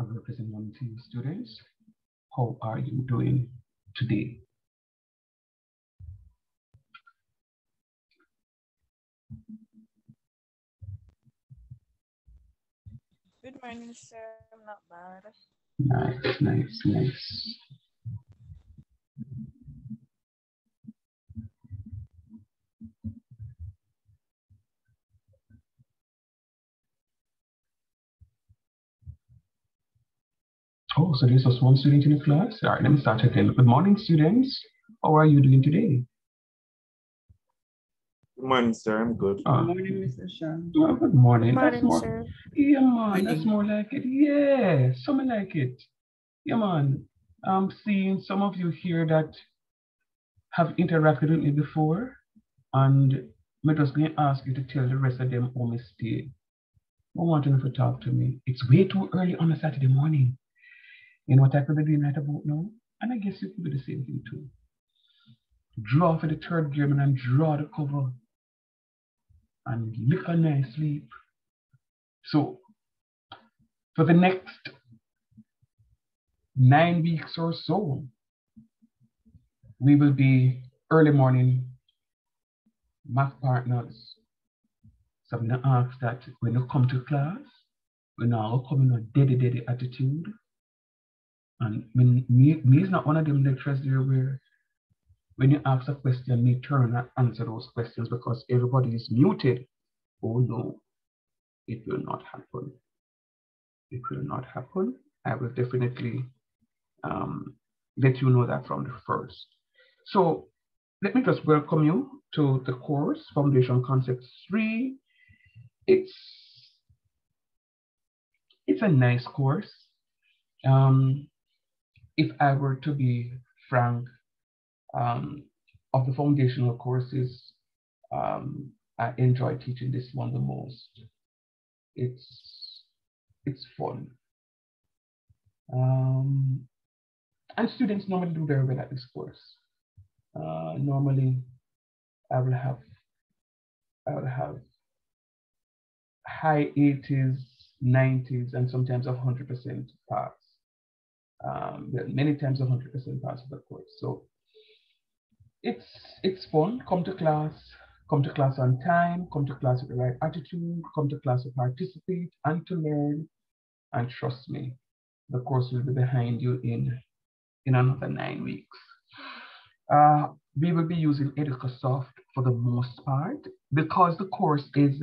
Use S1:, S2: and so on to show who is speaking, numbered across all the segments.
S1: a representing students. How are you doing today?
S2: Good morning, sir. I'm not bad.
S1: Nice, nice, nice. Oh, so there's just one student in the class. All right, let me start again. Good morning, students. How are you doing today?
S3: Good morning, sir. I'm good.
S1: Uh,
S4: Good morning, Mr. Shand.
S1: well, good morning.
S2: Good
S1: That's
S2: morning,
S1: more,
S2: sir.
S1: yeah, man. That's more like it. Yeah, something like it. Yeah, man. I'm seeing some of you here that have interacted with me before, and I'm just going to ask you to tell the rest of them how me stay. I want them to talk to me. It's way too early on a Saturday morning. You know what I could be doing about now? And I guess you could do the same thing too. Draw for the third gear and draw the cover and lick a nice sleep. So for the next nine weeks or so, we will be early morning math partners. So I'm gonna ask that when you come to class, we now come in a daddy daddy attitude. And me, me, is not one of them lecturers there where when you ask a question, me turn and answer those questions because everybody is muted. Oh no, it will not happen. It will not happen. I will definitely um, let you know that from the first. So let me just welcome you to the course, Foundation Concepts 3. It's, it's a nice course. Um, if I were to be frank, um, of the foundational courses, um, I enjoy teaching this one the most. It's it's fun. Um, and students normally do very well at this course. Uh, normally, I will have I will have high 80s, 90s, and sometimes 100% pass. Um, there are many times 100% pass the course. So it's it's fun. Come to class, come to class on time, come to class with the right attitude, come to class to participate and to learn. And trust me, the course will be behind you in in another nine weeks. Uh, we will be using EducaSoft for the most part because the course is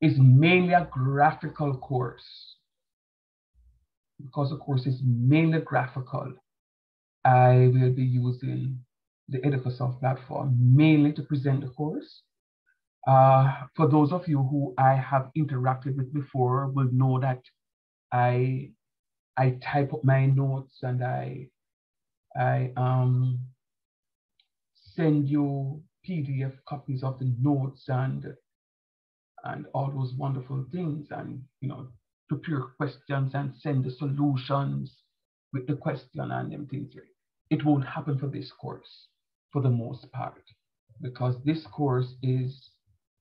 S1: is mainly a graphical course. Because the course is mainly graphical, I will be using the EducaSoft platform mainly to present the course. Uh, for those of you who I have interacted with before will know that I I type up my notes and I I um, send you PDF copies of the notes and and all those wonderful things and you know prepare questions and send the solutions with the question and them things. It won't happen for this course for the most part because this course is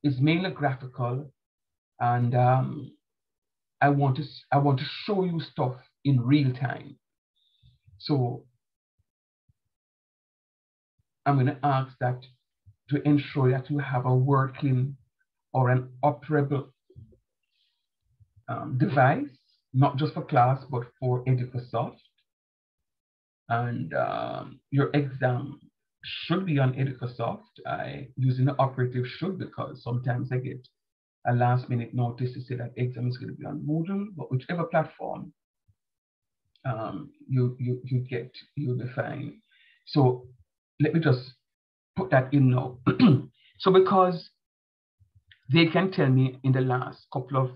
S1: is mainly graphical and um, I want to I want to show you stuff in real time. So I'm going to ask that to ensure that you have a working or an operable um, device, not just for class, but for EducaSoft. And um, your exam should be on EducaSoft. I using the operative should because sometimes I get a last minute notice to say that exam is going to be on Moodle, but whichever platform um, you, you, you get, you'll be fine. So let me just put that in now. so because they can tell me in the last couple of,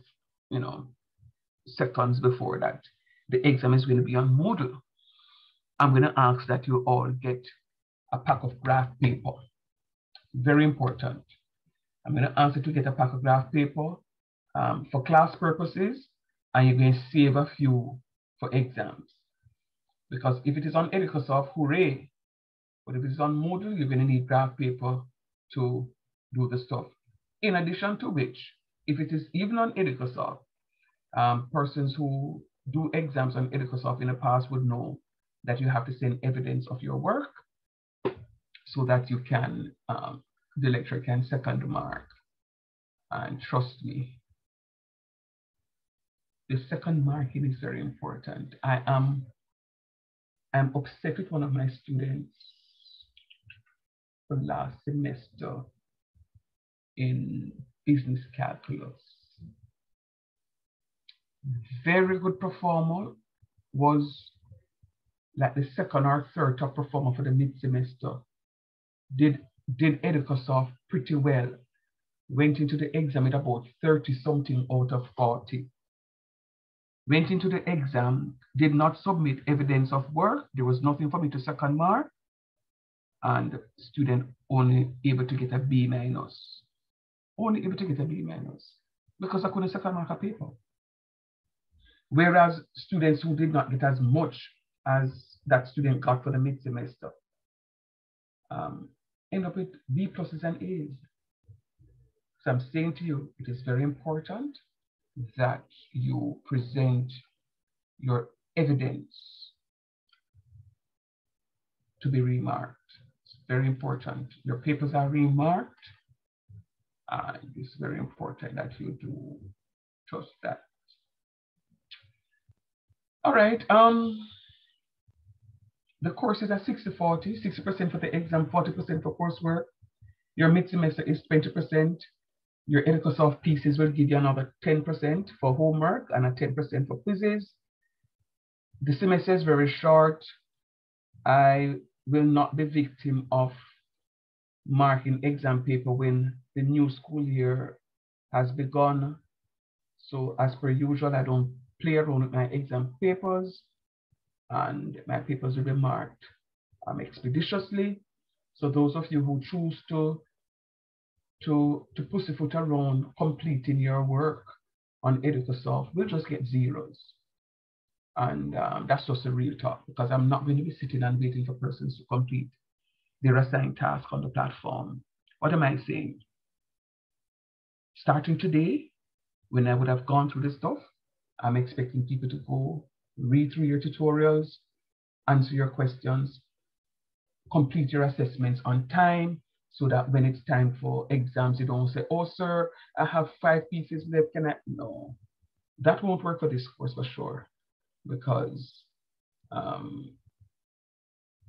S1: you know, seconds before that the exam is going to be on Moodle, I'm going to ask that you all get a pack of graph paper. Very important. I'm going to ask you to get a pack of graph paper um, for class purposes, and you're going to save a few for exams. Because if it is on EducaSoft, hooray. But if it's on Moodle, you're going to need graph paper to do the stuff. In addition to which, if it is even on EducaSoft, Um, persons who do exams on Educasoft in the past would know that you have to send evidence of your work so that you can, um, the lecturer can second mark. And trust me, the second marking is very important. I am I'm upset with one of my students from last semester in business calculus. Very good performer, was like the second or third top performer for the mid-semester. Did did Educasoft pretty well. Went into the exam with about 30 something out of 40 went into the exam, did not submit evidence of work. There was nothing for me to second mark. And student only able to get a B minus. Only able to get a B minus because I couldn't second mark a paper. Whereas students who did not get as much as that student got for the mid-semester um, end up with B pluses and A's. So I'm saying to you, it is very important that you present your evidence to be remarked. It's very important. Your papers are remarked. Uh, it's very important that you do just that. All right. Um, the courses are 60-40, 60% for the exam, 40% for coursework. Your mid-semester is 20%. Your Educasoft pieces will give you another 10% for homework and a 10% for quizzes. The semester is very short. I will not be victim of marking exam paper when the new school year has begun. So as per usual, I don't play around with my exam papers and my papers will be marked um, expeditiously. So those of you who choose to to, to pussyfoot around completing your work on Educasoft will just get zeros. And um, that's just a real talk because I'm not going to be sitting and waiting for persons to complete their assigned task on the platform. What am I saying? Starting today, when I would have gone through this stuff, I'm expecting people to go read through your tutorials, answer your questions, complete your assessments on time, so that when it's time for exams, you don't say, oh, sir, I have five pieces left. Can I? No, that won't work for this course for sure, because um,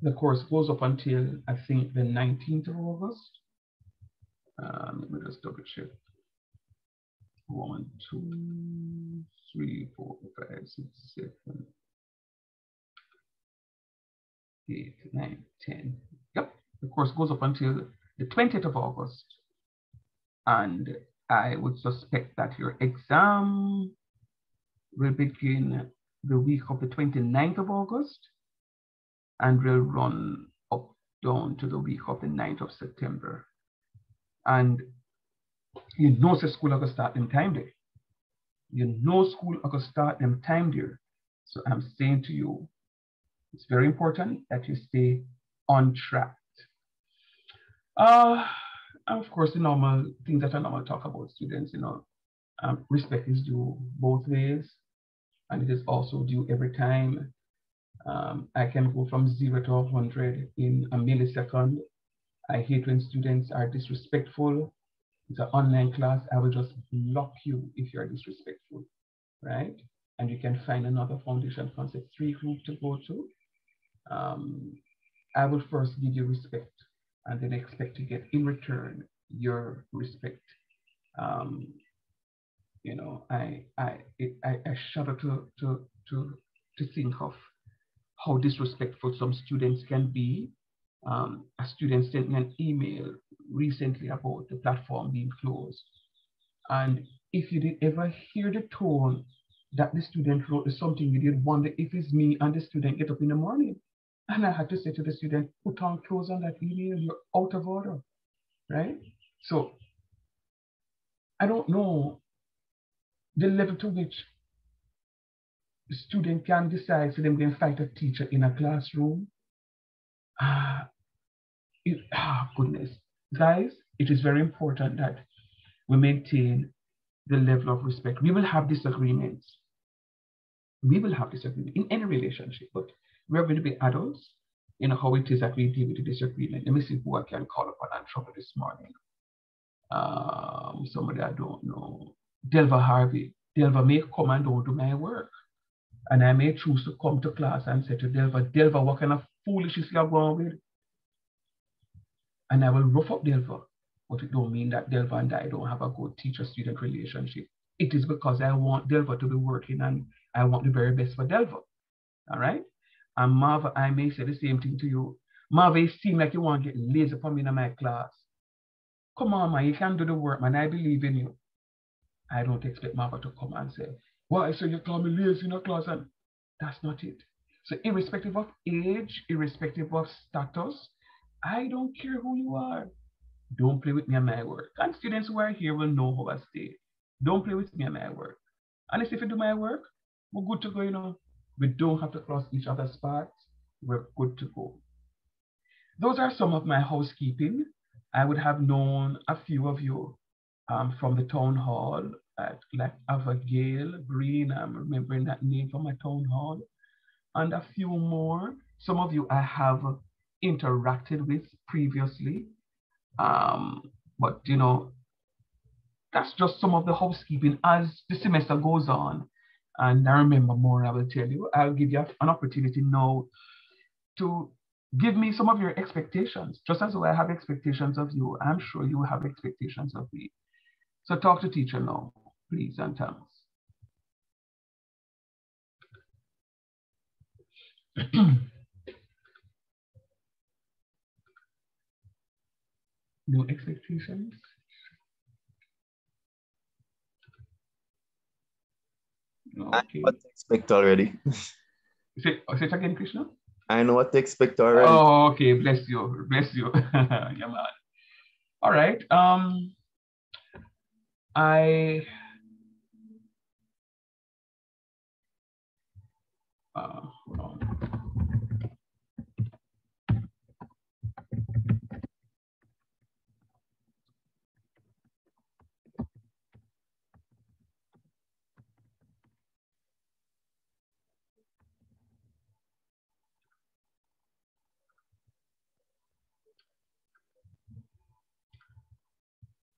S1: the course goes up until I think the 19th of August. Um, let me just double check. One, two, three, four, five, six, seven, eight, nine, ten. Yep, the course goes up until the 20th of August. And I would suspect that your exam will begin the week of the 29th of August and will run up down to the week of the 9th of September. And you know the school are start in time there. You know school are start them time there. So I'm saying to you, it's very important that you stay on track. Uh, of course, the normal things that I normally talk about students, you know, um, respect is due both ways, and it is also due every time. Um, I can go from zero to 100 in a millisecond. I hate when students are disrespectful. It's an online class. I will just block you if you're disrespectful, right? And you can find another Foundation Concept 3 group to go to. Um, I will first give you respect and then expect to get in return your respect. Um, you know, I I it, I, I shudder to to to to think of how disrespectful some students can be. Um, a student sent me an email recently about the platform being closed, and if you did ever hear the tone that the student wrote, is something you did wonder if it's me and the student get up in the morning and I had to say to the student, put on clothes on that email, you're out of order, right? So I don't know the level to which the student can decide so them going fight a teacher in a classroom. Ah, it, ah, goodness. Guys, it is very important that we maintain the level of respect. We will have disagreements. We will have disagreements in any relationship, but we're going to be adults. You know how it is that we deal with the disagreement. Let me see who I can call upon and trouble this morning. Um, somebody I don't know. Delva Harvey. Delva may come and don't do my work. And I may choose to come to class and say to Delva, Delva, what kind of foolishness you're going with? And I will rough up Delva. But it don't mean that Delva and I don't have a good teacher-student relationship. It is because I want Delva to be working and I want the very best for Delva. All right? And Marva, I may say the same thing to you. Marva, it seems like you want to get lazy upon me in my class. Come on, man, you can do the work, man. I believe in you. I don't expect Marva to come and say, why, so you call me lazy in a class? And that's not it. So irrespective of age, irrespective of status, I don't care who you are. Don't play with me and my work. And students who are here will know how I stay. Don't play with me and my work. And if you do my work, we're good to go, you know. We don't have to cross each other's paths. We're good to go. Those are some of my housekeeping. I would have known a few of you um, from the town hall, at, like Abigail Green. I'm remembering that name from my town hall, and a few more. Some of you I have interacted with previously, um, but you know, that's just some of the housekeeping as the semester goes on. And I remember more, I will tell you. I'll give you an opportunity now to give me some of your expectations. Just as I have expectations of you, I'm sure you have expectations of me. So talk to teacher now, please, thanks. no expectations?
S3: I know
S1: Okay.
S3: what to expect already.
S1: Say, say it again, Krishna.
S3: I know what to expect already.
S1: Oh, okay. Bless you. Bless you. yeah, man. All right. Um, I. Hold on.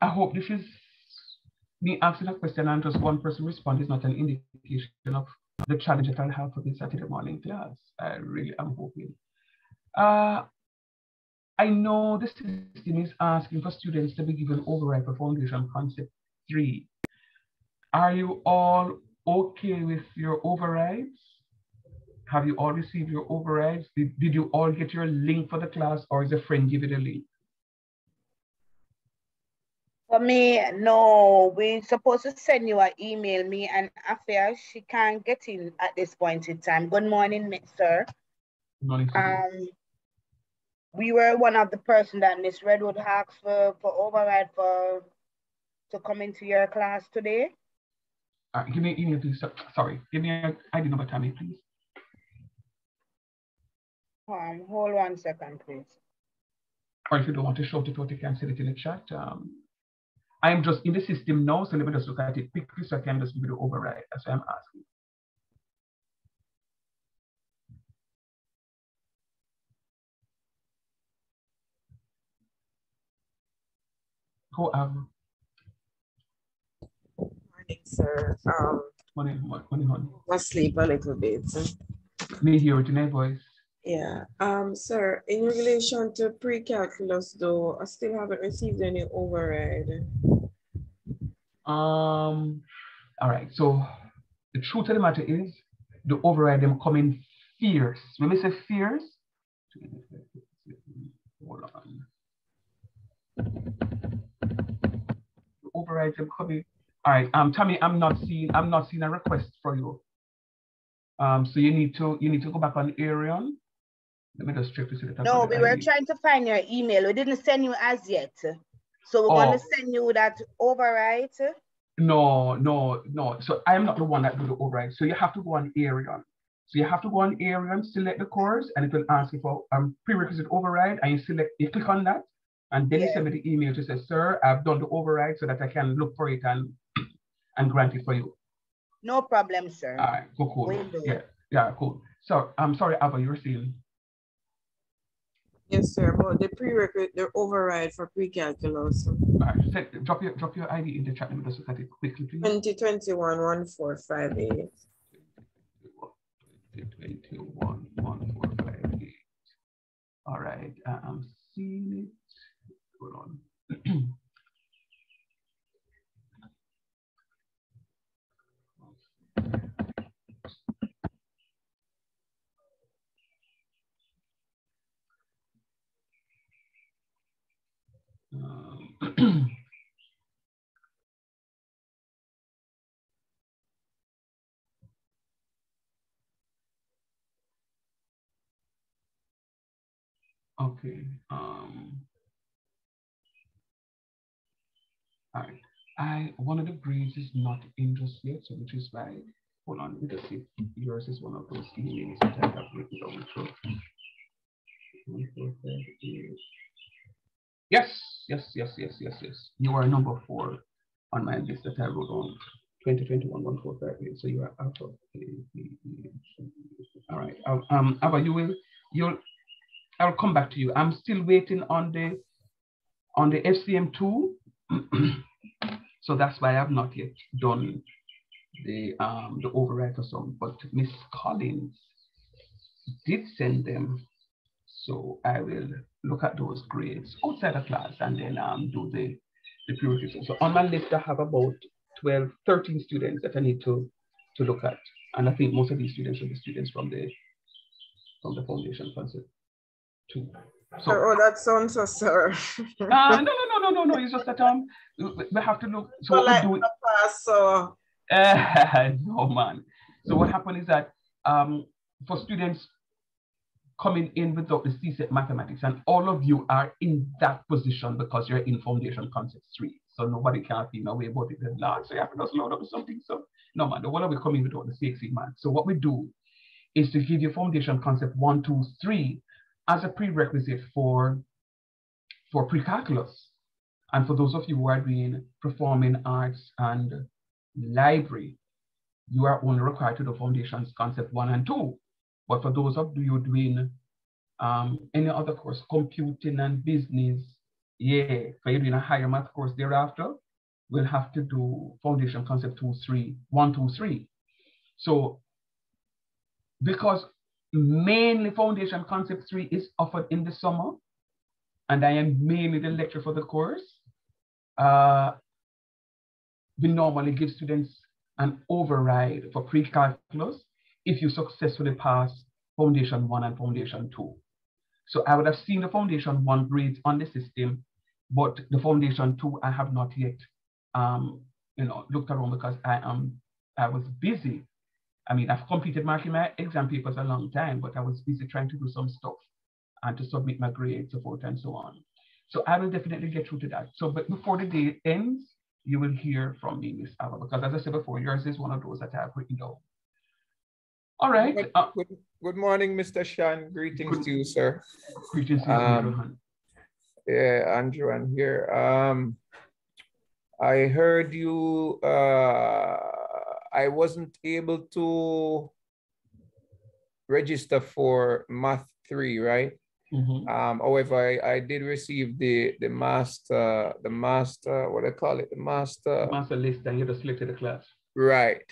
S1: I hope this is me asking a question and just one person respond is not an indication of the challenge that I'll have for this Saturday morning class. I really am hoping. Uh, I know the system is asking for students to be given override for Foundation Concept 3. Are you all okay with your overrides? Have you all received your overrides? Did, did you all get your link for the class or is a friend give it a link?
S4: For me, no, we're supposed to send you an email, me and Afia, she can't get in at this point in time. Good morning, sir.
S1: Good morning.
S4: Um, we were one of the person that Miss Redwood asked for, for override for, to come into your class today.
S1: Uh, give me an email, please. So- Sorry, give me an ID number, Tammy, please.
S4: Um, hold one second, please.
S1: Or if you don't want to show it out, you can send it in the chat. Um, I'm just in the system now, so let me just look at it quickly so I can just give you the override. That's why I'm asking. Go um,
S5: Morning, sir. Um,
S1: money, money, honey.
S5: I sleep a little bit.
S1: Me hear it in my voice.
S5: Yeah. Um, sir, in relation to pre-calculus though, I still haven't received any override.
S1: Um, all right. So the truth of the matter is, the override them coming fierce. When we say fierce, hold on. The override them coming. All right. Um, Tammy, I'm not seeing. I'm not seeing a request for you. Um, so you need to you need to go back on Arion. Let me just check to see. I
S4: No, we were
S1: ID.
S4: trying to find your email. We didn't send you as yet. So we're
S1: Oh.
S4: gonna send you that override.
S1: No, no, no. So I'm not the one that do the override. So you have to go on Arion. So you have to go on Arion, select the course, and it will ask you for um, prerequisite override, and you select, you click on that, and then you send me the email to say, sir, I've done the override so that I can look for it and and grant it for you.
S4: No problem, sir.
S1: All right, cool.
S4: Will.
S1: Yeah, yeah, cool. So I'm sorry, Ava, you were saying.
S5: Yes, sir, about the prerequisite, the override for pre-calculus.
S1: All right, drop your drop your ID in the chat. Let me just look at it quickly, please.
S5: 2021 1458.
S1: 21, 1458. All right, uh, I'm seeing it. Hold on. Um, Okay. Um, all right. I one of the grades is not in just yet, so which is why. Hold on, let just see. if Yours is one of those emails that I have written down. So. Yes, yes, yes, yes, yes, yes. You are number four on my list that I wrote on 2021 1458. So you are out of E, C. All right. Um, Um, Abba, you will you'll I'll come back to you. I'm still waiting on the on the FCM2. so that's why I've not yet done the um the override for some, but Miss Collins did send them. So I will look at those grades outside of class and then um do the the prerequisites. So on my list I have about 12, 13 students that I need to to look at. And I think most of these students are the students from the from the foundation concept too. So
S5: Sir, oh, that sounds so, sir.
S1: uh, no, no, no, no, no, no. It's just that um, we have to look. So
S5: So
S1: what
S5: like
S1: we do,
S5: the past, so
S1: uh, no man. So what happened is that um, for students coming in without the CSEC mathematics, and all of you are in that position because you're in Foundation Concept three. So nobody can feel no way about it. Then last, so you have to just load up something. So no man, what are we coming without the CXC man? So what we do is to give you Foundation Concept one, two, three as a prerequisite for for pre-calculus. And for those of you who are doing performing arts and library, you are only required to do foundations concept one and two. But for those of you doing um, any other course, computing and business, yeah, for you doing a higher math course thereafter, we'll have to do foundation concept two, three, one, two, three. So because mainly foundation concept three is offered in the summer, and I am mainly the lecturer for the course, uh, we normally give students an override for pre-calculus if you successfully pass foundation one and foundation two. So I would have seen the foundation one grades on the system, but the foundation two, I have not yet, um, you know, looked around because I am, I was busy. I mean, I've completed marking my exam papers a long time, but I was busy trying to do some stuff and to submit my grades, so forth and so on. So I will definitely get through to that. So, but before the day ends, you will hear from me, Miss Ava, because as I said before, yours is one of those that I have written down. All right.
S6: Good,
S1: Uh,
S6: good, good morning, Mr. Shand. Greetings
S1: Good-
S6: to you, sir.
S1: greetings to you,
S6: Um, Yeah, Andrew, I'm here. Um, I heard you, uh, I wasn't able to register for math three, right?
S1: Mhm.
S6: Um, however, I, I did receive the, the master, the master, what do I call it? The master.
S1: Master list, and you just selected the class.
S6: Right.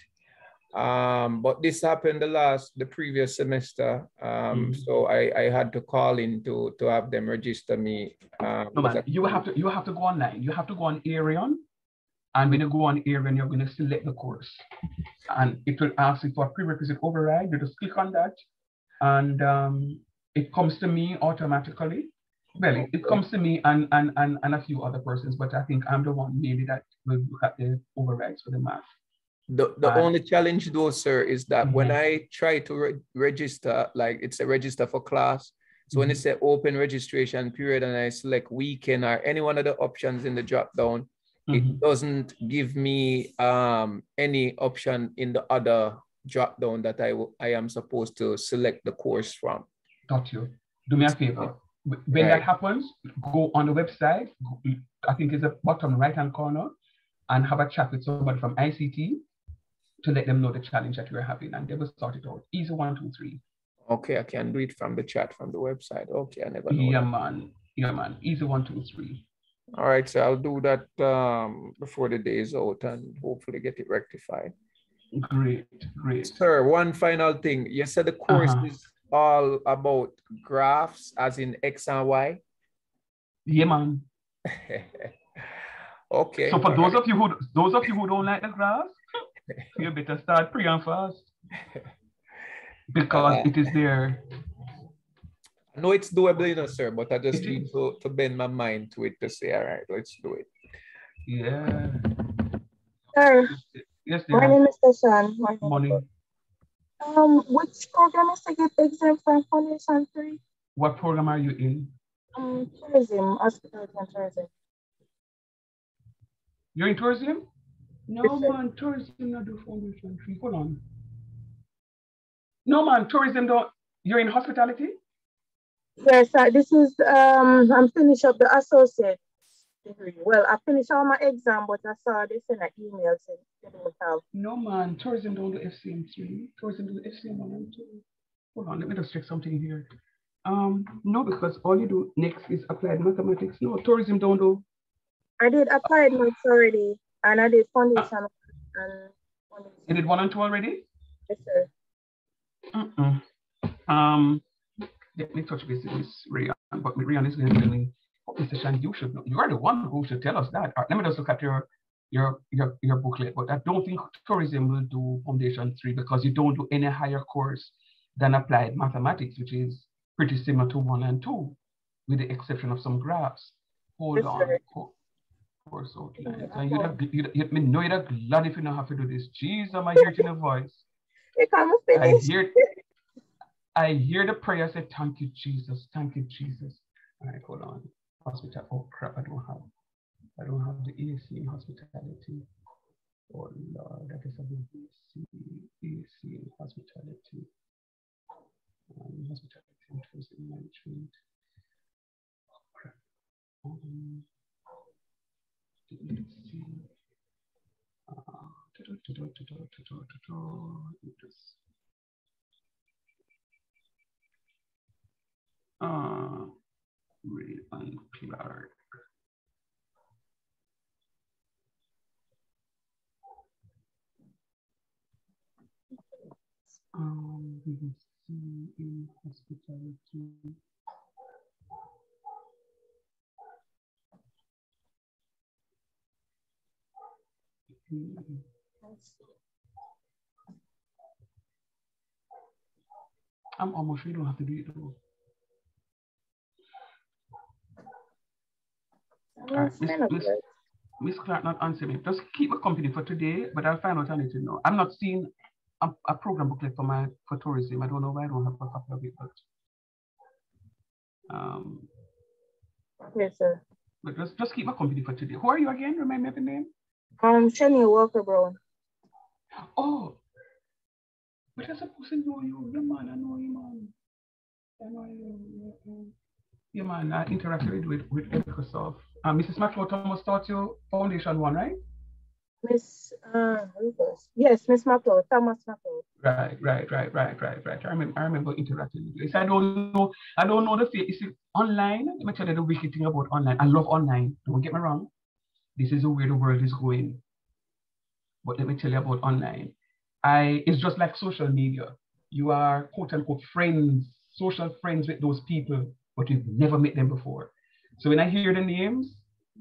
S6: Um, but this happened the last, the previous semester. Um,
S1: Mhm.
S6: so I, I had to call in to, to have them register me. Um,
S1: No, man, you have to you have to go online. You have to go on Arion, and going to go on Arion, you're going to select the course, and it will ask you for a prerequisite override. You just click on that, and um, it comes to me automatically. Well, it, it comes to me and, and and and a few other persons, but I think I'm the one maybe that will look at the overrides for the math.
S6: The, the only challenge though, sir, is that when
S1: Mhm.
S6: I try to re- register, like it's a register for class. So when it
S1: Mm-hmm.
S6: say open registration period and I select weekend or any one of the options in the drop down,
S1: Mhm.
S6: it doesn't give me um, any option in the other drop down that I, w- I am supposed to select the course from.
S1: Got you. Do me a favor. Wh- When that happens, go on the website. I think it's the bottom right hand corner. and have a chat with somebody from ICT to let them know the challenge that you're having and they will sort it out. Easy one, two, three.
S6: Okay, I can do it from the chat from the website. Okay, I never know.
S1: Yeah,
S6: that.
S1: man. Yeah, man. Easy one, two, three.
S6: All right, so I'll do that um, before the day is out and hopefully get it rectified.
S1: Great, great.
S6: Sir, one final thing. You said the course
S1: Uh-huh.
S6: is all about graphs, as in X and Y.
S1: Yeah, man.
S6: okay.
S1: So for
S6: all
S1: those
S6: right.
S1: of you who those of you who don't like the graphs, you better start pre and fast. Because it is there.
S6: I know it's doable, you know, sir, but I just need to, to bend my mind to it to say, all right, let's do it.
S1: Yeah.
S7: Sir,
S1: Yes,
S7: my
S1: dear.
S7: name is Tashan. My name is-
S1: Money.
S7: Um, which program is to get exempt from Foundation Three?
S1: What program are you in?
S7: Um, tourism, hospitality and tourism.
S1: You're in tourism? No,
S7: Yes,
S1: man, tourism not do foundation three. Hold on. No, man, tourism don't. You're in hospitality?
S7: Yes, sir. This is um, I'm finished up the associate degree. Well, I finished all my exam, but I saw this in an email saying they don't have.
S1: No, man, tourism don't do FCM three. Tourism do FCM one and two. Hold on, let me just check something here. Um, no, because all you do next is applied mathematics. No, tourism don't do.
S7: I did applied maths already, and I did foundation and foundation.
S1: You did one and two already?
S7: Yes, sir.
S1: Mm-mm. Um, let me touch base with Miss Rayan, um, but Rayan is going to tell me, oh, Mr. Shand, you should know. You are the one who should tell us that. Right, let me just look at your your your your booklet. But I don't think tourism will do foundation three because you don't do any higher course than applied mathematics, which is pretty similar to one and two, with the exception of some graphs. Hold
S7: Yes,
S1: on. Co- Course outlines. And you'd have, you'd, you'd, me know you'd have glad if you know how to do this. Jeez, am I hearing your voice?
S7: You come
S1: I hear I hear the prayer I say, Thank you, Jesus. Thank you, Jesus. All right, hold on. Hospital. Oh crap, I don't have I don't have the AC in hospitality. Oh Lord, I guess I do AC, AC in hospitality. Um, hospitality and tourism management. Oh crap. Um, let's. Uh, Uh, Ray and Clark. Um, we can see in hospitality. Hmm. I'm almost sure you don't have to do it. All Miss, Miss, Miss Clark not answer me. Just keep me company for today, but I'll find out anything now. I'm not seeing a, a program booklet for my for tourism. I don't know why I don't have a copy of it, but um,
S7: Okay, sir.
S1: but just just keep my company for today. Who are you again? Remind me of the name.
S7: Um, Shani Walker Brown.
S1: Oh, but I'm supposed to know you. Yeah, man, I know you, man. I know you. Yeah, man. I interacted with with Microsoft. Uh, Mrs. McLeod Thomas taught you Foundation One, right?
S7: Miss, uh, yes, Miss McLeod, Thomas McLeod.
S1: Right, right, right, right, right, right. I remember, I remember interacting with you. I don't know, I don't know the face. You see, online, let me tell you the wicked thing about online. I love online. Don't get me wrong. This is where the world is going. But let me tell you about online. I it's just like social media. You are quote unquote friends, social friends with those people, but we've never met them before. So when I hear the names,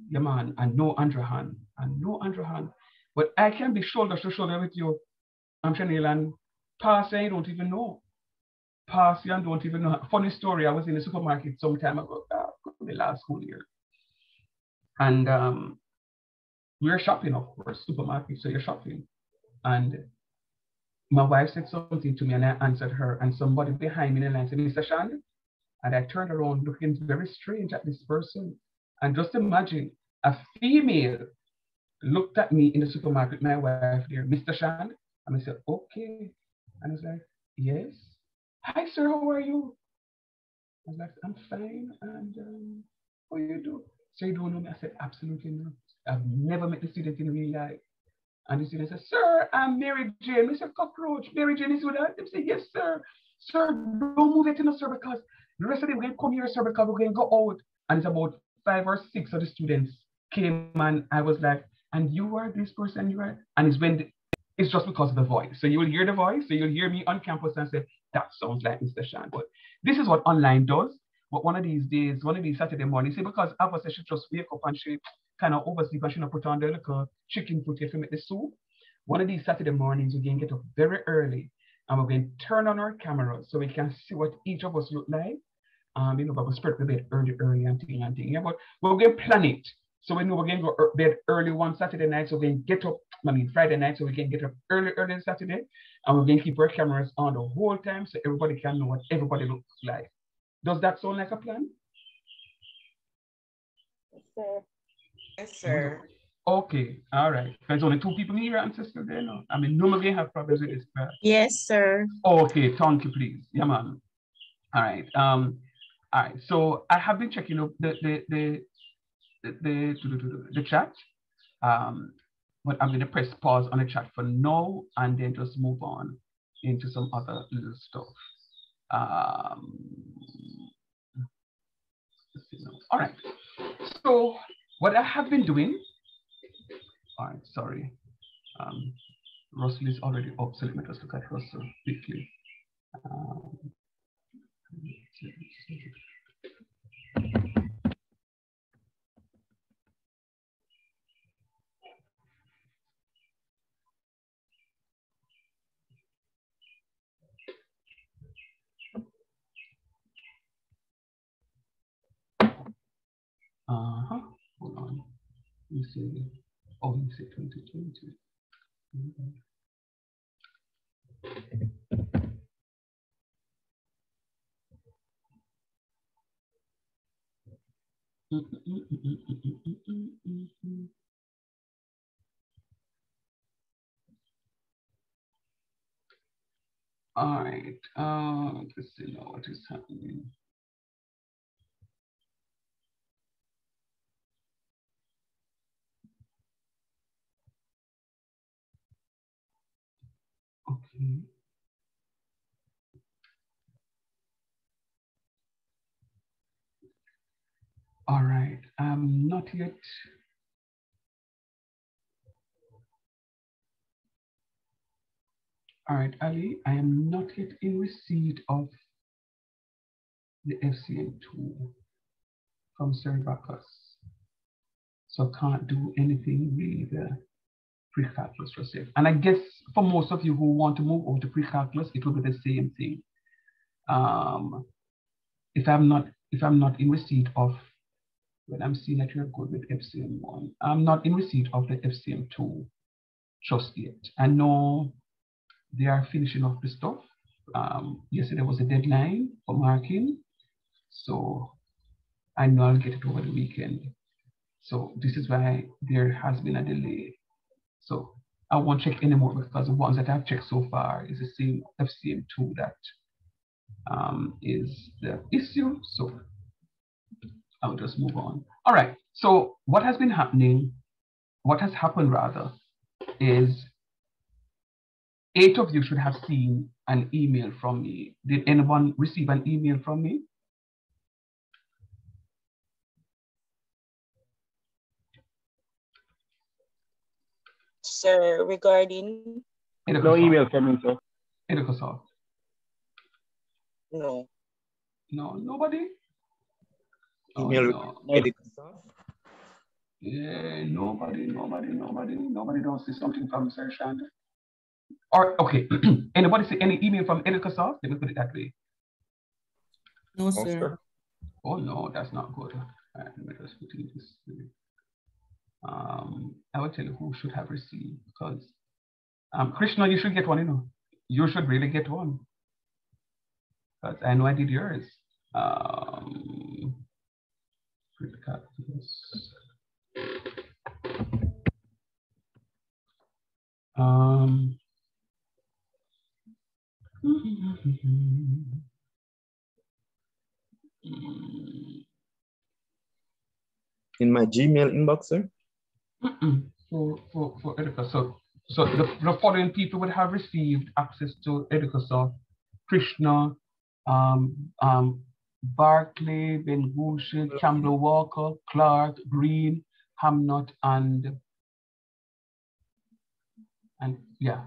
S1: yeah man, I know Andrahan. I know Andrahan. But I can be shoulder to shoulder with you, I'm Chanel and pass you don't even know. You and don't even know. Funny story, I was in the supermarket some time ago, uh, the last school year. And um, we were shopping, of course, supermarket, so you're shopping. And my wife said something to me and I answered her, and somebody behind me in the line said, Mr. Shand. And I turned around looking very strange at this person. And just imagine a female looked at me in the supermarket, my wife there, Mr. Shand. And I said, okay. And I was like, yes. Hi, sir, how are you? I was like, I'm fine. And um, how you do? So you don't know me? I said, absolutely not. I've never met the student in real life. And the student says, Sir, I'm Mary Jane. Mr. Cockroach, Mary Jane is with us. They say, Yes, sir. Sir, don't move it in the sir because the rest of them to come here, sir, because going to go out. And it's about five or six of the students came and I was like, and you are this person, you are, and it's when the, it's just because of the voice. So you'll hear the voice, so you'll hear me on campus and say, that sounds like Mr. Shand. But this is what online does. But one of these days, one of these Saturday mornings, see, because said she just wake up and she kind of oversleep and she not put on the little chicken foot to make the soup. One of these Saturday mornings, we're going to get up very early and we're going to turn on our cameras so we can see what each of us look like. Um, you know, but we spread a bit early, early and thing and thing. Yeah, but we're going to plan it. So we know we're going to go bed early one Saturday night, so we can get up, I mean Friday night, so we can get up early, early Saturday, and we're going to keep our cameras on the whole time so everybody can know what everybody looks like. Does that sound like a plan?
S7: Yes, sir.
S5: Yes, sir.
S1: Okay, all right. There's only two people in here, ancestor there now. I mean, normally have problems with this. But...
S2: Yes, sir.
S1: Okay, thank you, please. Yeah, man. All right. Um, all right. So I have been checking up the the the the, the, the chat. Um, but I'm going to press pause on the chat for now and then just move on into some other little stuff. Um, all right. So what I have been doing, all right, sorry. Um, Russell is already up, so let me just look at Russell quickly. Um, Uh-huh. Hold on. Me see. Oh, me see 2020. Mhm. All right. Uh, let's see now what is happening. Okay. All right. Um, not yet. All right, Ali, I am not yet in receipt of the FCM tool from Sir Bacchus. So can't do anything with the pre-calculus safe. And I guess for most of you who want to move over to pre-calculus, it will be the same thing. Um, if I'm not if I'm not in receipt of when I'm seeing that you're good with FCM one, I'm not in receipt of the FCM two just yet. I know they are finishing off the stuff. Um, yesterday was a deadline for marking, so I know I'll get it over the weekend. So this is why there has been a delay. So I won't check anymore because the ones that I've checked so far is the same FCM2 that um, is the issue. So I'll just move on. All right. So what has been happening, what has happened rather, is eight of you should have seen an email from me. Did anyone receive an email from me?
S2: Sir, regarding
S8: No email from me, sir.
S1: Educosoft.
S2: no.
S1: No, nobody? Oh,
S3: Email
S1: no. Yeah, nobody, nobody, nobody, nobody don't see something from Sir Shanda. Or okay, anybody see any email from Educosoft? Let me put it that way.
S9: No, sir.
S1: Oh no, that's not good. All right, let me just put it this way. Um, I will tell you who should have received because um, Krishna, you should get one. You know, you should really get one because I know I did yours. Um, pre-calculus. Um,
S3: In my Gmail inbox, sir.
S1: For, for, for Educa. So, so the, the following people would have received access to Educosoft. Krishna, um, um, Barclay, Ben Gushi, Campbell Walker, Clark, Green, Hamnot, and and yeah,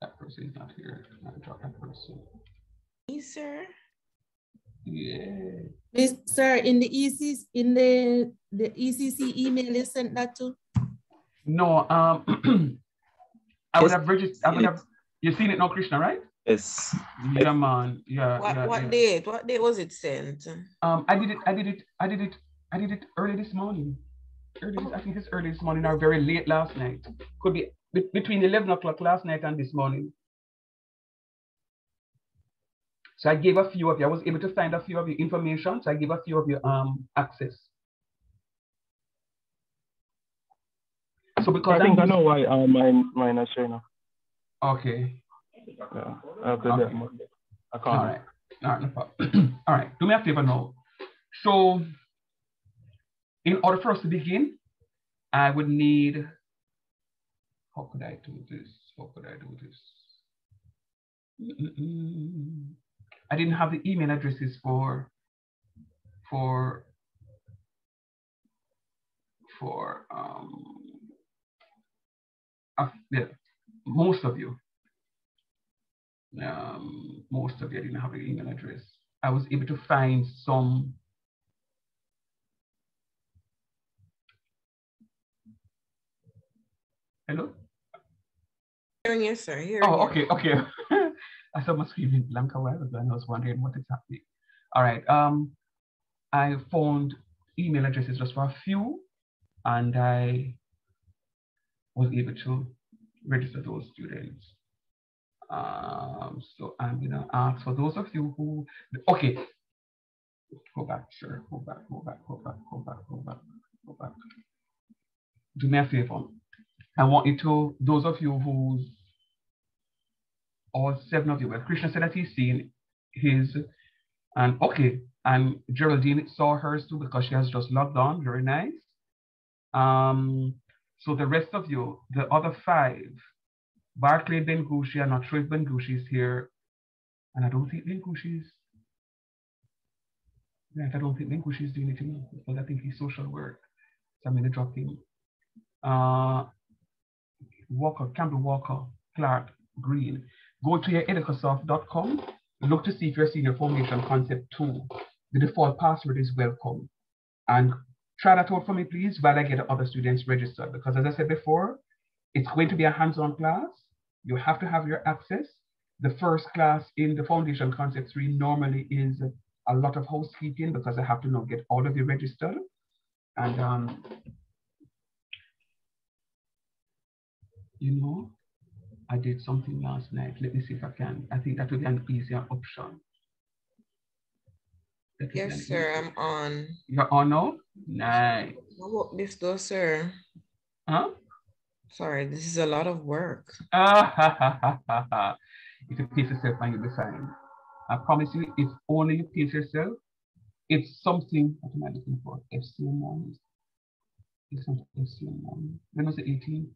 S1: that person is not here. I drop that person.
S5: Yes, sir.
S1: Yeah.
S9: Miss, sir, in the ECC, in the, the ECC email you sent that to?
S1: No, um, I would have registered, I would have, you seen it now, Krishna, right?
S3: Yes.
S1: Yeah, man, yeah.
S5: What,
S1: yeah,
S5: what
S1: yeah.
S5: date? What date was it sent?
S1: Um, I did it, I did it, I did it, I did it early this morning. Early, this- I think it's early this morning or very late last night. Could be be- between 11 o'clock last night and this morning. So I gave a few of you, I was able to find a few of your information, so I gave a few of you um access. So because
S8: I think I
S1: I'm
S8: know why uh, mine mine is showing up.
S1: okay,
S8: Yeah, I have to do
S1: Okay.
S8: that Monday. I
S1: all right, all right, no problem. all right, do me a favor now. So in order for us to begin, I would need, how could I do this? How could I do this? Mm-mm-mm. I didn't have the email addresses for, for, for, um, uh, yeah, most of you. Um, most of you didn't have an email address. I was able to find some Hello?
S5: Hearing you, sir. Hearing
S1: Oh, okay, okay. I saw my screen went blank a while ago and I was wondering what is happening. All right. Um, I found email addresses just for a few and I was able to register those students. Um, so I'm gonna ask for those of you who, okay, go back, sure, go back, go back, go back, go back, go back, go back. Do me a favor. I want you to, those of you who, all seven of you, well, Krishna said that he's seen his, and okay, and Geraldine saw hers too because she has just logged on, very nice. Um, so the rest of you, the other five, Barclay Ben Gushi, I'm not sure if Ben Gushi is here, and I don't think Ben Gushi is, right, I don't think Ben Gushi is doing because I think he's social work. So I'm gonna drop him. Uh, Walker, Campbell Walker, Clark, Green. Go to your educosoft.com. Look to see if you're seeing your formation concept tool. The default password is welcome. And try that out for me, please, while I get the other students registered. Because as I said before, it's going to be a hands-on class. You have to have your access. The first class in the foundation concept three normally is a lot of housekeeping because I have to now get all of you registered. And um, you know, I did something last night. Let me see if I can. I think that would be an easier option. That would be an
S5: Yes, sir. I'm on.
S1: You're on now? Nice.
S5: How about this though, sir?
S1: Huh?
S5: Sorry, this is a lot of work.
S1: Ah, ha, ha, ha, ha, ha. If you pace yourself and you'll be fine. I promise you, if only you pace yourself, it's something, what am I looking for? FCM1. It's not FCM1. When was the 18th?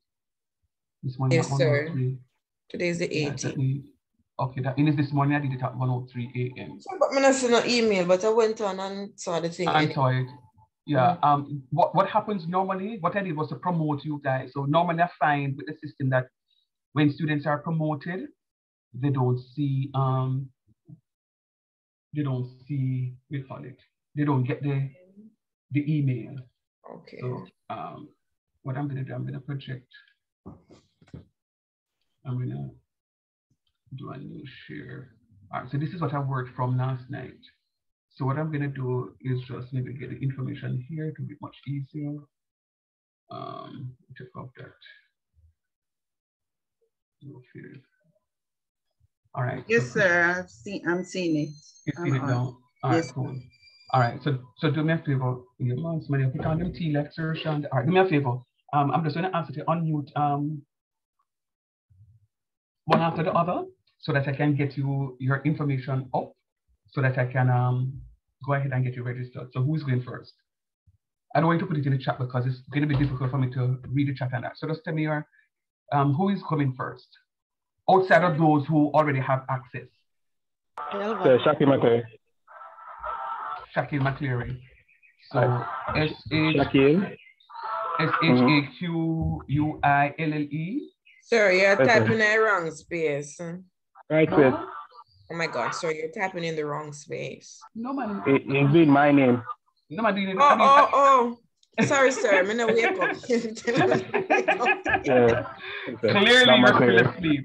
S1: This morning
S5: Yes, sir.
S1: 103.
S5: Today's the
S1: Yeah,
S5: 18th.
S1: Okay, that means this morning I did it at 103 a.m.
S5: But I'm not no email, but I went on and saw the thing.
S1: I'm
S5: anyway.
S1: tired. Yeah. Um. What What happens normally? What I did was to promote you guys. So normally I find with the system that when students are promoted, they don't see um. They don't see. We call it. They don't get the the email.
S5: Okay.
S1: So um, what I'm gonna do, I'm gonna project. I'm gonna do a new share. All right, so this is what I worked from last night. So what I'm gonna do is just maybe get the information here to be much easier. Um, check out that. All right.
S10: Yes,
S1: so-
S10: sir. I've seen, I'm seeing it.
S1: you
S10: I'm
S1: see it now? All right,
S10: Yes.
S1: cool. All right, so so do me a favor. Your mom's money. Put on them tea lectures and all right, do me a favor. Um, I'm just gonna ask you to unmute um one after the other so that I can get you your information up so that I can um go ahead and get you registered. So who's going first? I don't want you to put it in the chat because it's going to be difficult for me to read the chat and that. So just tell me your, um, who is coming first? Outside of those who already have access.
S8: Sir, Shaki McCleary.
S1: Shaquille McCleary. So S H
S8: Shaquille.
S1: S H A Q U I L L E.
S5: Sir, you're typing in the wrong space.
S8: Right, sir.
S5: Oh my God, sir, you're typing in the wrong space.
S1: No man.
S8: It, it's been my name.
S1: No man. doing it.
S5: Oh, oh, oh. Sorry, sir. I'm gonna wake up.
S8: Yeah. Okay.
S1: Clearly
S8: Not
S1: you're still
S8: McCleary.
S1: asleep.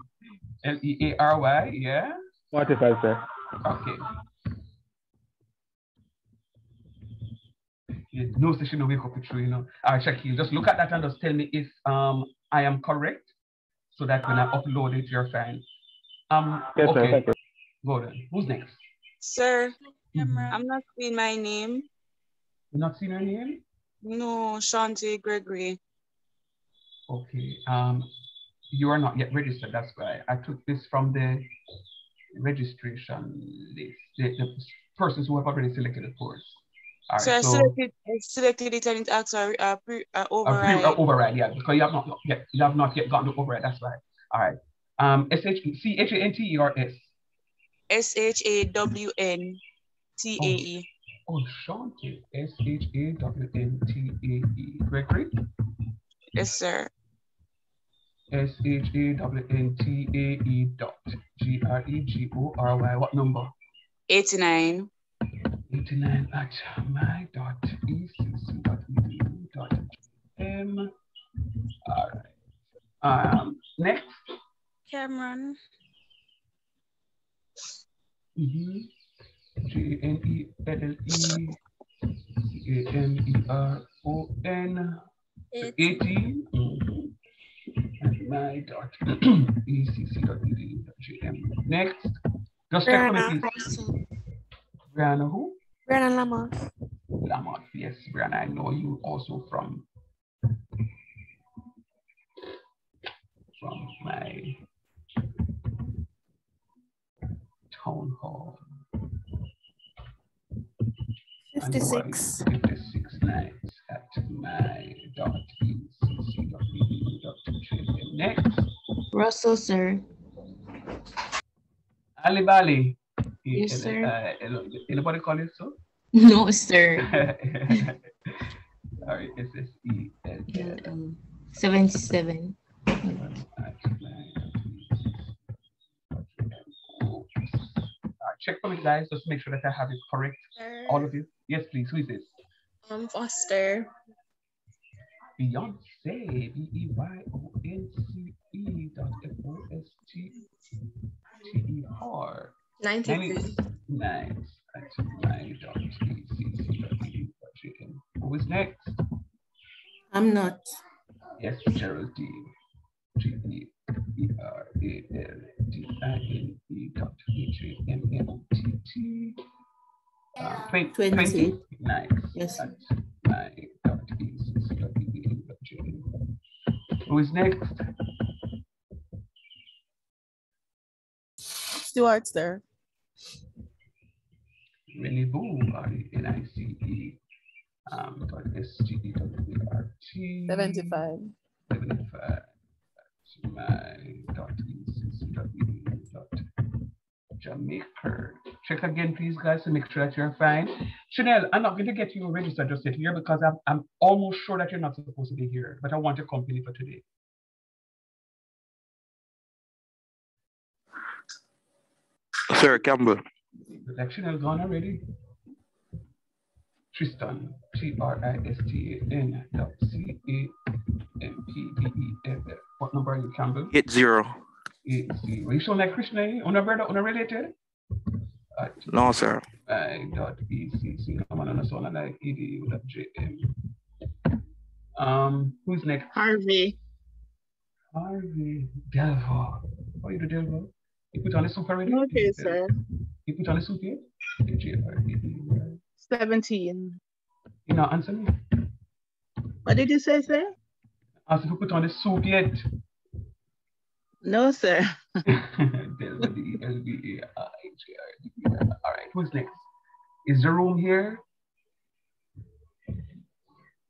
S1: L E A R Y. Yeah.
S8: 45, sir.
S1: Okay. You know, so she no wake up with you, you know. All right, Shaquille, just look at that and just tell me if um I am correct, so that when I upload it, you're fine. Um.
S8: Yes, sir.
S1: okay.
S8: Thank you.
S1: Go then. Who's next?
S2: Sir. I'm not seeing my name.
S1: You not seeing her name?
S2: No, Shawntae Gregory.
S1: Okay. Um, you are not yet registered. That's why I took this from the registration list. The, the persons who have already selected the course. All
S2: so I.
S1: So.
S2: selected, I selected it and it asked for uh, pre, uh,
S1: Uh, pre-
S2: override.
S1: uh, override, yeah, because you have not yet, you have not yet gotten the override. That's right. All right. Um, S H C H A N T E or S.
S2: S H A W N T A E.
S1: Oh, Shawntae. S H A W N T A E. Gregory.
S2: Yes, sir.
S1: S H A W N T A E dot G R E G O R Y. What number?
S2: 89.
S1: 89 at my dot E C C dot E D U dot M. All right. Um, next.
S2: Cameron.
S1: Mm-hmm. J N E L L E C A M E R O N. 18. Mhm. And my dot E C C dot E D U dot J M. Next. Just check for me, please. Brianna who?
S11: Brianna Lamont.
S1: Lamont. Yes, Brianna, I know you also from from my town hall. And who are you?
S11: 56.
S1: 56 nights at my dot ECC dot edu dot JM. Next,
S11: Russell, sir.
S1: Ali Bali.
S11: Yes, sir.
S1: Uh, anybody call it so?
S11: No, sir.
S1: All right, S S E L L.
S11: 77.
S1: Check for me, guys, just to make sure that I have it correct. All of you. Yes, please. Who is this?
S12: Um, Foster.
S1: Beyonce. B E Y O N C E dot F O S T T E R.
S12: 93.
S1: Nice. That's my dot C C dot D dot J M. Who is next?
S9: I'm not.
S1: Yes, Geraldine. G E E R A L D I N E dot H A M M T T. Uh, twen-
S9: 20.
S1: 20. Nice.
S9: Yes.
S1: That's my dot C C dot D dot J M. Who is next?
S13: Stuart, sir.
S1: Rennie Boo, R E N I C E. Um, dot S G E W R T.
S13: 75.
S1: 75. Jamaica. Check again, please, guys, to make sure that you're fine. Chanel, I'm not going to get you registered just yet here because I'm, I'm almost sure that you're not supposed to be here, but I want your company for today.
S14: Sir Campbell.
S1: Like Chanel gone already? Tristan, T R I S T A N dot C A M P D E F F. What number are you, Campbell?
S14: Eight zero.
S1: Eight zero. You sound like Krishna, eh? Una brother, una related? At
S14: No, sir.
S1: I dot E C C. I'm on a son like E D U dot J M. Um, who's next?
S2: Harvey.
S1: Harvey Delvo. How you do, Delvo? You put on the soup already?
S15: Okay, sir.
S1: You put on the soup yet? J R E D U, right?
S15: 17.
S1: You not answer me?
S15: What did you say, sir?
S1: Ask if you put on the soup yet.
S15: No, sir.
S1: Delva, D L V A I J R D U. All right, who's next? Is the room here?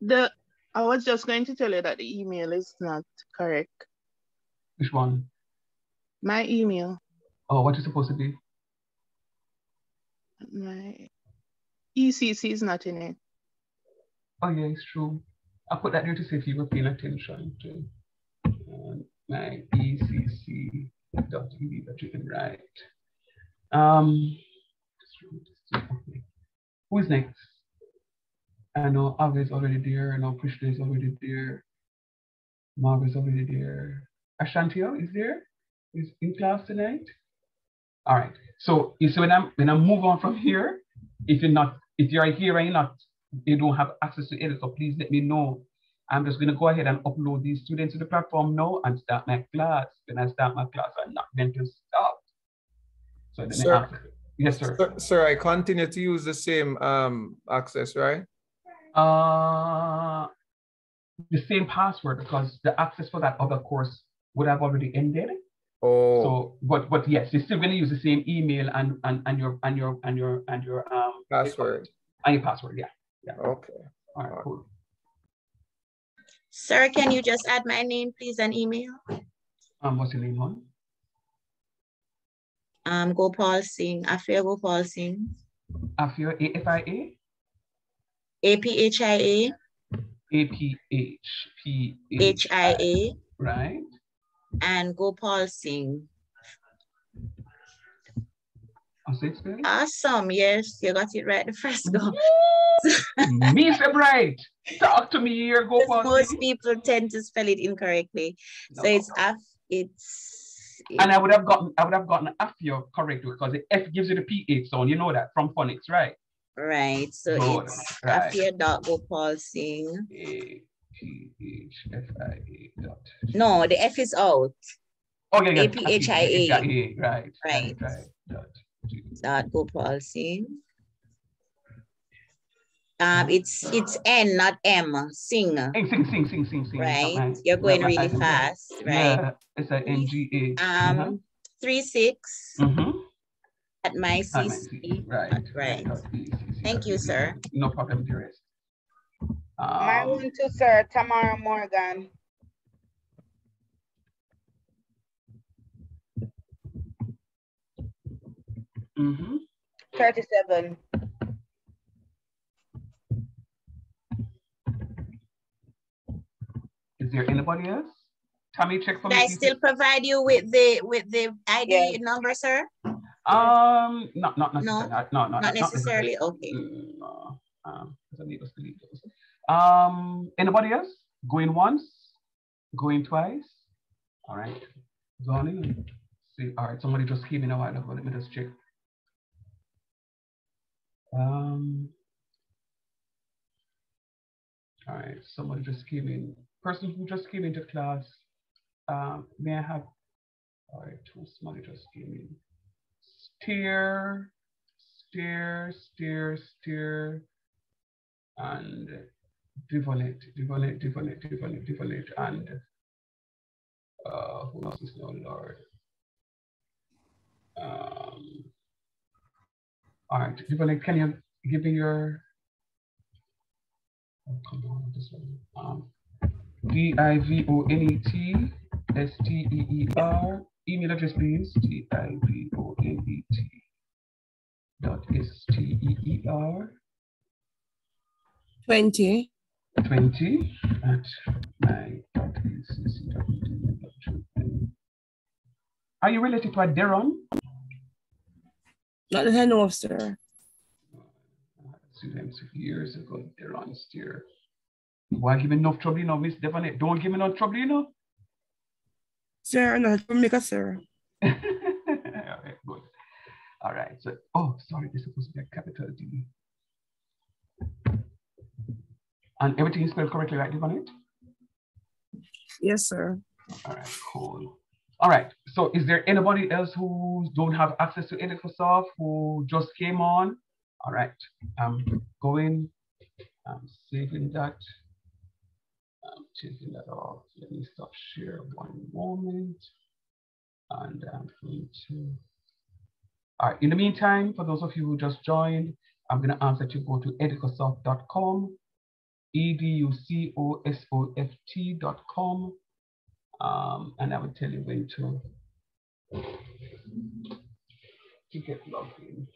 S15: The I was just going to tell you that the email is not correct.
S1: Which one?
S15: My email.
S1: Oh, what is supposed to be?
S15: My ECC is not in it.
S1: Oh yeah, it's true. I put that there to see if you were paying attention to um, my ECC dot edu that you can write. Um, who is next? I know Ava is already there. I know Krishna is already there. Marv is already there. Ashantio is there? Is in class tonight? All right. So you see when I'm when I move on from here, if you're not if you're here and you're not you don't have access to it, so please let me know. I'm just gonna go ahead and upload these students to the platform now and start my class. When I start my class, I'm not going to stop. So then I
S6: Sir,
S1: yes, sir.
S6: sir, sir, I continue to use the same um access, right?
S1: Uh, the same password because the access for that other course would have already ended.
S6: Oh,
S1: So, but but yes, you're still going to use the same email and and and your and your and your and your um
S6: password.
S1: and your password. Yeah, yeah.
S6: Okay.
S1: All right, cool.
S2: Sir, can you just add my name, please, and email?
S1: Um, what's your name, hon?
S2: Um, Gopal Singh, Afia Gopal Singh,
S1: Afia A F I A
S2: A P H I A
S1: A P H P
S2: H I A,
S1: Right.
S2: And Gopal Singh.
S1: I'll say it spell it.
S2: Awesome. Yes, you got it right the first go.
S1: Me say bright. Talk to me here, go
S2: Most people tend to spell it incorrectly. So it's Af, it's
S1: And I would have gotten I would have gotten Afia correct because the F gives you the PH sound. You know that from phonics, right?
S2: right. So
S1: Good,
S2: it's
S1: right.
S2: Afia dot Gopal Singh.
S1: A P H F I A dot.
S2: No, the F is out.
S1: Okay, yeah, yeah.
S2: A P H I A.
S1: Right. Right.
S2: Right.
S1: Right. Dot.
S2: Dot Gopal Singh. Um, it's it's N, not M. Sing.
S1: Hey, sing, sing, sing, sing, sing.
S2: Right. You're going
S1: Yeah,
S2: really fast, right?
S1: Yeah, it's a N G A.
S2: Um, three six
S1: Mhm.
S2: at my
S1: At my
S2: CC.
S1: Right.
S2: Right. Thank you, sir.
S1: No problem, dearest.
S4: My
S1: Um,
S4: one too, sir. Tamara Morgan.
S1: mhm.
S4: 37.
S1: Is there anybody else? Tommy, check for
S2: Can
S1: me.
S2: I still provide you with the with the ID number, sir?
S1: Um, not not necessarily.
S2: No?
S1: No, no,
S2: Not necessarily? Okay.
S1: Mm, no. Um, I need to leave those. Um, anybody else? Going once? Going twice? All right. Going in. See, all right. Somebody just came in a while ago. Let me just check. Um. All right. Somebody just came in. Person who just came into class. Um, may I have? All right. Somebody just came in steer, steer, steer, steer, and devolate, devolate, devolate, devolate, devolate, and uh, who else is now, Lord? Um, all right, devolate, can you give me your, oh, come on, this one. Um, D-I-V-O-N-E-T-S-T-E-E-R, email address, please, D-I-V-O-N-E-T dot S-T-E-E-R
S5: 20.
S1: 20 at my dot ACC dot edu dot JN. Are you related to a Deron?
S5: Not that I know of, sir.
S1: Students years ago, Deron Steer. Why give me enough trouble, you know, Miss Devonet? Don't give me no trouble, you know?
S5: Sir, not Jamaica, sir.
S1: All right, good. All right. So, oh, sorry, this is supposed to be a capital D. And everything is spelled correctly, right, Devonet?
S5: Yes, sir.
S1: All right, cool. All right. So, is there anybody else who don't have access to Educosoft who just came on? All right. I'm going. I'm saving that. I'm taking that off. Let me stop share one moment. And I'm going to. All right. In the meantime, for those of you who just joined, I'm going to ask that you go to educosoft.com. educosoft.com. Um, and I will tell you when to, to get logged in.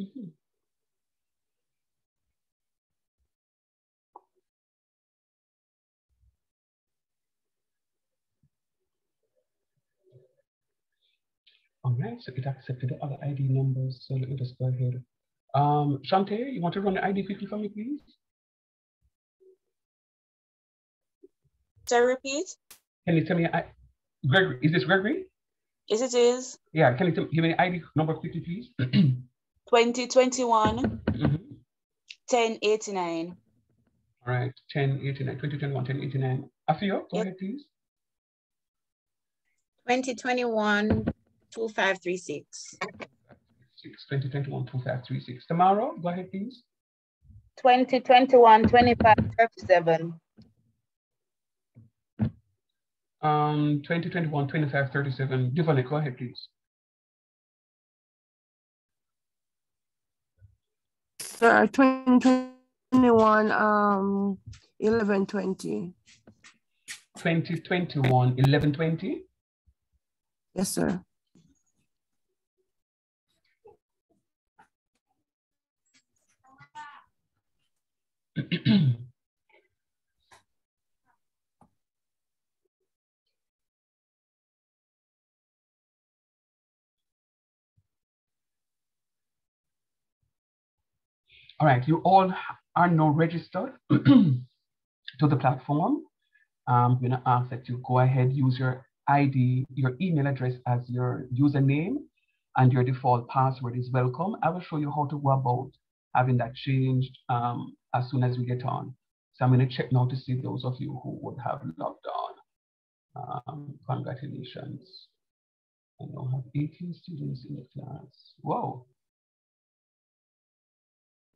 S1: Mhm. All right, so it accepted the other ID numbers. So let me just go ahead. Um, Shawntae, you want to run the ID quickly for me, please?
S12: Sir, repeat.
S1: Can you tell me, I, Gregory, is this Gregory?
S12: Yes, it is.
S1: Yeah, can you tell, give me the ID number quickly, please?
S12: 2021
S1: Mhm.
S12: 1089.
S1: All right, 1089, 2021, 1089. Afio, go
S12: Yep.
S1: ahead, please.
S2: 2021 2536.
S1: Six, 2021, 2536. Tamara, go ahead, please.
S4: 2021 2537.
S1: Um, 2021, 2537. Giovanni, go ahead, please.
S13: Sir, 2021, um, 1120.
S1: 2021, 1120.
S13: Yes, sir.
S1: All right, you all are now registered to the platform. I'm going to ask that you go ahead, use your ID, your email address as your username, and your default password is welcome. I will show you how to go about having that changed um, as soon as we get on. So I'm going to check now to see those of you who would have logged on. Um, congratulations. I now have 18 students in the class. Whoa.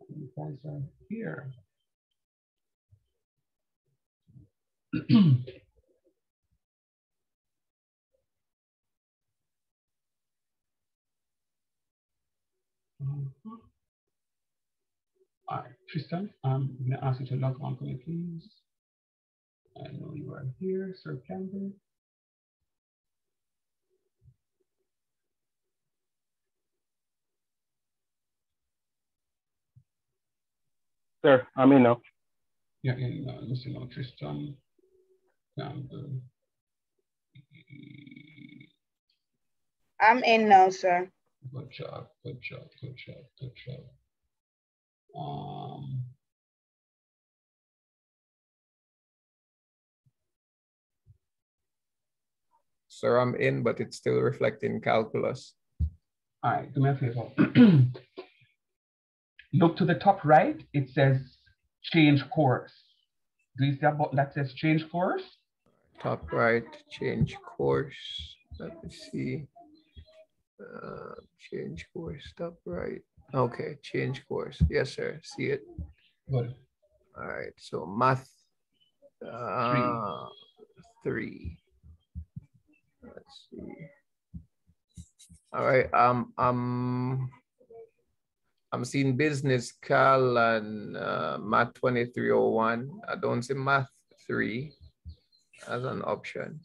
S1: You guys are here. Mhm. All right, Tristan, I'm going to ask you to log on for me, please. I know you are here, Sir Campbell.
S8: Sir, I'm in now.
S1: Yeah, yeah, yeah. Listen now, Tristan Campbell.
S4: I'm in now, sir.
S1: Good job, good job, good job, good job. Um,
S6: Sir, I'm in, but it's still reflecting calculus.
S1: all right, do me a favor. Look to the top right, it says change course. Do you see button that says change course?
S6: top right, change course. Let me see. Uh, change course, top right. Okay, change course. Yes, sir. See it.
S1: Good.
S6: All right. So math uh, three. Let's see. All right. Um. Um. I'm seeing business Cal and uh, math 2301. I don't see math three as an option.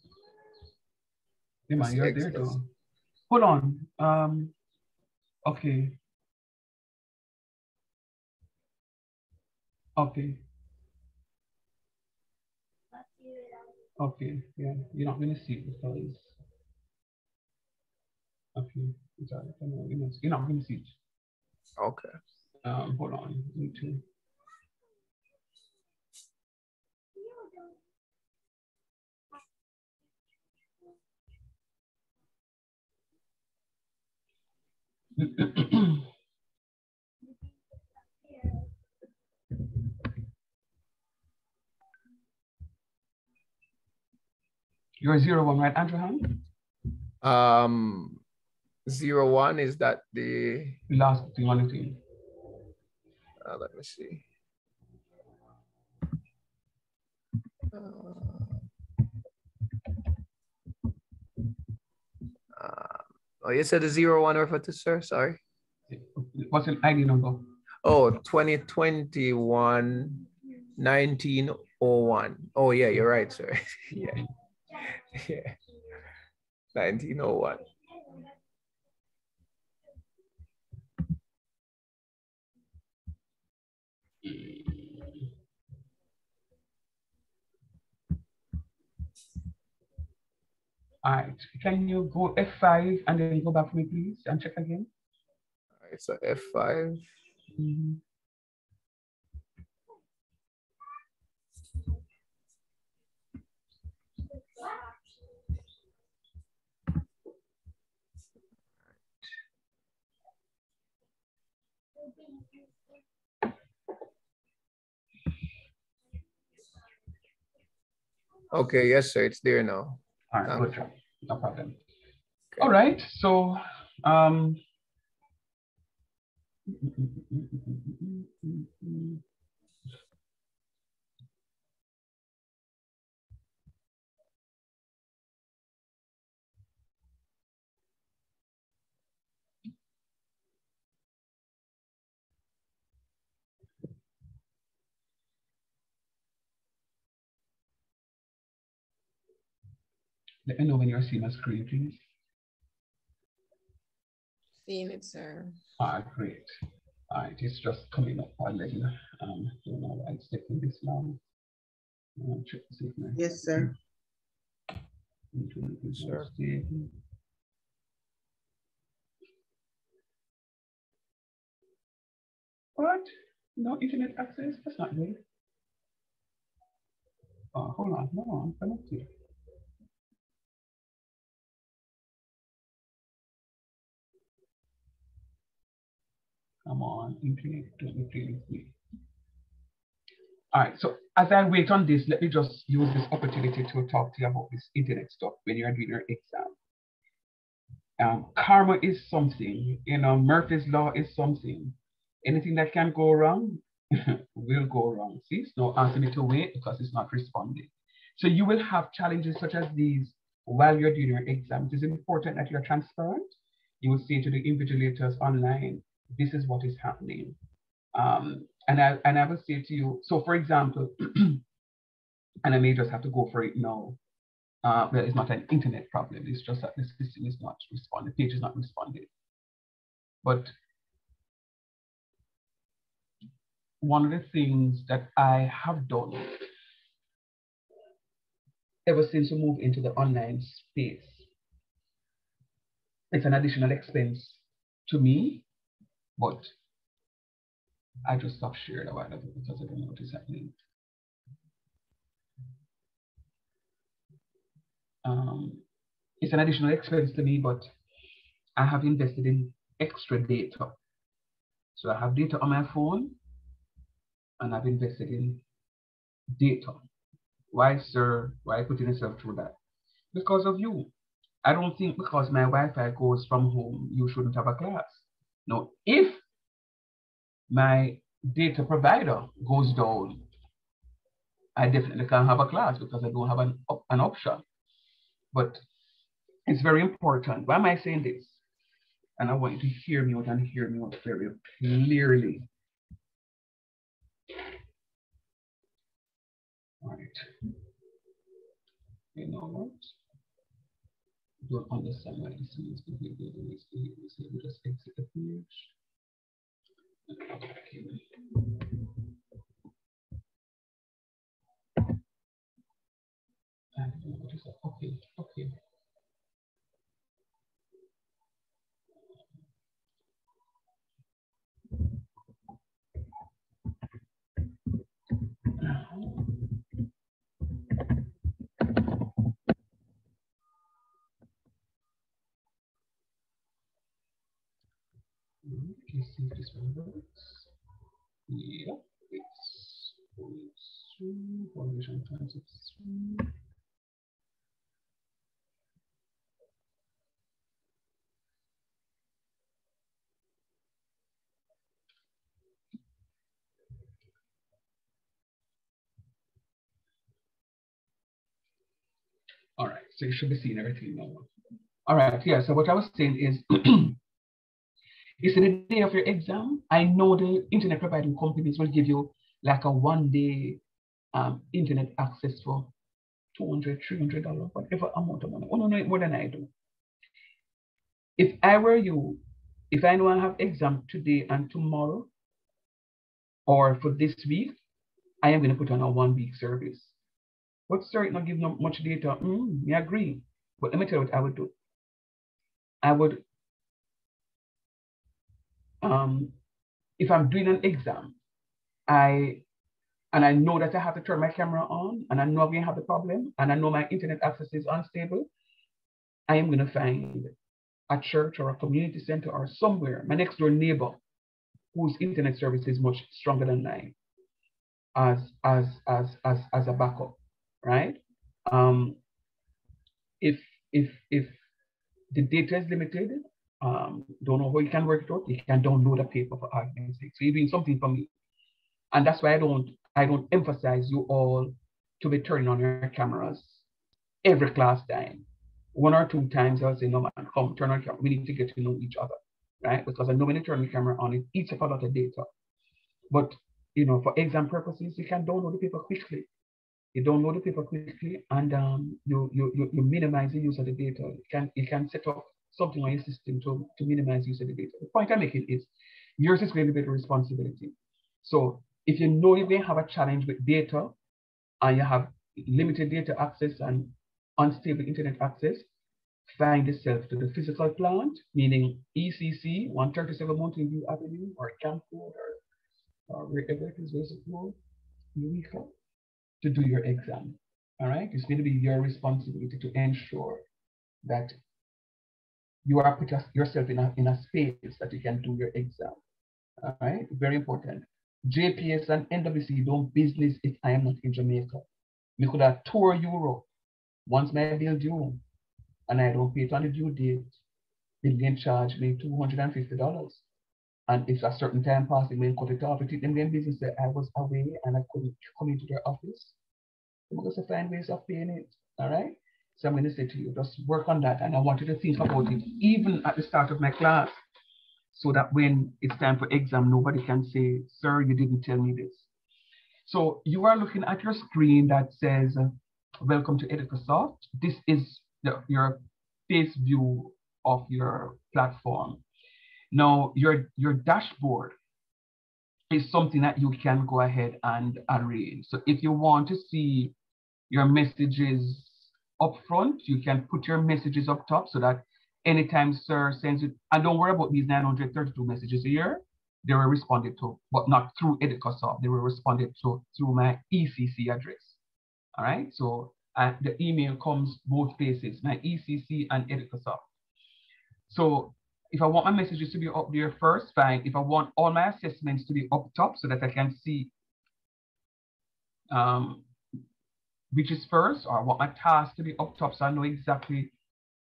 S1: Yeah, man, you're there too. Hold on. Um, okay. Okay. Okay, yeah, you're not gonna see it because okay, you're not gonna see it.
S6: Okay.
S1: Um, hold on. You're zero one, right, Andrew?
S6: Um, zero one is that the
S1: last thing team?
S6: Uh, let me see. Uh, oh, you said the zero one refer to sir. Sorry.
S1: What's an ID number?
S6: Oh, 2021 1901. Oh, yeah, you're right, sir. yeah. Yeah. 1901.
S1: All right, can you go F5 and then go back for me, please, and check again?
S6: All right, so F5.
S1: Mm -hmm.
S6: Okay, yes, sir, it's there now.
S1: All right, good job. No problem. Okay. All right, so um, Let me know when you're seeing my screen, please.
S5: Seeing it, sir.
S1: All right, great. All right, it's just coming up already. Um, don't know why it's taking this long. Uh, check to see if my
S10: yes, sir.
S6: Sure.
S1: What? No internet access? That's not good. Oh, hold on, hold on, come up here. Come on, internet, let me All right, so as I wait on this, let me just use this opportunity to talk to you about this internet stuff when you're doing your exam. Um, karma is something, you know, Murphy's Law is something. Anything that can go wrong will go wrong. See, so answer me to wait because it's not responding. So you will have challenges such as these while you're doing your exam. It is important that you're transparent. You will say to the invigilators online, this is what is happening. Um, and I and I will say to you, so for example, and I may just have to go for it now. Uh, well, it's not an internet problem. It's just that the system is not responding. The page is not responding. But one of the things that I have done ever since we moved into the online space, it's an additional expense to me but I just stopped sharing a while ago because I don't know what is happening. Um, it's an additional expense to me, but I have invested in extra data. So I have data on my phone and I've invested in data. Why, sir? Why putting yourself through that? Because of you. I don't think because my Wi-Fi goes from home, you shouldn't have a class. No, if my data provider goes down, I definitely can't have a class because I don't have an, an option. But it's very important. Why am I saying this? And I want you to hear me out and hear me out very clearly. All right. You know what? So we just exit the page. Okay. Okay, okay. Let's see if this one works. Yeah, it's times of three. All right, so you should be seeing everything now. All right, yeah, so what I was saying is, it's the day of your exam. I know the internet providing companies will give you like a one day um, internet access for 200 $300, whatever amount of money. Oh, no, no, more than I do. If I were you, if I know I have exam today and tomorrow, or for this week, I am going to put on a one week service. But sir, not giving much data. Mm, I agree. But let me tell you what I would do. I would, um, if I'm doing an exam, I and I know that I have to turn my camera on, and I know I'm gonna have the problem, and I know my internet access is unstable, I am gonna find a church or a community center or somewhere, my next door neighbor, whose internet service is much stronger than mine, as as as as as a backup right? Um, if if if the data is limited, um, don't know how you can work it out. You can download a paper for argument's sake. So you're doing something for me, and that's why I don't I don't emphasize you all to be turning on your cameras every class time. One or two times I'll say, no man, come turn on camera. We need to get to know each other, right? Because I know when you turn the camera on, it eats up a lot of data. But you know, for exam purposes, you can download the paper quickly you download the paper quickly and um, you, you, you, you minimize the use of the data. You can, you can set up something on your system to, to minimize use of the data. The point I'm making is yours is going to be the responsibility. So if you know you may have a challenge with data and you have limited data access and unstable internet access, find yourself to the physical plant, meaning ECC, 137 Mountain View Avenue, or Camp or, or wherever it is, where's it called? To do your exam. All right, it's going to be your responsibility to ensure that you are put yourself in a, in a space that you can do your exam. All right, very important. JPS and NWC don't business if I am not in Jamaica. We could have tour Europe once my bill due and I don't pay it on the due date. They can charge me $250. And if a certain time passed, they may cut it off. It them in business that I was away and I couldn't come into their office. I'm going to find ways of paying it. All right. So I'm going to say to you, just work on that. And I want you to think about it even at the start of my class. So that when it's time for exam, nobody can say, sir, you didn't tell me this. So you are looking at your screen that says, welcome to Educosoft. This is the, your face view of your platform. Now, your, your dashboard is something that you can go ahead and arrange. So if you want to see your messages up front, you can put your messages up top so that anytime sir sends it, and don't worry about these 932 messages a year, they were responded to, but not through Educosoft. They were responded to through my ECC address. All right, so uh, the email comes both places, my ECC and Educosoft. So if I want my messages to be up there first, fine. If I want all my assessments to be up top so that I can see um, which is first, or I want my task to be up top so I know exactly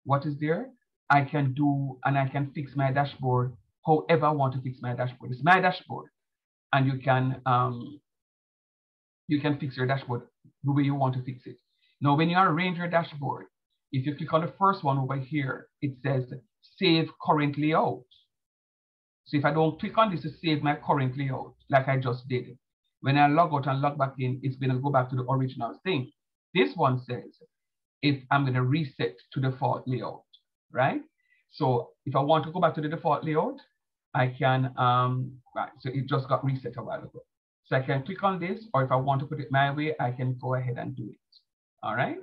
S1: what is there, I can do and I can fix my dashboard however I want to fix my dashboard. It's my dashboard. And you can um, you can fix your dashboard the way you want to fix it. Now, when you arrange your dashboard, if you click on the first one over here, it says save current layout. So if I don't click on this to save my current layout, like I just did, when I log out and log back in, it's going to go back to the original thing. This one says if I'm going to reset to default layout, right? So if I want to go back to the default layout, I can, um, right, so it just got reset a while ago. So I can click on this, or if I want to put it my way, I can go ahead and do it. All right.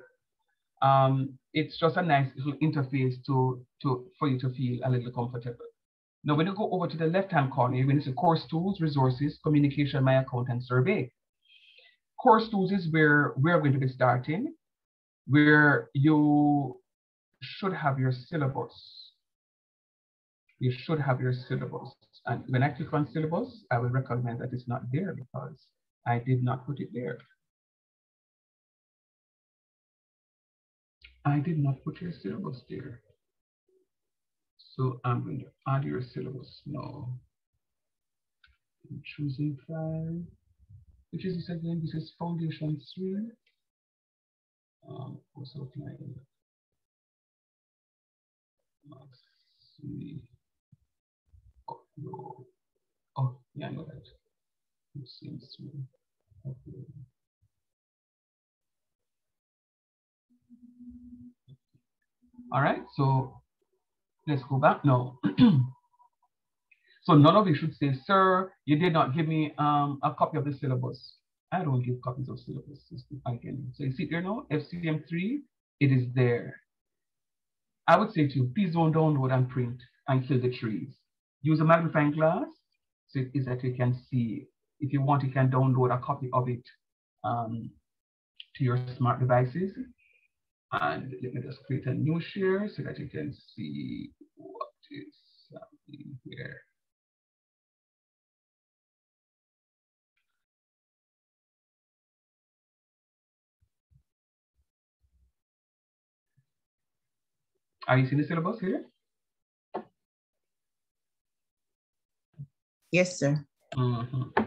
S1: Um, it's just a nice little interface to, to for you to feel a little comfortable. Now, when you go over to the left-hand corner, you're going to see course tools, resources, communication, my account, and survey. Course tools is where we're going to be starting, where you should have your syllabus. You should have your syllabus. And when I click on syllabus, I will recommend that it's not there because I did not put it there. I did not put your syllabus there. So I'm going to add your syllabus now. I'm choosing file, which is again, this is foundation three. Um. Max three. Oh. Oh, yeah, I know that. Seems okay. All right, so let's go back now. so none of you should say, sir, you did not give me um, a copy of the syllabus. I don't give copies of syllabus again. So you see there now, FCM3, it is there. I would say to you, please don't download and print and kill the trees. Use a magnifying glass so it is that you can see. If you want, you can download a copy of it um, to your smart devices. And let me just create a new share so that you can see what is happening here. Are you seeing the syllabus here?
S10: Yes, sir.
S1: Mm -hmm.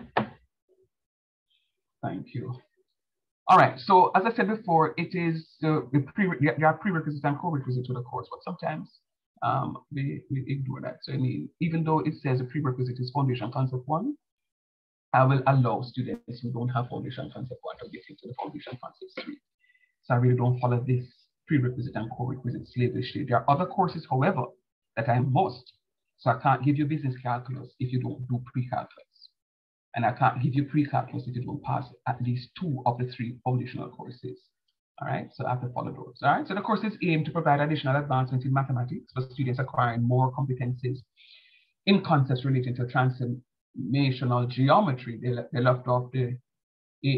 S1: Thank you. All right, so as I said before, it is the, the pre, there are prerequisites and co-requisites to the course, but sometimes um, we, we ignore that. So I mean, even though it says a prerequisite is foundation concept one, I will allow students who don't have foundation concept one to get into the foundation concept three. So I really don't follow this prerequisite and co-requisite slavishly. There are other courses, however, that I must. So I can't give you business calculus if you don't do pre-calculus. And I can't give you pre-calculus if you don't pass at least two of the three foundational courses. All right, so I have to follow those. All right, so the courses aim to provide additional advancement in mathematics for students acquiring more competencies in concepts relating to transformational geometry. They, they left off the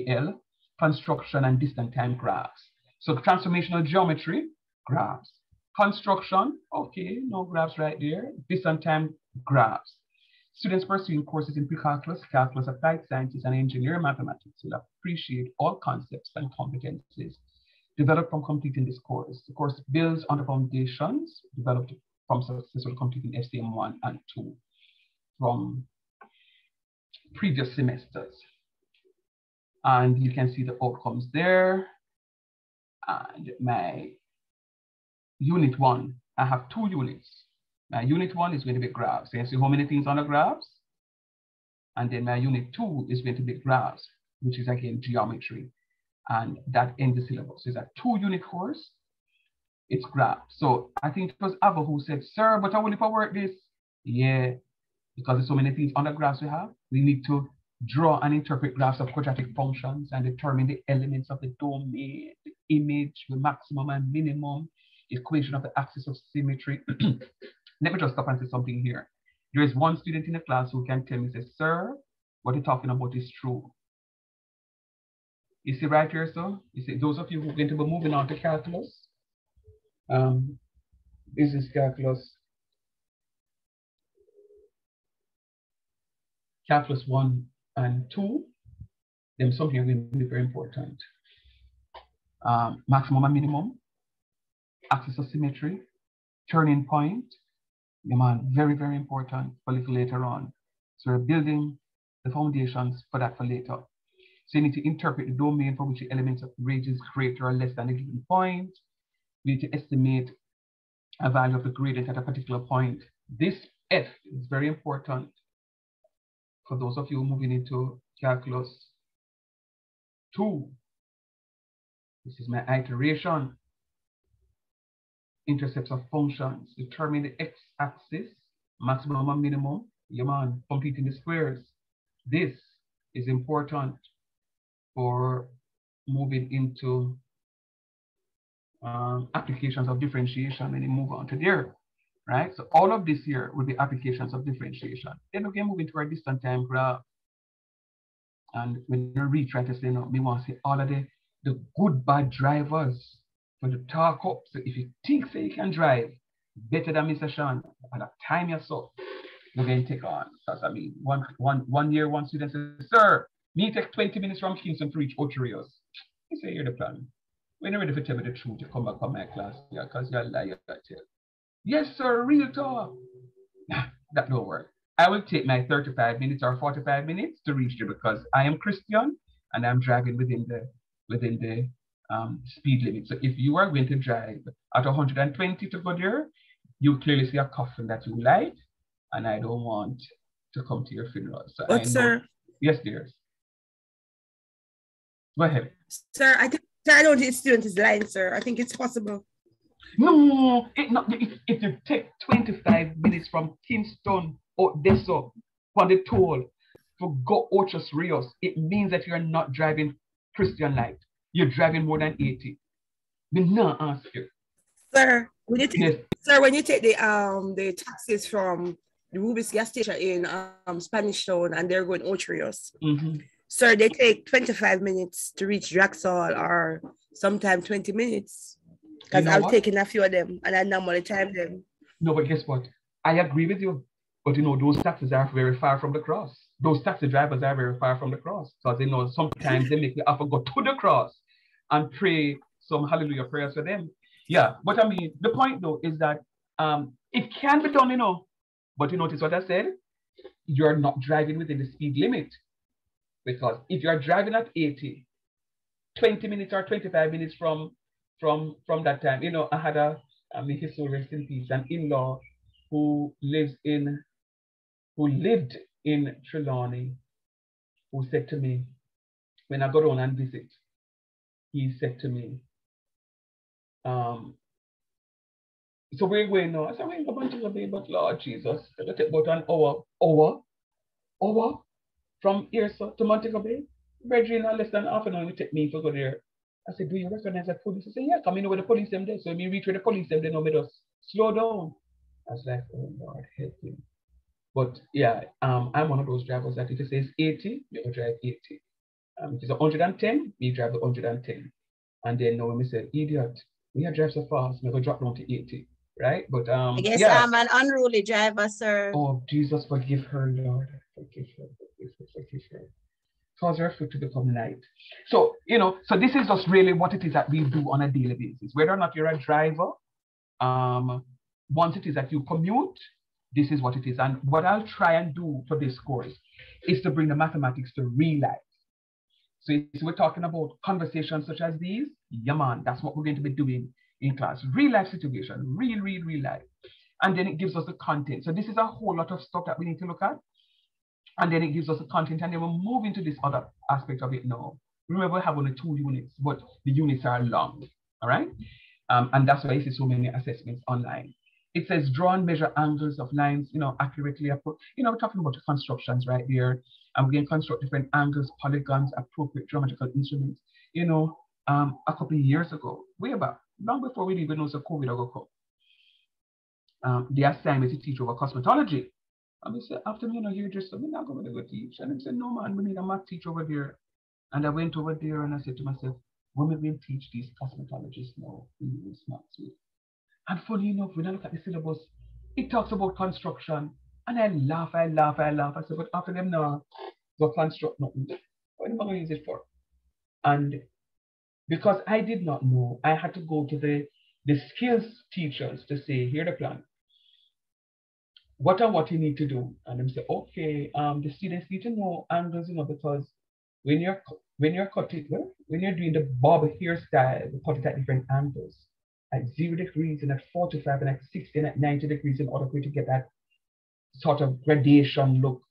S1: AL, construction and distant time graphs. So transformational geometry, graphs. Construction, okay, no graphs right there. Distant time graphs. Students pursuing courses in pre-calculus, calculus, applied sciences, and engineering mathematics will appreciate all concepts and competencies developed from completing this course. The course builds on the foundations developed from successful completing FCM 1 and 2 from previous semesters. And you can see the outcomes there. And my unit one, I have two units. My unit one is going to be graphs. So you see how many things on the graphs? And then my unit two is going to be graphs, which is again geometry. And that ends the syllabus. It's a two unit course. It's graphs. So I think it was Ava who said, sir, but I will if I work this. Yeah, because there's so many things on the graphs we have. We need to draw and interpret graphs of quadratic functions and determine the elements of the domain, image, the maximum and minimum, equation of the axis of symmetry. Let me just stop and say something here. There is one student in the class who can tell me, say, sir, what you're talking about is true. You see right here, sir? You see, those of you who are going to be moving on to calculus, um, is calculus, calculus one and two, then something is going to be very important. Um, maximum and minimum, axis of symmetry, turning point. Yeah, very, very important for little later on. So we're building the foundations for that for later. So you need to interpret the domain for which the elements of range is greater or less than a given point. We need to estimate a value of the gradient at a particular point. This F is very important for those of you moving into calculus two. This is my iteration. Intercepts of functions. Determine the x-axis, maximum and minimum. Yeah, man, completing the squares. This is important for moving into um, applications of differentiation and then move on to there, right? So all of this here will be applications of differentiation. Then we can move into our distant time graph. And when you read, try to say, no, we want to see all of the, the good, bad drivers for the talk up. So if you think so you can drive better than Mr. Shand, the time yourself, you're going to take on. Because I mean, one, one, one year, one student says, sir, me take 20 minutes from Kingston to reach Ocho Rios. You say, you're the plan. When you're ready to tell me the truth, you come back on my class, yeah, because you're a liar, tell. Yes, sir, real talk. Nah, that don't work. I will take my 35 minutes or 45 minutes to reach you because I am Christian and I'm driving within the within the um, speed limit. So if you are going to drive at 120 to go there, you clearly see a coffin that you light, and I don't want to come to your funeral. So
S16: but
S1: I know,
S16: sir,
S1: yes, dears. Go ahead.
S16: sir, I think sir, I don't think student is lying, sir. I think it's possible.
S1: No, it not, if, if you take 25 minutes from Kingston or Deso on the toll to go Ochos Rios, it means that you're not driving Christian light. You're driving more than 80. Me not ask you.
S16: Sir, when you take, sir, when you take the um the taxis from the Rubis gas station in um Spanish Town and they're going Ocho Rios,
S1: Mhm.
S16: sir, they take 25 minutes to reach Drax Hall or sometimes 20 minutes. Because
S1: know
S16: I've
S1: what?
S16: taken a few of them and I normally time them.
S1: No, but guess what? I agree with you. But you know, those taxis are very far from the cross. Those taxi drivers are very far from the cross. So they know sometimes they make have to go to the cross and pray some hallelujah prayers for them. Yeah, but I mean, the point though is that um, it can be done, you know. But you notice what I said? You're not driving within the speed limit. Because if you're driving at 80, 20 minutes or 25 minutes from from from that time, you know, I had a, I mean, his soul rest in peace, an in-law who lives in, who lived in Trelawny, who said to me, when I got on and visit, he said to me, um, so we're going now. I said, we're going to the but Lord Jesus, it'll take about an hour, hour, hour from here so, to Montego Bay. Brethren, less than half an hour, it take me to go there. I said, do you recognize the police? I said, yeah, come in with the police them there. So we reach where the police them, they know me just slow down. I was like, oh Lord, help me. But yeah, um, I'm one of those drivers that if it says 80, you will drive 80. Um, if it's 110, we drive the 110. And then now when we say, idiot, we have drive so fast, we will drop down to 80, right? But um,
S2: I guess
S1: yeah.
S2: I'm an unruly driver, sir.
S1: Oh, Jesus, forgive her, Lord. Forgive her, forgive her, forgive her. Cause her foot to become light. So, you know, so this is just really what it is that we do on a daily basis. Whether or not you're a driver, um, once it is that you commute, this is what it is. And what I'll try and do for this course is to bring the mathematics to real life. So if we're talking about conversations such as these, yeah that's what we're going to be doing in class. Real life situation, real, real, real life. And then it gives us the content. So this is a whole lot of stuff that we need to look at. And then it gives us the content. And then we'll move into this other aspect of it now. Remember, we have only two units, but the units are long. All right. Um, and that's why you see so many assessments online. It says draw and measure angles of lines, you know, accurately. You know, we're talking about the constructions right there. And we can construct different angles, polygons, appropriate geometrical instruments. You know, um, a couple of years ago, way back, long before we even know the COVID or go come, um, they assigned me to teach over cosmetology. And we said, after me, you know, you're just, I'm not going to go teach. And I said, no, man, we need a math teacher over there. And I went over there and I said to myself, we will teach these cosmetologists now, use maths with. And funny enough, when I look at the syllabus, it talks about construction. And I laugh, I laugh, I laugh. I said, but after them now, go construct nothing. What am I going to use it for? And because I did not know, I had to go to the, the skills teachers to say, here the plan. What are what you need to do? And them say, okay, um, the students need to know angles, you know, because when you're when you're cutting, when you're doing the bob hairstyle, you cut it at different angles, at zero degrees and at 45 and at 60 and at 90 degrees in order for you to get that sort of gradation look.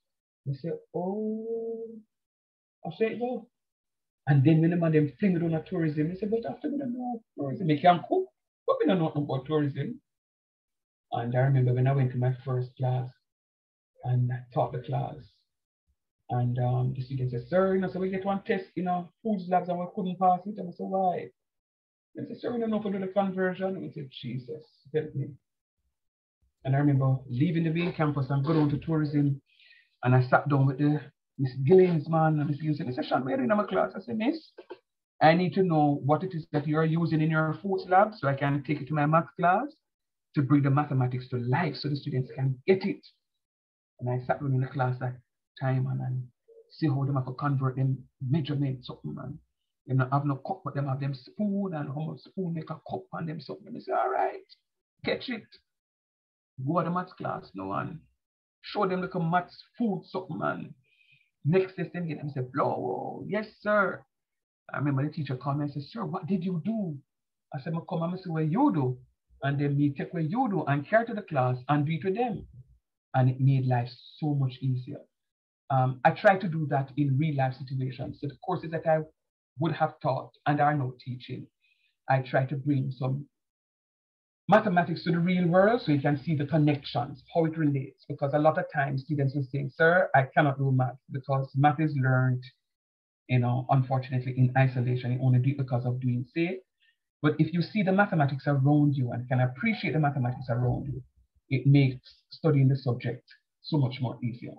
S1: I say, oh, I say, well. And then when the them fling it on a tourism, they say, but after we don't know tourism, they can cook, but we don't know about tourism. And I remember when I went to my first class and I taught the class, and um, the student said, sir, you know, so we get one test you know, foods labs and we couldn't pass it. And I said, why? Know if we the conversion. Said, Jesus, help me. And I remember leaving the main campus and going on to tourism. And I sat down with the Miss Gillens, man, and Miss Gillens said, Mr. Shand, we're in my class. I said, Miss, I need to know what it is that you're using in your foods lab so I can take it to my math class to bring the mathematics to life so the students can get it. And I sat down in the class that time and, and see how them have to convert them measurements something man. Them not have no cup, but them have them spoon and how spoon make a cup and them something. And they say, all right, catch it. Go to the maths class no and show them a maths food something man. Next test them get them say, blow, yes, sir. I remember the teacher called me and said, sir, what did you do? I said, I come and see what you do. And then me take what you do and carry to the class and do it with them. And it made life so much easier. Um, I try to do that in real life situations. So the courses that I would have taught and are now teaching, I try to bring some mathematics to the real world so you can see the connections, how it relates. Because a lot of times students will say, sir, I cannot do math because math is learned, you know, unfortunately in isolation. You only do it because of doing say. But if you see the mathematics around you and can appreciate the mathematics around you, it makes studying the subject so much more easier.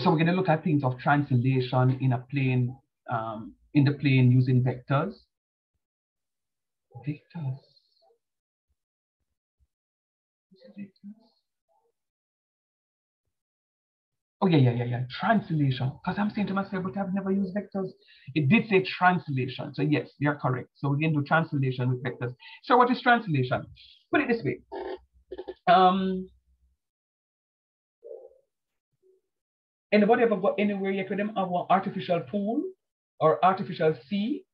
S1: So we're going to look at things of translation in a plane, um, in the plane using vectors. Vectors. Oh yeah, yeah, yeah, yeah. Translation. Because I'm saying to myself, but I've never used vectors. It did say translation. So yes, you're correct. So we can do translation with vectors. So what is translation? Put it this way. Um, Anybody ever got anywhere you could them have an artificial pool or artificial sea?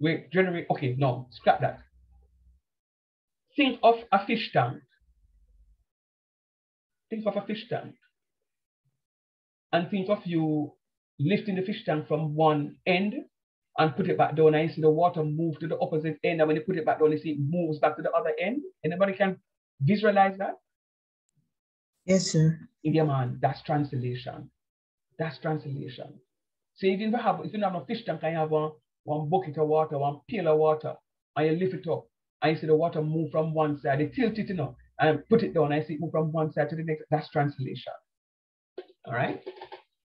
S1: We generate, okay, no, scrap that. Think of a fish tank. Think of a fish tank. And think of you lifting the fish tank from one end and put it back down and you see the water move to the opposite end. And when you put it back down, you see it moves back to the other end. Anybody can visualize that?
S13: Yes, sir.
S1: India man, that's translation. That's translation. So if you have if you have a fish tank and you have one, one bucket of water, one pail of water, and you lift it up, and you see the water move from one side, you tilt it, you know, and put it down, and you see it move from one side to the next. That's translation. All right.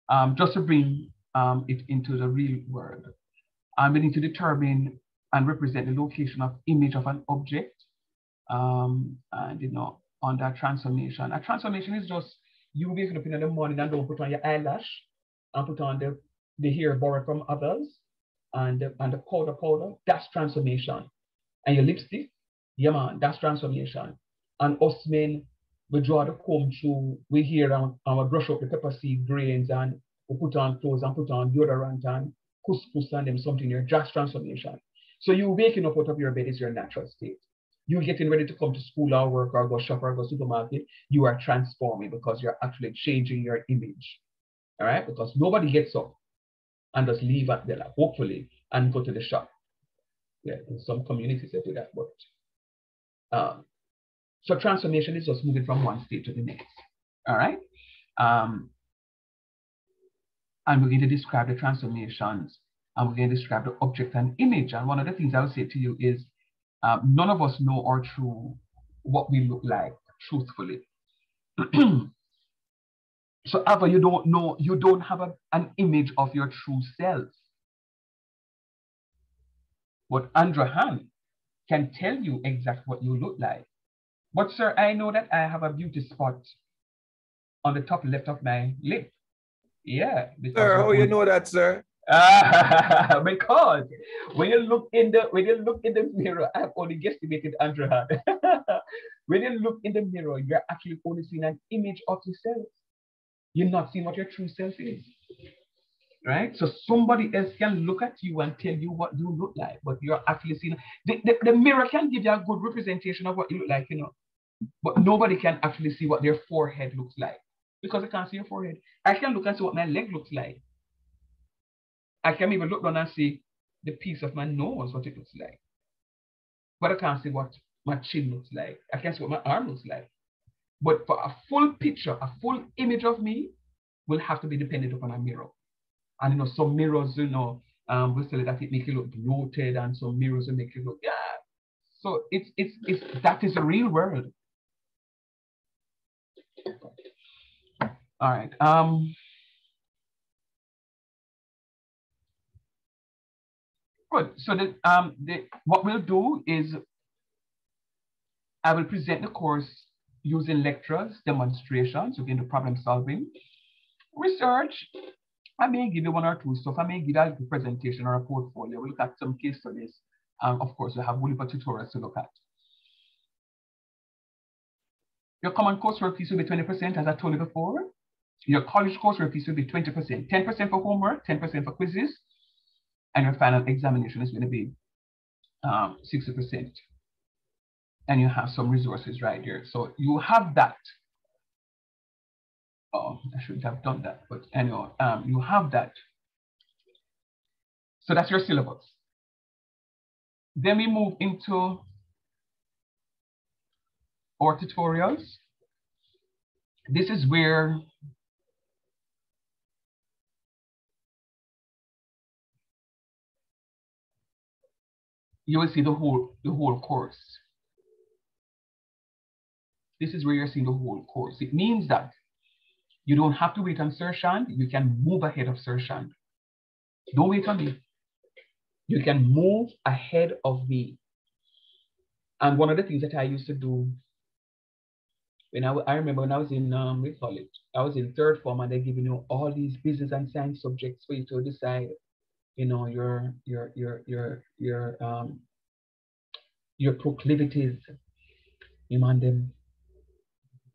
S1: Um, just to bring um, it into the real world. Um, we need to determine and represent the location of image of an object. Um, and you know, on that transformation. A transformation is just you waking up in the morning and don't put on your eyelash and put on the, the hair borrowed from others and and the powder powder. That's transformation. And your lipstick, yeah man, that's transformation. And us men, we draw the comb through, we hear and, and we brush up the pepper seed grains and we put on clothes and put on deodorant and couscous and them something here, just transformation. So you waking up out of your bed is your natural state You're getting ready to come to school or work or go shop or go supermarket, you are transforming because you're actually changing your image. All right? Because nobody gets up and just leave at there, hopefully, and go to the shop. Yeah, in some communities they do that, but um, so transformation is just moving from one state to the next. All right. Um, and we're going to describe the transformations and we're going to describe the object and image. And one of the things I would say to you is um, none of us know our true, what we look like, truthfully. so ever you don't know, you don't have a, an image of your true self. But Andra Han can tell you exactly what you look like. But sir, I know that I have a beauty spot on the top left of my lip. Yeah.
S17: Sir, how you know that, sir?
S1: Uh, because when you look in the when you look in the mirror, I've only guesstimated Andrew had. when you look in the mirror, you're actually only seeing an image of yourself. You're not seeing what your true self is. Right? So somebody else can look at you and tell you what you look like, but you're actually seeing the, the, the mirror can give you a good representation of what you look like, you know. But nobody can actually see what their forehead looks like because I can't see your forehead. I can look and see what my leg looks like I can even look down and see the piece of my nose, what it looks like. But I can't see what my chin looks like. I can't see what my arm looks like. But for a full picture, a full image of me will have to be dependent upon a mirror. And you know, some mirrors, you know, um, will say that it make you look bloated, and some mirrors will make you look, yeah. So it's it's it's that is the real world. All right. Um Good. So the, um, the, what we'll do is I will present the course using lectures, demonstrations, you again, the problem solving, research. I may give you one or two stuff. I may give you a presentation or a portfolio. We'll look at some case studies. Um, of course, we have multiple tutorials to look at. Your common coursework fees will be 20%, as I told you before. Your college coursework fees will be 20%, 10% for homework, 10% for quizzes, and your final examination is going to be um, 60%. And you have some resources right here. So you have that. Oh, I shouldn't have done that, but anyway, um, you have that. So that's your syllabus. Then we move into our tutorials. This is where you will see the whole, the whole course. This is where you're seeing the whole course. It means that you don't have to wait on Sir Shand. You can move ahead of Sir Shand. Don't wait on me. You can move ahead of me. And one of the things that I used to do when I, I remember when I was in um, college, I was in third form and they're giving you all these business and science subjects for you to decide you know, your your your your your um your proclivities. You man them.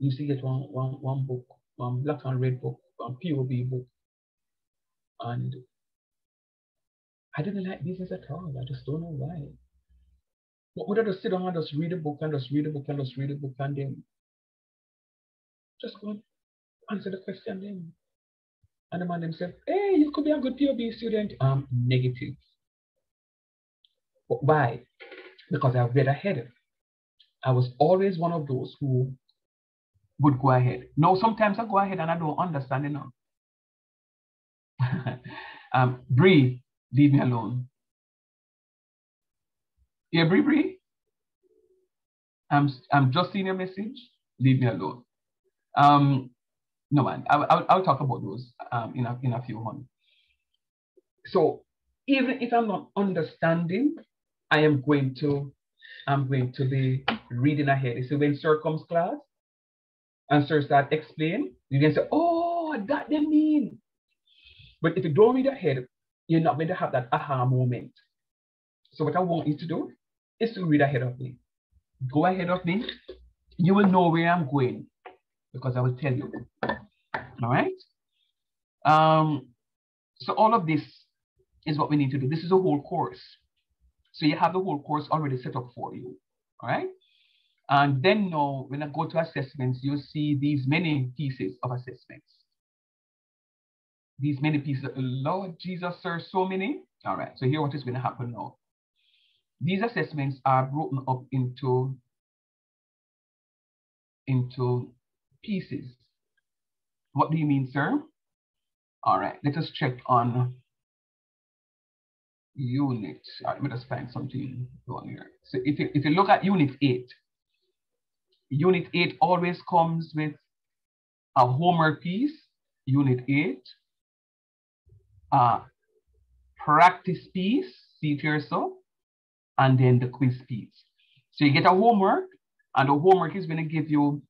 S1: You see get one one one book, one black and red book, one POB book. And I didn't like business at all. I just don't know why. But would I just sit down and just read a book and just read a book and just read a book and then just go and answer the question then? And the man himself, hey, you could be a good POB student. Um, negative. But why? Because I read ahead. I was always one of those who would go ahead. No, sometimes I go ahead and I don't understand enough. um, breathe, leave me alone. Yeah, Bree, Bree. I'm, I'm just seeing your message. Leave me alone. Um, no man, I, will I'll talk about those um, in, a, in a few months. So even if I'm not understanding, I am going to, I'm going to be reading ahead. So when Sir comes class and start explain, you can say, oh, that they mean. But if you don't read ahead, you're not going to have that aha moment. So what I want you to do is to read ahead of me. Go ahead of me. You will know where I'm going because I will tell you. All right. Um, so all of this is what we need to do. This is a whole course. So you have the whole course already set up for you. All right. And then now, when I go to assessments, you'll see these many pieces of assessments. These many pieces. Lord Jesus, sir, so many. All right. So here what is going to happen now. These assessments are broken up into, into pieces. What do you mean, sir? All right, let us check on unit. All right, let just find something on here. So if you, if you look at unit eight, unit eight always comes with a homework piece, unit eight, a practice piece, see it so, and then the quiz piece. So you get a homework, and the homework is going to give you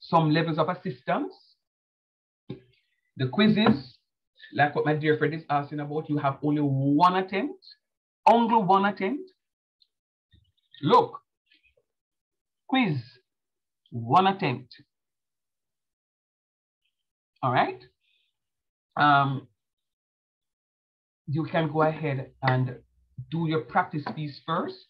S1: some levels of assistance the quizzes like what my dear friend is asking about, you have only one attempt, only one attempt. Look, quiz, one attempt. All right. Um, you can go ahead and do your practice piece first.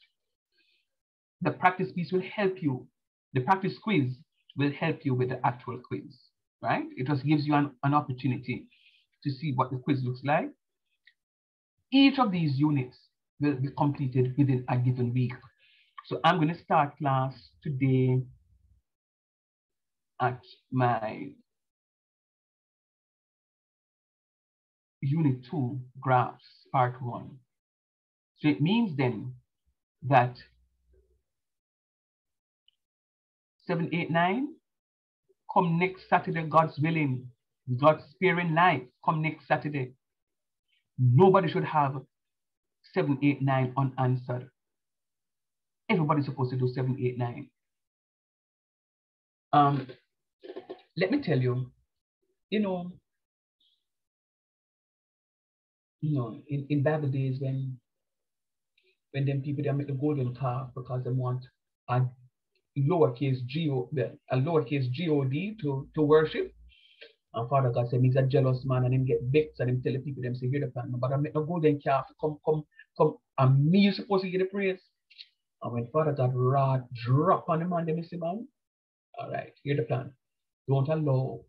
S1: The practice piece will help you. The practice quiz will help you with the actual quiz, right? It just gives you an, an opportunity to see what the quiz looks like. Each of these units will be completed within a given week. So I'm going to start class today at my unit two graphs part one. So it means then that seven, eight, nine, come next Saturday, God's willing, God's sparing life, come next Saturday. Nobody should have seven, eight, nine unanswered. Everybody's supposed to do seven, eight, nine. Um, let me tell you, you know, you know, in, in Bible days when when them people they make the golden calf because they want a lowercase g a lowercase god to to worship. And Father God said, he's a jealous man and him get vexed and him tell the people them say, hear the plan, but I make no golden calf come come come and me you supposed to get the praise. And when Father God rod drop on the man, they say, man, all right, hear the plan. Don't allow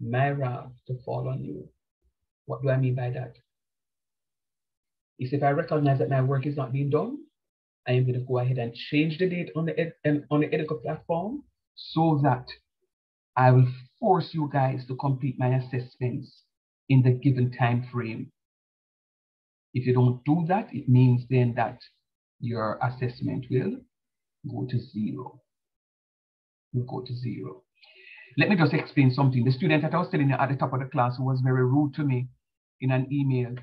S1: my wrath to fall on you. What do I mean by that? is if I recognize that my work is not being done, I am going to go ahead and change the date on the ed, on the Educa platform so that I will force you guys to complete my assessments in the given time frame. If you don't do that, it means then that your assessment will go to zero. Will go to zero. Let me just explain something. The student that I was telling you at the top of the class who was very rude to me in an email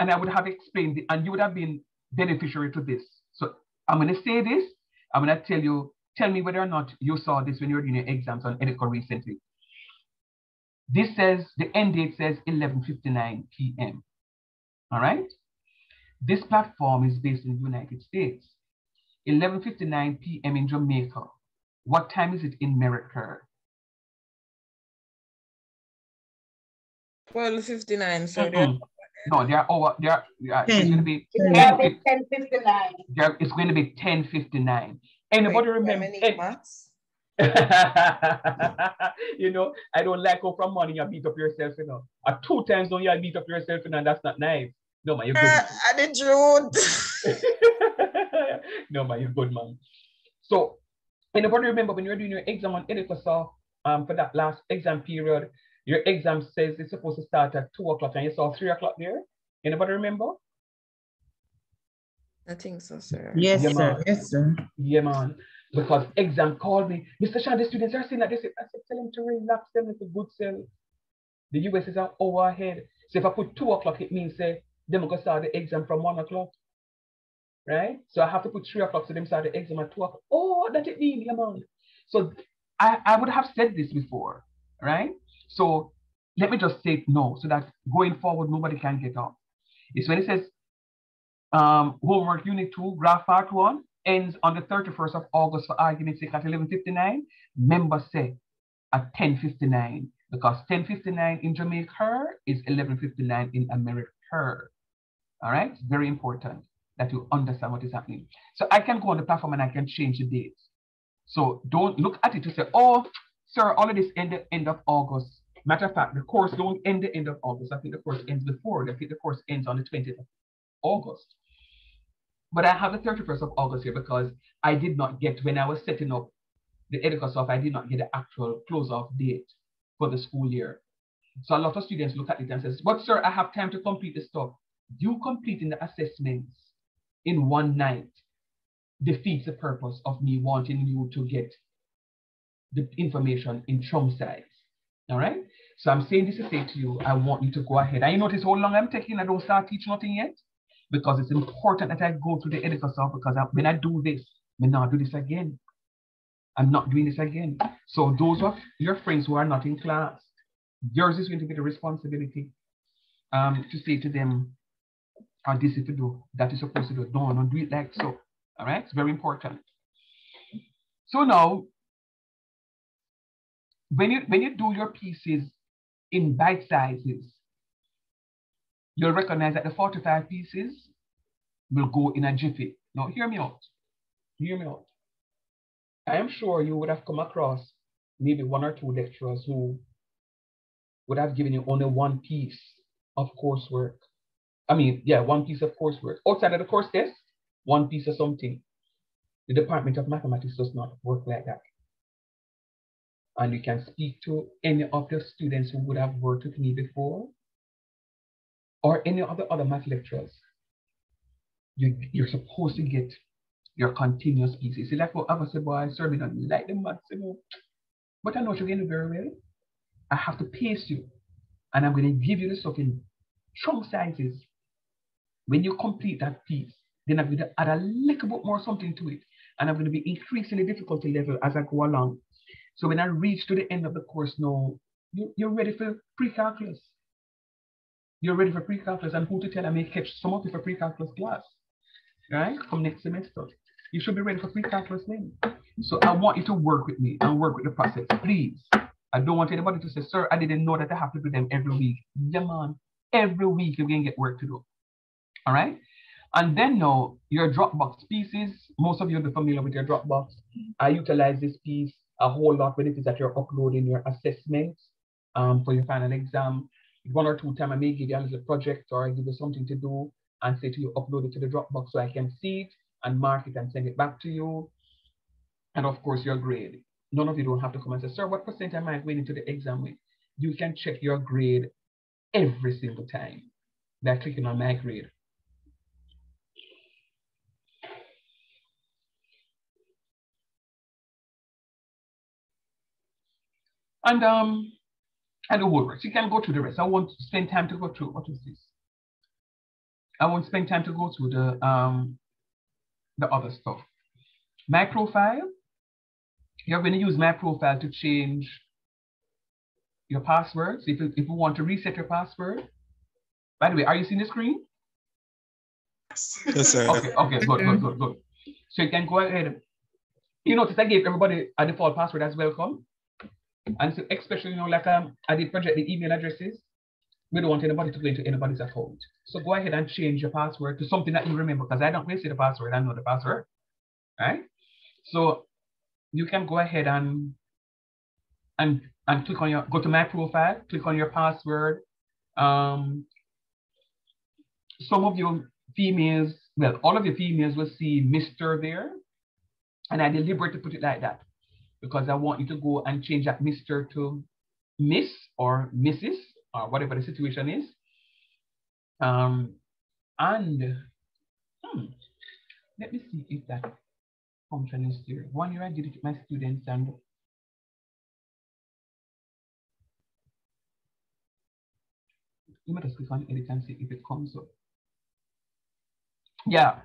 S1: and I would have explained it, and you would have been beneficiary to this. So I'm going to say this. I'm going to tell you, tell me whether or not you saw this when you were doing your exams on Educa recently. This says, the end date says 11.59 p.m. All right? This platform is based in the United States. 11.59 p.m. in Jamaica. What time is it in America?
S5: 12.59, so
S1: mm -mm. No, they are over. They are. Yeah, it's going to be.
S4: It's going to be ten fifty nine.
S1: It's going to be ten fifty nine. Anybody
S5: Wait,
S1: remember?
S5: Dominic Max?
S1: you know, I don't like go from money you beat up yourself, you know. Uh, two times don't you beat up yourself, you know, and that's not nice. No, man, you're good.
S5: Uh, I did Jude.
S1: no, man, you're good, man. So, anybody remember when you were doing your exam on Educosoft um, for that last exam period, your exam says it's supposed to start at two o'clock and you saw three o'clock there. Anybody remember?
S5: I think so, sir.
S13: Yes,
S1: Yeah,
S13: sir.
S1: man.
S13: Yes, sir.
S1: Yeah, man. Because exam called me, Mr. Shand, the students are saying that. They said, I said, tell them to relax them with a good self. The US is an hour ahead. So if I put two o'clock, it means say them going to start the exam from one o'clock. Right? So I have to put three o'clock so them start the exam at two o'clock. Oh, that it mean, yeah, man. So I, I would have said this before, right? So let me just say no, so that going forward, nobody can get off. It's when it says um, homework unit two, graph part one, ends on the 31st of August for argument's sake at 11.59. Members say at 10.59 because 10.59 in Jamaica is 11.59 in America. All right, it's very important that you understand what is happening. So I can go on the platform and I can change the dates. So don't look at it to say, oh, sir, all of this end end of August. Matter of fact, the course don't end the end of August. I think the course ends before. I think the course ends on the 20th of August. But I have the 31st of August here because I did not get, when I was setting up the Educosoft, I did not get the actual close-off date for the school year. So a lot of students look at it and says, but sir, I have time to complete the stuff. You completing the assessments in one night defeats the purpose of me wanting you to get the information in chunk size. All right. So I'm saying this to say to you, I want you to go ahead. And you notice how long I'm taking, I don't start teaching nothing yet. Because it's important that I go through the Educosoft because I, when I do this, when I not do this again. I'm not doing this again. So those of your friends who are not in class, yours is going to be the responsibility. um, to say to them, oh, this is to do, that is supposed to do. Don't do it like so. All right, it's very important. So now, when you when you do your pieces in bite sizes, you'll recognize that the 45 pieces will go in a jiffy. Now, hear me out. Hear me out. I am sure you would have come across maybe one or two lecturers who would have given you only one piece of coursework. I mean, yeah, one piece of coursework. Outside of the course test, one piece of something. The Department of Mathematics does not work like that. And you can speak to any of the students who would have worked with me before or any of the other math lecturers. You, you're supposed to get your continuous pieces. See, like what I said, boy, sir, me not like the know. But I know you're getting very well. I have to pace you. And I'm going to give you the stuff in chunk sizes. When you complete that piece, then I'm going to add a little bit more something to it. And I'm going to be increasing the difficulty level as I go along. So when I reach to the end of the course now, you, you're ready for pre-calculus. You're ready for pre-calculus. And who to tell I may catch some of you for pre-calculus class, right? From next semester. You should be ready for pre-calculus then. So I want you to work with me and work with the process, please. I don't want anybody to say, sir, I didn't know that I have to do them every week. Yeah, man. Every week you're going to get work to do. All right. And then now your Dropbox pieces, most of you are familiar with your Dropbox. I utilize this piece a whole lot when it is that you're uploading your assessments um, for your final exam. One or two times I may give you a little project or I give you something to do and say to you, upload it to the Dropbox so I can see it and mark it and send it back to you. And of course, your grade. None of you don't have to come and say, sir, what percent am I going into the exam with? You can check your grade every single time by clicking on my grade. And um, and the whole rest. You can go through the rest. I won't spend time to go through. What is this? I won't spend time to go through the um the other stuff. My profile, you're going to use my profile to change your passwords. If you, if you want to reset your password, by the way, are you seeing the screen?
S17: Yes, sir.
S1: Okay, okay, good, good, good, good. So you can go ahead. You notice I gave everybody a default password as welcome. And so especially, you know, like um, I did project the email addresses. We don't want anybody to go into anybody's account. So go ahead and change your password to something that you remember because I don't really see the password, I know the password. Right? So you can go ahead and and and click on your go to my profile, click on your password. Um, some of your females, well, all of your females will see Mr. there. And I deliberately put it like that because I want you to go and change that Mr. to Miss or Mrs. or whatever the situation is. Um, and hmm, let me see if that function is there. One year I did it with my students and you might just click on edit and see if it comes up. Yeah,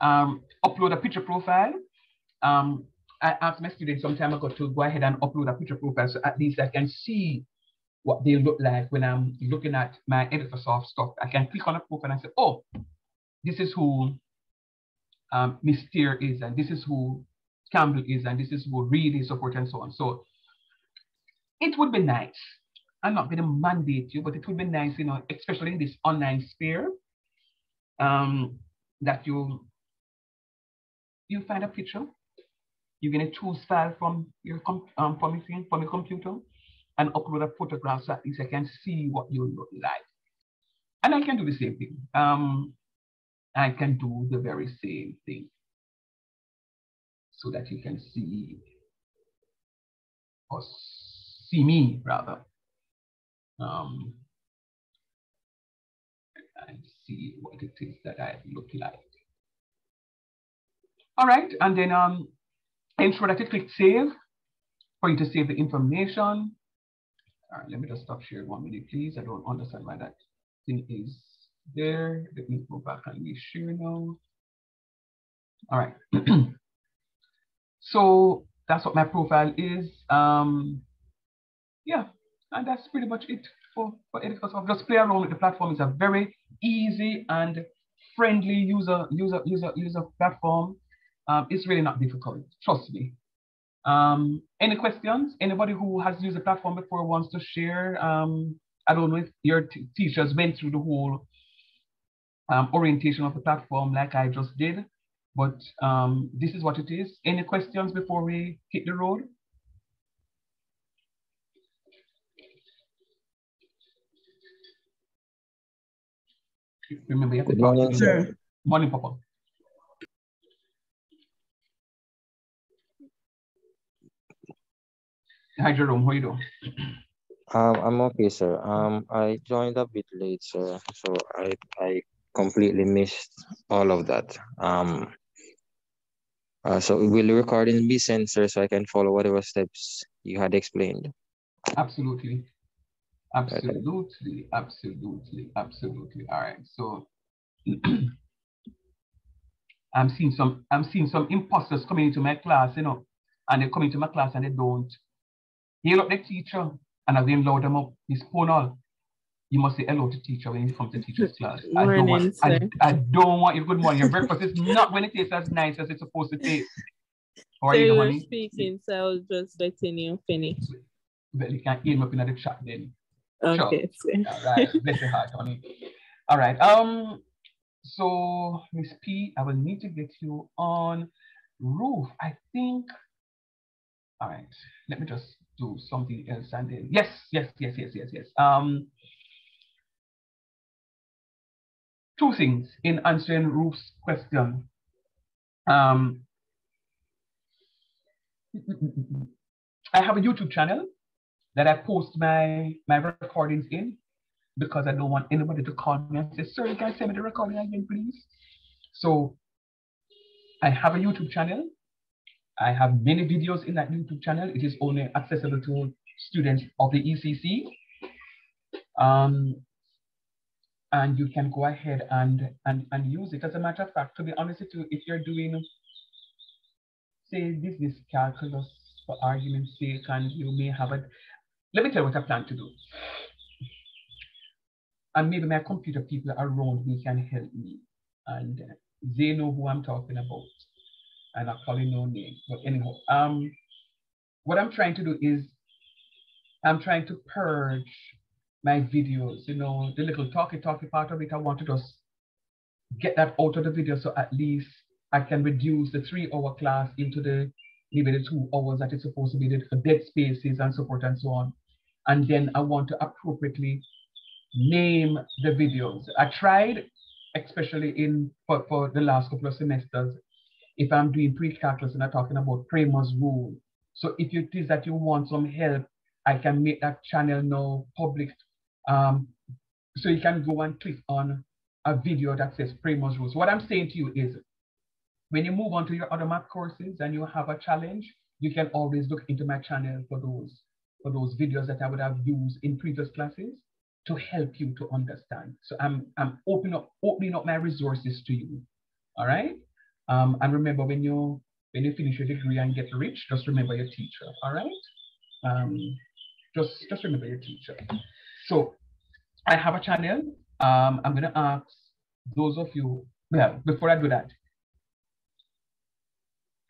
S1: um, upload a picture profile. Um, I asked my students some time ago to go ahead and upload a picture profile so at least I can see what they look like when I'm looking at my Educosoft stuff. I can click on a profile and say, oh, this is who um, is, and this is who Campbell is, and this is who Reed is, so forth and so on. So it would be nice. I'm not going to mandate you, but it would be nice, you know, especially in this online sphere, um, that you you find a picture you're going to choose file from your um, from your, from your computer and upload a photograph so at least I can see what you look like. And I can do the same thing. Um, I can do the very same thing so that you can see or see me rather. Um, and see what it is that I look like. All right, and then um, that you click save for you to save the information. All right, let me just stop sharing one minute, please. I don't understand why that thing is there. Let me go back and reshare now. All right. so that's what my profile is. Um, yeah, and that's pretty much it. for, for Educosoft. Just play around with the platform. It's a very easy and friendly user user user user platform. Um, it's really not difficult. Trust me. Um, any questions? Anybody who has used the platform before wants to share? Um, I don't know if your teachers went through the whole um, orientation of the platform like I just did, but um, this is what it is. Any questions before we hit the road? Remember, you have to
S13: Good morning, sir.
S1: Morning, Papa. Hi, Jerome. How you doing?
S18: Um, I'm okay, sir. Um, I joined a bit late, sir, so I I completely missed all of that. Um, uh, so will the recording be sent, sir, so I can follow whatever steps you had explained?
S1: Absolutely. Absolutely. Absolutely. Absolutely. All right. So I'm seeing some I'm seeing some imposters coming into my class, you know, and they come into my class and they don't hail up the teacher and I'm going load them up. Miss Ponal, you must say hello to teacher when you come to teacher's class. I don't want I. I don't want your good morning. Your breakfast is not when it tastes as nice as it's supposed to taste. Are
S19: So
S1: you,
S19: were
S1: honey?
S19: speaking, so I was just letting you finish.
S1: Well, you can aim up in the chat then.
S19: Okay,
S1: Sure. All right. Bless your heart, honey. All right. Um. So, Miss P, I will need to get you on roof. I think. All right. Let me just do something else and then yes, yes, yes, yes, yes, yes. Um. Two things in answering Ruth's question. Um. I have a YouTube channel that I post my my recordings in because I don't want anybody to call me and say, sir, you can send me the recording again, please. So I have a YouTube channel. I have many videos in that YouTube channel. It is only accessible to students of the ECC. Um, and you can go ahead and, and, and use it. As a matter of fact, to be honest with you, if you're doing, say, business calculus for argument's sake, and you may have it, let me tell you what I plan to do. And maybe my computer people around me can help me. And they know who I'm talking about. And probably no name. But anyhow, um, what I'm trying to do is I'm trying to purge my videos, you know, the little talky talky part of it. I want to just get that out of the video so at least I can reduce the three hour class into the maybe the two hours that it's supposed to be for dead spaces and support and so on. And then I want to appropriately name the videos. I tried, especially in for, for the last couple of semesters, if I'm doing pre-calculus and I'm talking about Cramer's rule. So if it is that you want some help, I can make that channel now public. Um, so you can go and click on a video that says Cramer's So What I'm saying to you is when you move on to your other math courses and you have a challenge, you can always look into my channel for those for those videos that I would have used in previous classes to help you to understand. So I'm I'm opening up opening up my resources to you. All right. Um, and remember when you when you finish your degree and get rich, just remember your teacher. All right. Um, just just remember your teacher. So I have a channel. Um, I'm gonna ask those of you. Well, before I do that,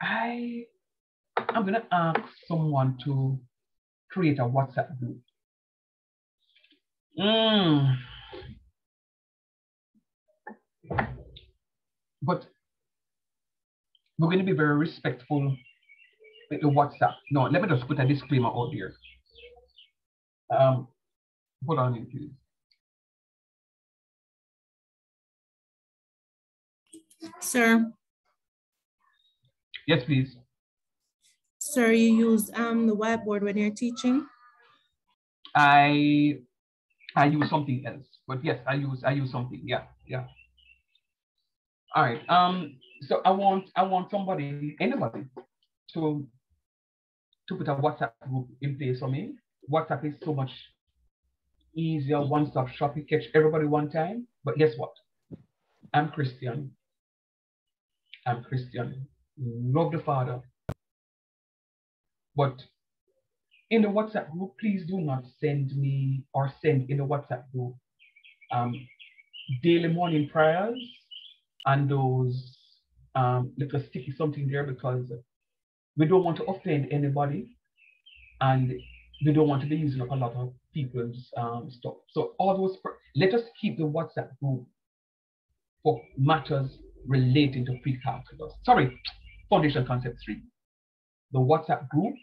S1: I I'm gonna ask someone to create a WhatsApp group. Mm. But we're going to be very respectful with the WhatsApp. No, let me just put a disclaimer out there. Um, hold on, please.
S9: Sir,
S1: Yes, please.
S9: sir, you use um the whiteboard when you're teaching?
S1: I I use something else, but yes, I use I use something. Yeah, yeah. All right. Um. So I want I want somebody, anybody, to to put a WhatsApp group in place for me. WhatsApp is so much easier, one-stop shop. You catch everybody one time. But guess what? I'm Christian. I'm Christian. Love the Father. But in the WhatsApp group, please do not send me or send in the WhatsApp group um, daily morning prayers and those um, little sticky something there because we don't want to offend anybody and we don't want to be using up a lot of people's um, stuff. So all those, let us keep the WhatsApp group for matters relating to pre-calculus. Sorry, foundation concept three. The WhatsApp group,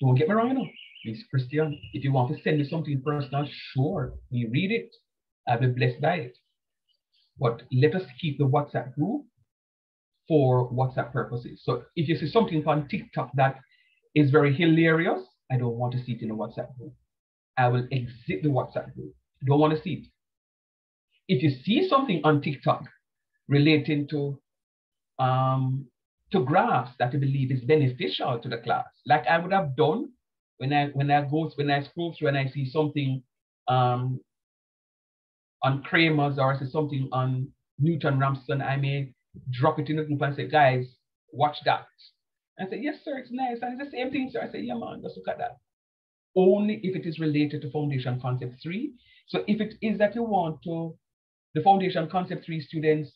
S1: don't get me wrong, you know, Miss Christian, if you want to send me something personal, sure, we read it. I'll be blessed by it. But let us keep the WhatsApp group for WhatsApp purposes. So if you see something on TikTok that is very hilarious, I don't want to see it in the WhatsApp group. I will exit the WhatsApp group. Don't want to see it. If you see something on TikTok relating to um, to graphs that you believe is beneficial to the class, like I would have done when I when I go when I scroll through and I see something um, on Cramer's or I see something on Newton Raphson, I may drop it in the group and say, guys, watch that. I say, yes, sir, it's nice. And it's the same thing, sir. I say, yeah, man, just look at that. Only if it is related to Foundation Concept 3. So if it is that you want to, the Foundation Concept 3 students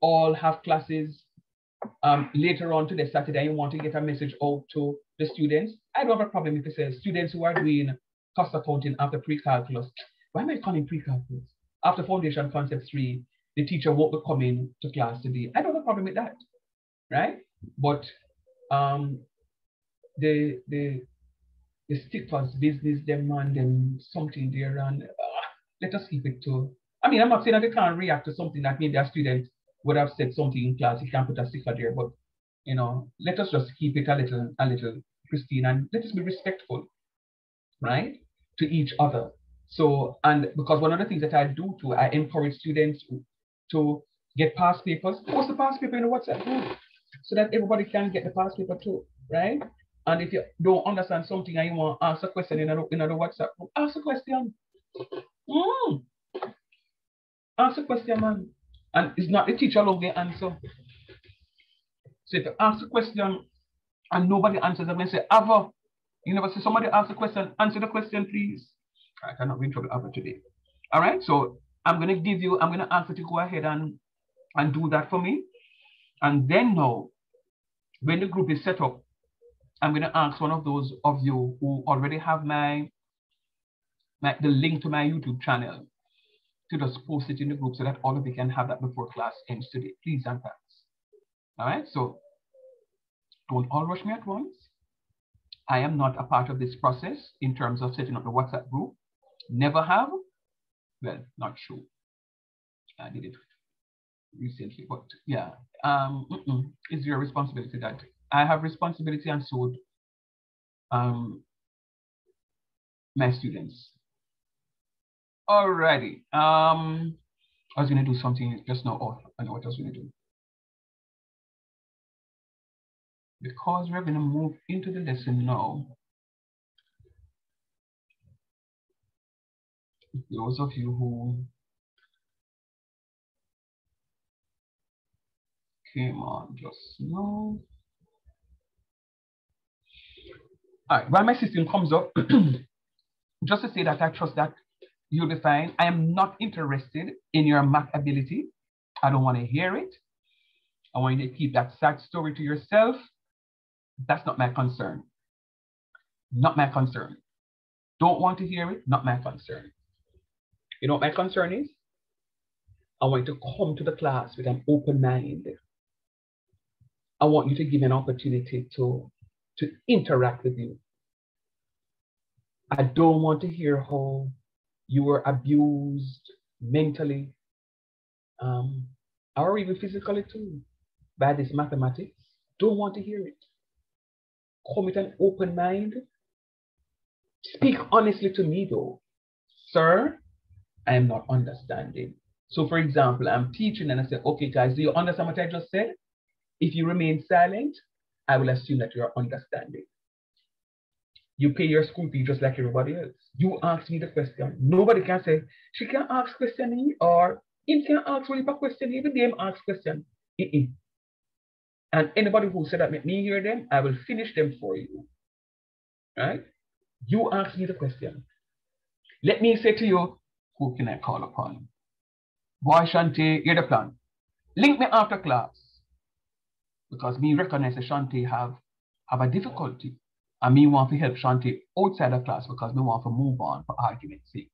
S1: all have classes um, later on today, Saturday, you want to get a message out to the students, I don't have a problem if it says students who are doing cost accounting after pre-calculus. Why am I calling pre-calculus? After Foundation Concept 3, the teacher won't be coming to class today. I don't have a problem with that, right? But um, the the the stickers business them something there and uh, let us keep it to. I mean, I'm not saying that they can't react to something that maybe a student would have said something in class. You can't put a sticker there, but you know, let us just keep it a little, a little pristine and let us be respectful, right, to each other. So, and because one of the things that I do too, I encourage students to get past papers, post the past paper in the WhatsApp group so that everybody can get the past paper too, right? And if you don't understand something and you want to ask a question in another, in another WhatsApp group, ask a question. Mm. Ask a question, man. And it's not the teacher alone get answer. So if you ask a question and nobody answers, I'm going to say, Ava, you never say somebody ask a question, answer the question, please. I cannot win trouble Ava today. All right, so I'm going to give you, I'm going to ask you to go ahead and, and do that for me. And then now, when the group is set up, I'm going to ask one of those of you who already have my, my the link to my YouTube channel to just post it in the group so that all of you can have that before class ends today. Please and thanks. All right, so don't all rush me at once. I am not a part of this process in terms of setting up the WhatsApp group. Never have. Well, not true. I did it recently, but yeah, um, it's your responsibility that I have responsibility and so um, my students. Alrighty. Um, I was gonna do something just now. Oh, I know what I was gonna do. Because we're gonna move into the lesson now. Those of you who came on just now. All right, while my system comes up, just to say that I trust that you'll be fine. I am not interested in your math ability. I don't want to hear it. I want you to keep that sad story to yourself. That's not my concern. Not my concern. Don't want to hear it, not my concern. You know what my concern is? I want you to come to the class with an open mind. I want you to give an opportunity to, to interact with you. I don't want to hear how you were abused mentally um, or even physically too by this mathematics. Don't want to hear it. Come with an open mind. Speak honestly to me though. Sir, I am not understanding. So for example, I'm teaching and I say, okay guys, do you understand what I just said? If you remain silent, I will assume that you are understanding. You pay your school fee just like everybody else. You ask me the question. Nobody can say, she can't ask question or him can't ask really question, even them ask question. And anybody who said that make me hear them, I will finish them for you. Right? You ask me the question. Let me say to you, who can I call upon? Boy Shawntae, you're the plan. Link me after class. Because me recognize that Shawntae have, have a difficulty. And me want to help Shawntae outside of class because me want to move on for argument's sake.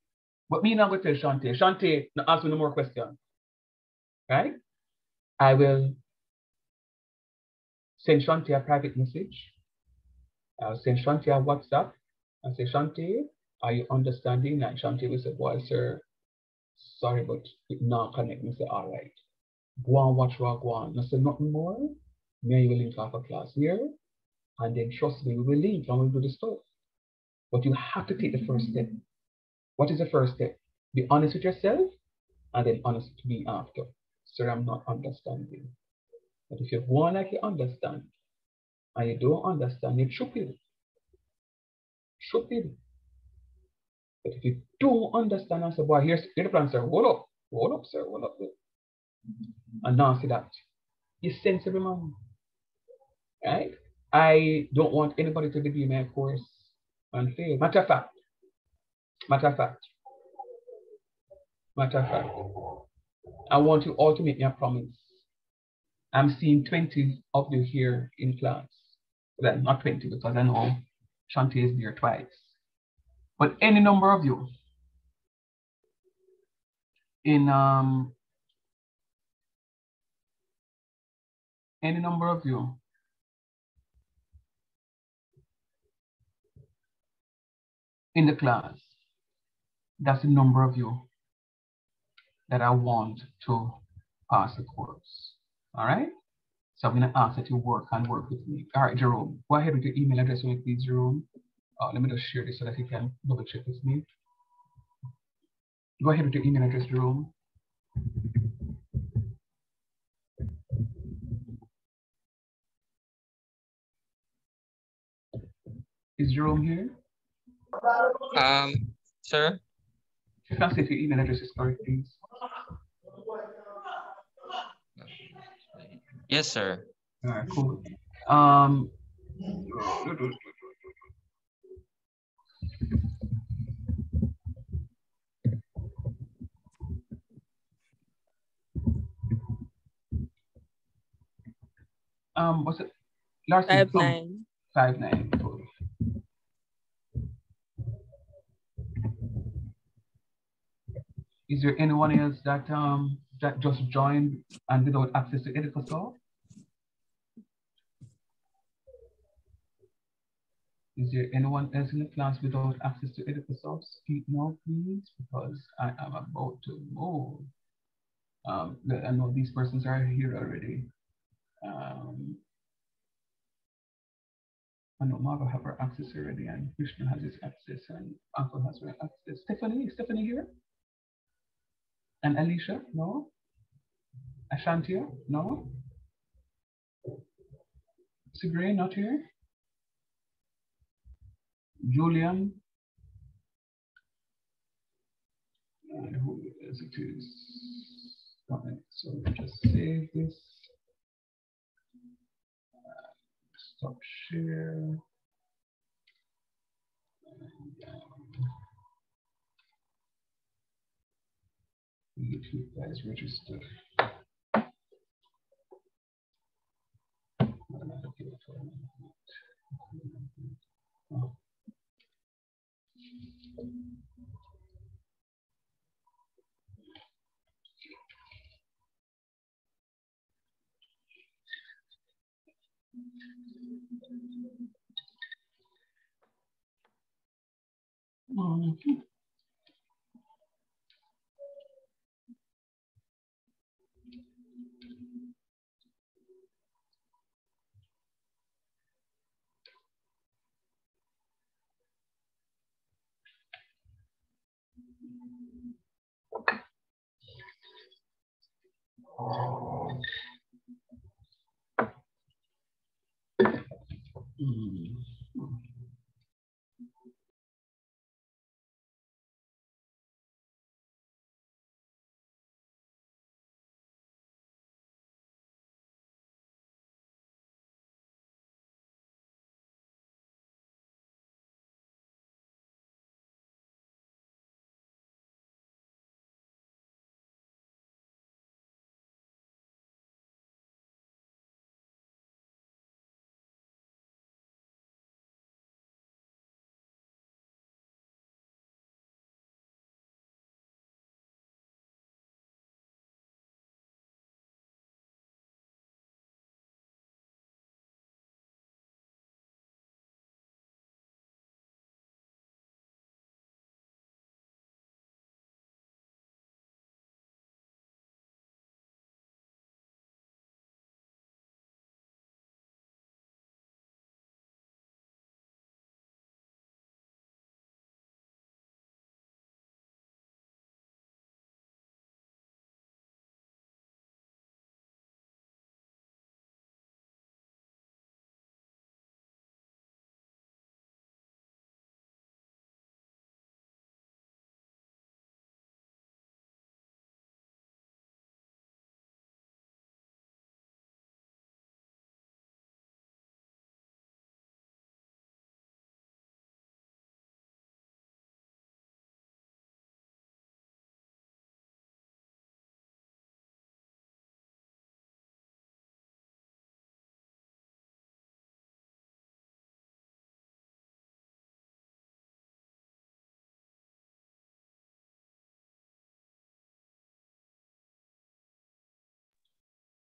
S1: But me not going to tell Shawntae, Shawntae, not ask me no more questions. Right? I will send Shawntae a private message. I'll send Shawntae a WhatsApp and say, Shawntae, are you understanding? And Shawntae say, boy, sir, sorry, but it not connect. Me say, all right. Go on, watch what go on. I say nothing more. Me and you will link off a class here. And then trust me, we will link and we'll do the stuff. But you have to take the first step. What is the first step? Be honest with yourself and then honest with me after. Sir, I'm not understanding. But if you want like you understand and you don't understand, you stupid. Stupid. But if you don't understand and say, boy, here's, the plan, sir. Hold up. Hold up, sir. Hold up. And now see that. You sense every man. Right? I don't want anybody to be my course and fail. Matter of fact, matter of fact, matter of fact, I want you all to make me a promise. I'm seeing 20 of you here in class. Well, not 20 because I know Shawntae is there twice. But any number of you in um, any number of you in the class, that's the number of you that I want to pass the course. All right? So I'm going to ask that you work and work with me. All right, Jerome, go ahead with your email address please, Jerome. Uh, let me just share this so that you can double check with me. Go ahead with your email address, Jerome. Is Jerome here?
S18: Um, sir?
S1: Can say if your email address is correct, please.
S18: Yes, sir.
S1: All right, cool. Um, um, what's it? Larson,
S19: Five
S1: some-
S19: nine.
S1: Five nine. Is there anyone else that um that just joined and without access to Educosoft? Is there anyone else in the class without access to Educosoft? Speak now, please, because I am about to move. Um, I know these persons are here already. Um, I know Marva have her access already, and Krishna has his access, and Uncle has her access. Stephanie, is Stephanie here? And Alicia? No? Ashantia? No? Sibre, not here? Julian? And who is it is? So just save this. Uh, Stop share. Um, YouTube guys registered. Oh. Mhm. Mm.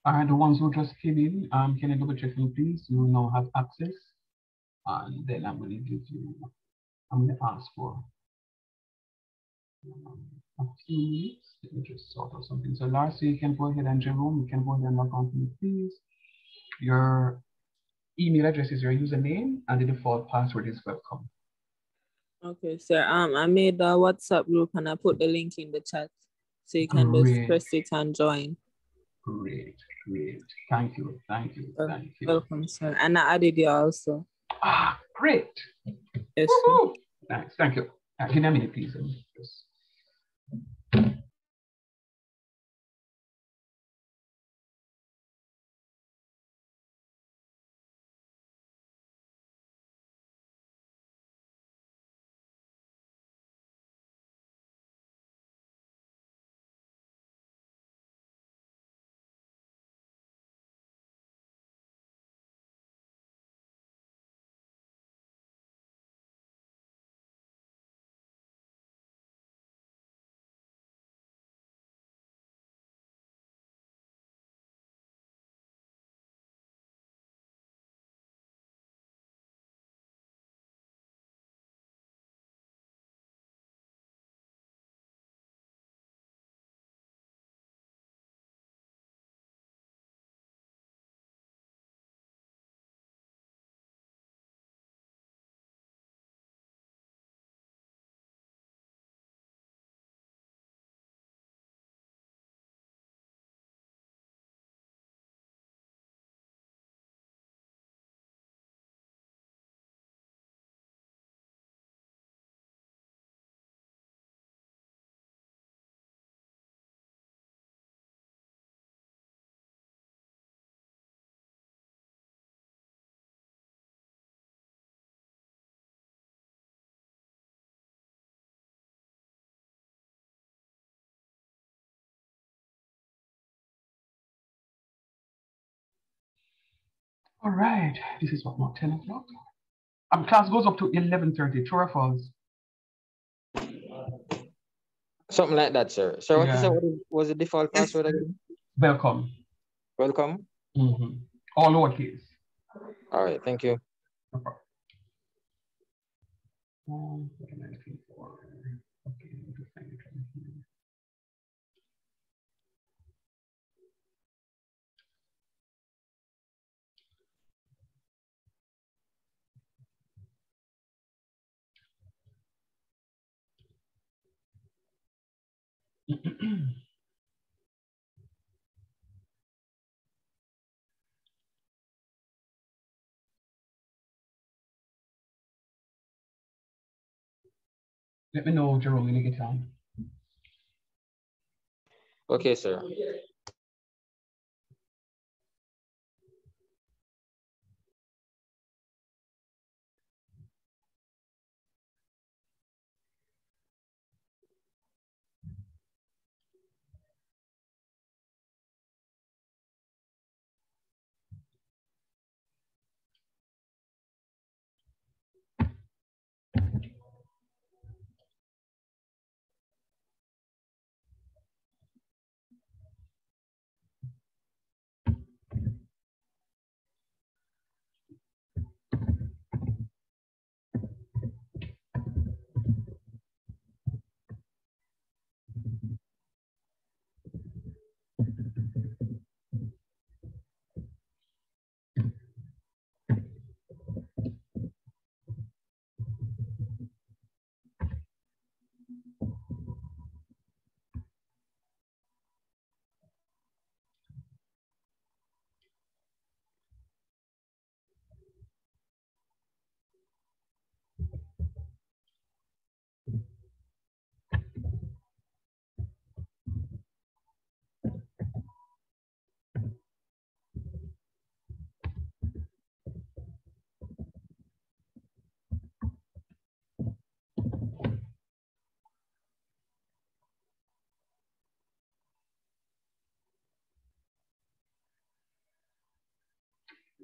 S1: All right, the ones who just came in, um, can I double check you, please? You now have access. And then I'm going to give you, I'm going to ask for um, a few minutes. Let me just sort out something. So Lars, you can go ahead and Jerome, you can go ahead and log on to me, please. Your email address is your username and the default password is welcome.
S19: Okay, sir. Um, I made a WhatsApp group and I put the link in the chat. So you can
S1: Great.
S19: just press it and join.
S1: Great, great. Thank you, thank you, thank you.
S19: Welcome, sir. And I added you also.
S1: Ah, great.
S19: Yes,
S1: Thanks, thank you. Give me a minute, please. All right, this is what, not 10 o'clock? Um, class goes up to 11.30, true or false?
S18: Something like that, sir. Sir, what
S1: Yeah.
S18: said what is- was the default password again?
S1: Welcome.
S18: Welcome.
S1: Mhm. All lowercase.
S18: All right, thank you.
S1: Um, what am I looking for? Okay, let me just find it right here. Let me know, Jerome, when you get time.
S18: Okay, sir.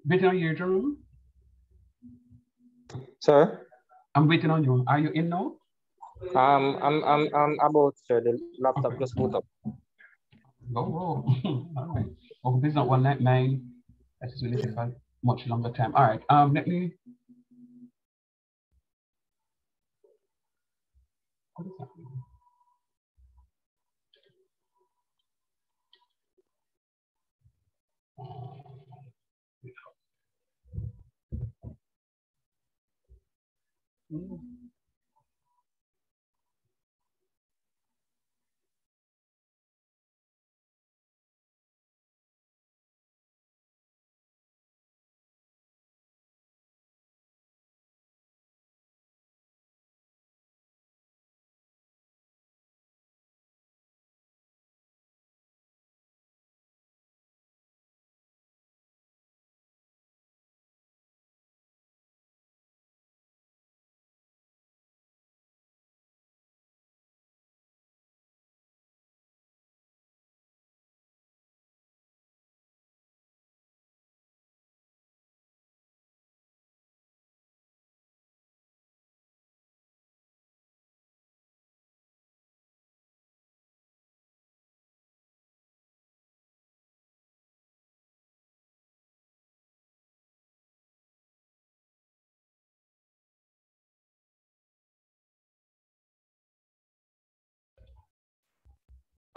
S1: Waiting on you, Jerome.
S18: Sir?
S1: I'm waiting on you. Are you in now?
S18: Um, I'm I'm I'm about sir. The laptop just boot up.
S1: Oh, oh. all right. Oh, this is not one night nine. That is really a much longer time. All right. Um, let me. What is happening? Hum.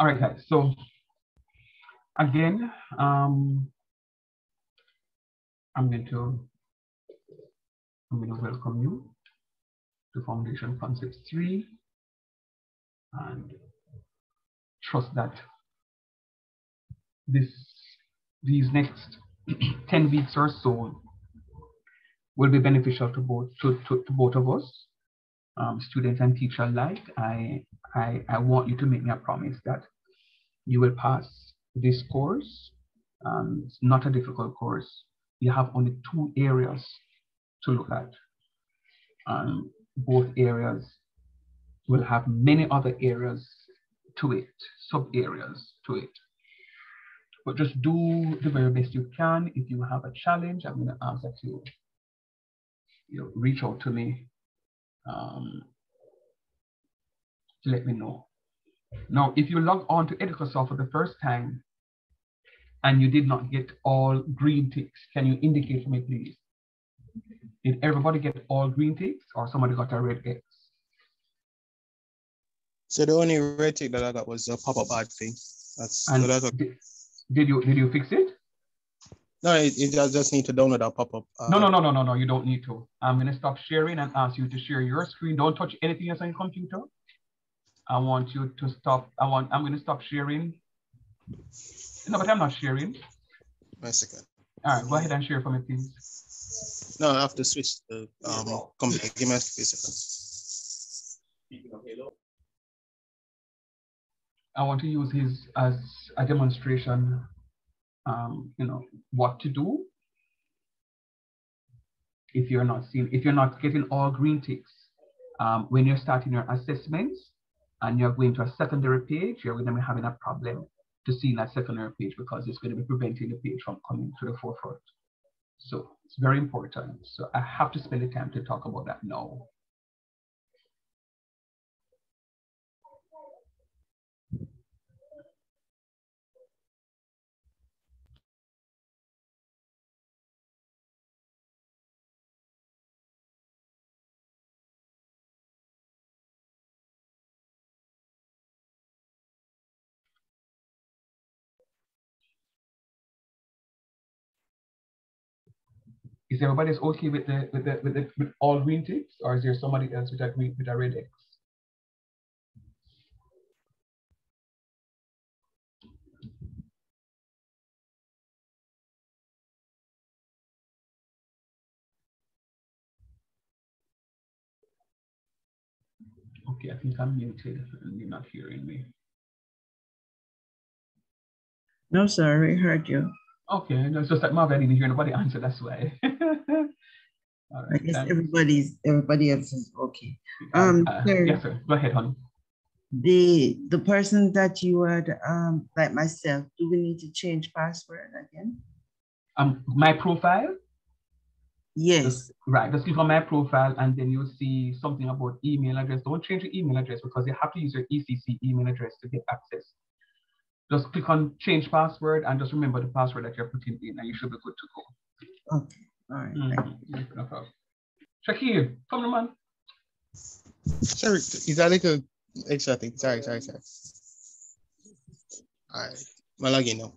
S1: All right, guys. So again, um, I'm going to I'm going to welcome you to Foundation Concepts 3 and trust that this these next 10 weeks or so will be beneficial to both to, to, to both of us, um, students and teacher alike. I, I I want you to make me a promise that you will pass this course. Um, it's not a difficult course. You have only two areas to look at. Um, both areas will have many other areas to it, sub areas to it. But just do the very best you can. If you have a challenge, I'm going to ask that you, you reach out to me um, to let me know. Now, if you log on to Educosoft for the first time and you did not get all green ticks, can you indicate for me, please? Did everybody get all green ticks or somebody got a red X?
S17: So the only red tick that I got was a pop-up ad thing. That's
S1: And
S17: okay.
S1: did, did you did you fix it?
S17: No, it, it just, just need to download that pop-up. Uh,
S1: No, no, no, no, no, no. You don't need to. I'm gonna stop sharing and ask you to share your screen. Don't touch anything else on your computer. I want you to stop. I want. I'm gonna stop sharing. No, but I'm not sharing.
S17: One second.
S1: All right, go ahead and share for me, please.
S17: No, I have to switch the um computer. Give me a few seconds.
S1: I want to use his as a demonstration. Um, you know what to do if you're not seeing, if you're not getting all green ticks um, when you're starting your assessments and you're going to a secondary page, you're going to be having a problem to see that secondary page because it's going to be preventing the page from coming to the forefront. So it's very important. So I have to spend the time to talk about that now. Is everybody else okay with the with the with the with all green ticks, or is there somebody else with a green with a red X? Okay, I think I'm muted and you're not hearing me.
S13: No, sir, we heard you.
S1: Okay, no, it's just that Marvin didn't hear nobody answer, that's why. All
S13: I guess
S1: thanks.
S13: everybody's, everybody else is okay. Um,
S1: Uh,
S13: sir,
S1: yes, sir. Go ahead, honey.
S13: the, the person that you had, um, like myself, do we need to change password again?
S1: Um, my profile.
S13: Yes.
S1: Right, just click on my profile and then you'll see something about email address. Don't change your email address because you have to use your ECC email address to get access just click on change password and just remember the password that you're putting in and you should be good to go.
S13: Okay, all right.
S1: Mm, no problem. Shakir, come on, man.
S17: Sorry, is that like a extra thing? Sorry, sorry, sorry. All right, my login now.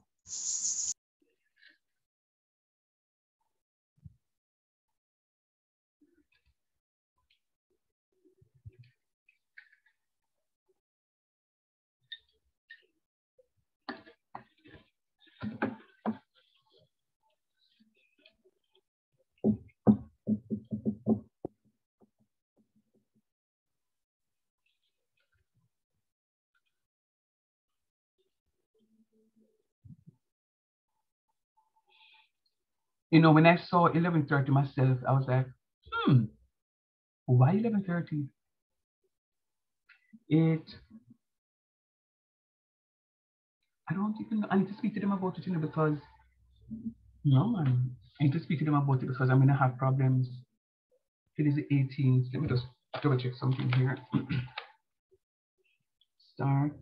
S1: You know, when I saw 11.30 myself, I was like, hmm, why 11.30? It, I don't even know, I need to speak to them about it, you know, because, no, man, I need to speak to them about it because I'm gonna have problems. It is the 18th, let me just double check something here. Start.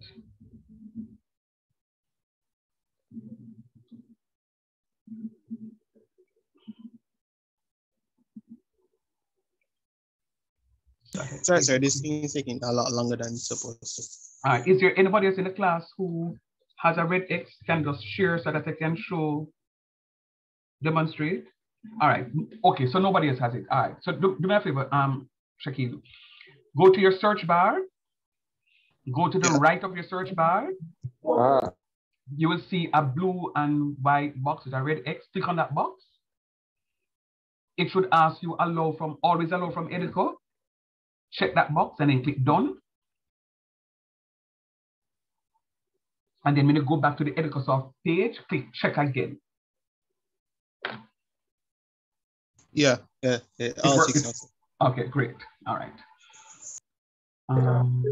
S17: Sorry, sir, this thing is taking a lot longer than it's supposed to.
S1: All right, is there anybody else in the class who has a red X can just share so that I can show, demonstrate? All right, okay, so nobody else has it. All right, so do, do me a favor, um, Shaquille. Go to your search bar, go to the right of your search bar.
S18: Ah.
S1: You will see a blue and white box with a red X. Click on that box. It should ask you allow from, always allow from Edico. Check that box and then click done. And then when you go back to the Educosoft page, click check again.
S17: Yeah, yeah, yeah.
S1: It
S17: All
S1: works.
S17: six months.
S1: Okay, great. All right. Um,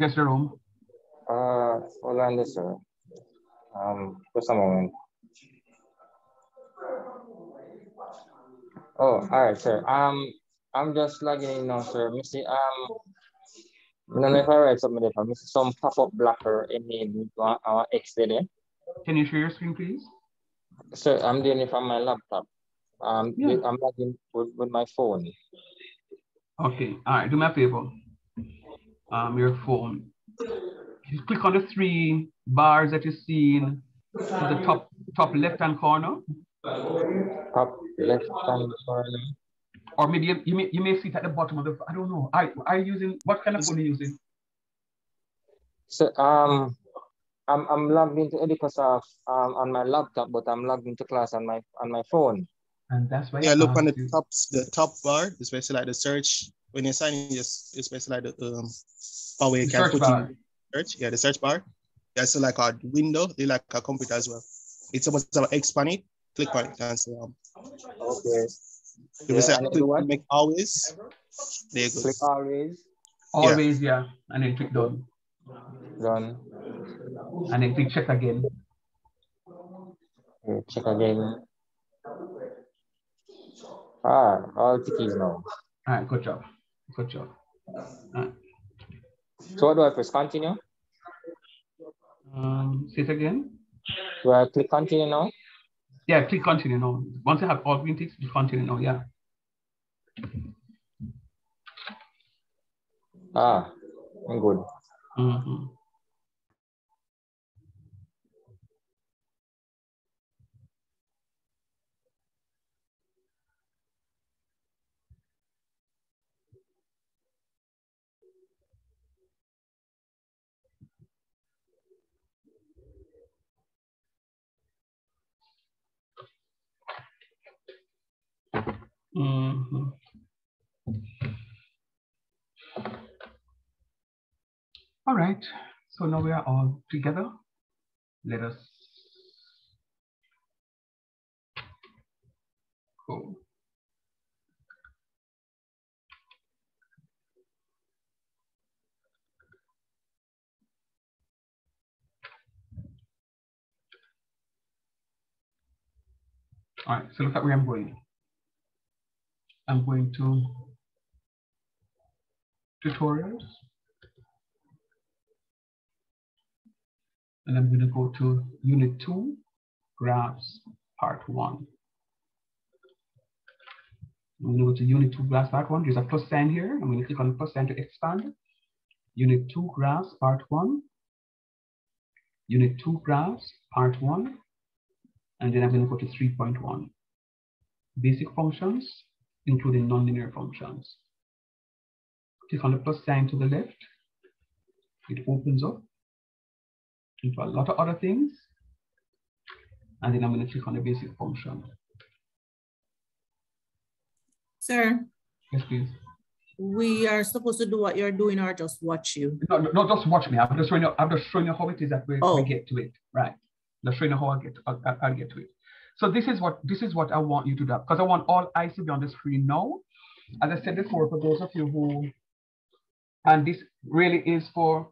S1: yes, Jerome.
S18: Uh, hold on this, sir. Um, just a moment. Oh, all right, sir. Um, I'm just logging in now, sir. Missy, um, I don't know if I write something there, some pop-up blocker enabled our, X there.
S1: Can you share your screen, please?
S18: Sir, I'm doing it from my laptop. Um,
S1: Yeah.
S18: I'm logging with, with my phone.
S1: Okay, all right, do me a favor. Um, your phone. You click on the three bars that you see in to the top top left hand corner.
S18: Top left hand corner.
S1: Or maybe you, you may you may see it at the bottom of the I don't know. Are, are you using what kind of phone are you using?
S18: So um, I'm I'm logged into Educosoft um on my laptop, but I'm logged into class on my on my phone.
S1: And that's why
S17: Yeah,
S1: I
S17: look on the
S1: asked you.
S17: top, the top bar, especially like the search. When you're signing, just especially like the um, power where you
S1: The
S17: can
S1: search
S17: put
S1: bar.
S17: in search. Yeah, the search bar. Yeah, so like a window, they like a computer as well. It's supposed to expand it. Click on it and say um.
S18: Okay.
S17: If you
S18: Yeah,
S17: say
S18: and
S17: click
S18: what?
S17: make always, there you go.
S18: Click always.
S1: Always, yeah. And then click done.
S18: Done.
S1: And then click check again.
S18: Okay, check again. Ah, all tickies now.
S1: All right, good job. Good job. All right.
S18: So what do I press continue?
S1: Um, say it again.
S18: Do I click continue now?
S1: Yeah, click continue now. Once you have all green ticks, click continue now. Yeah.
S18: Ah, I'm good.
S1: Mhm. Mhm. All right. So now we are all together. Let us go. All right, so look at where I'm going. I'm going to tutorials. And I'm going to go to Unit 2, Graphs, Part 1. I'm going to go to Unit 2, Graphs, Part 1. There's a plus sign here. I'm going to click on the plus sign to expand. Unit 2, Graphs, Part 1. Unit 2, Graphs, Part 1. And then I'm going to go to 3.1. Basic functions, including nonlinear functions. Click on the plus sign to the left. It opens up into a lot of other things. And then I'm going to click on the basic function.
S9: Sir,
S1: Yes, please.
S9: we are supposed to do what you're doing or just watch you?
S1: No, no, not just watch me. I'm just showing you. I'm just showing you how it is that we,
S9: Oh.
S1: we get to it. Right. Just showing you how I get. I, I, I'll get to it. So this is what this is what I want you to do because I want all eyes to be on the screen now. As I said before, for those of you who, and this really is for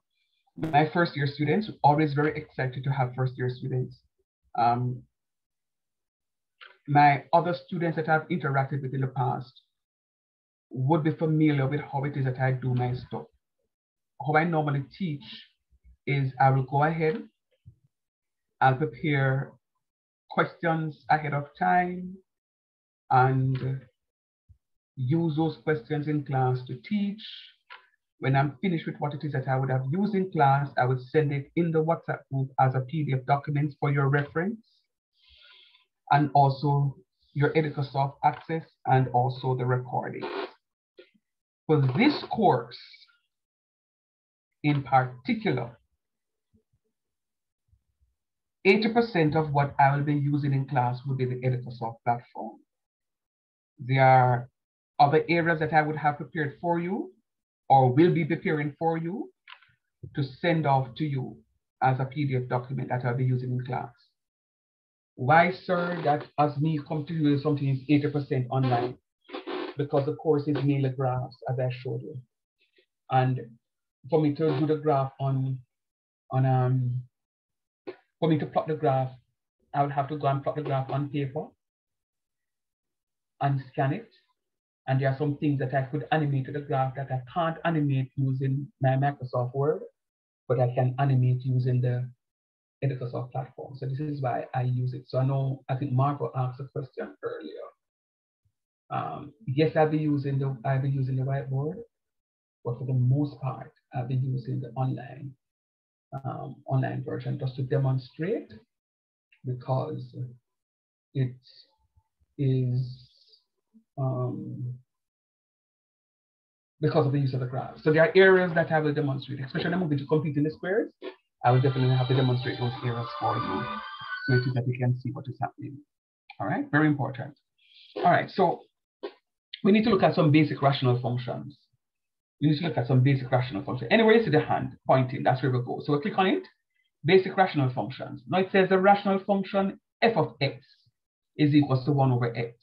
S1: my first year students. Always very excited to have first year students. Um, my other students that I've interacted with in the past would be familiar with how it is that I do my stuff. How I normally teach is I will go ahead, I'll prepare questions ahead of time and use those questions in class to teach. When I'm finished with what it is that I would have used in class, I would send it in the WhatsApp group as a PDF document for your reference and also your Educosoft access and also the recording. For this course in particular, 80% of what I will be using in class will be the Educosoft platform. There are other areas that I would have prepared for you or will be preparing for you to send off to you as a PDF document that I'll be using in class. Why, sir, that as me come to you something is 80% online? Because the course is mainly graphs, as I showed you. And for me to do the graph on, on um, for me to plot the graph, I would have to go and plot the graph on paper and scan it. And there are some things that I could animate to the graph that I can't animate using my Microsoft Word, but I can animate using the Educosoft platform. So this is why I use it. So I know, I think Marco asked a question earlier. Um, yes, I'll be using the I'll be using the whiteboard, but for the most part, I'll be using the online um, online version just to demonstrate because it is um, because of the use of the graph. So there are areas that I will demonstrate, especially when moving to completing the squares. I will definitely have to demonstrate those areas for you so that you can see what is happening. All right, very important. All right, so we need to look at some basic rational functions. We need to look at some basic rational functions. Anywhere you see the hand pointing, that's where we go. So we click on it, basic rational functions. Now it says the rational function f of x is equals to 1 over x,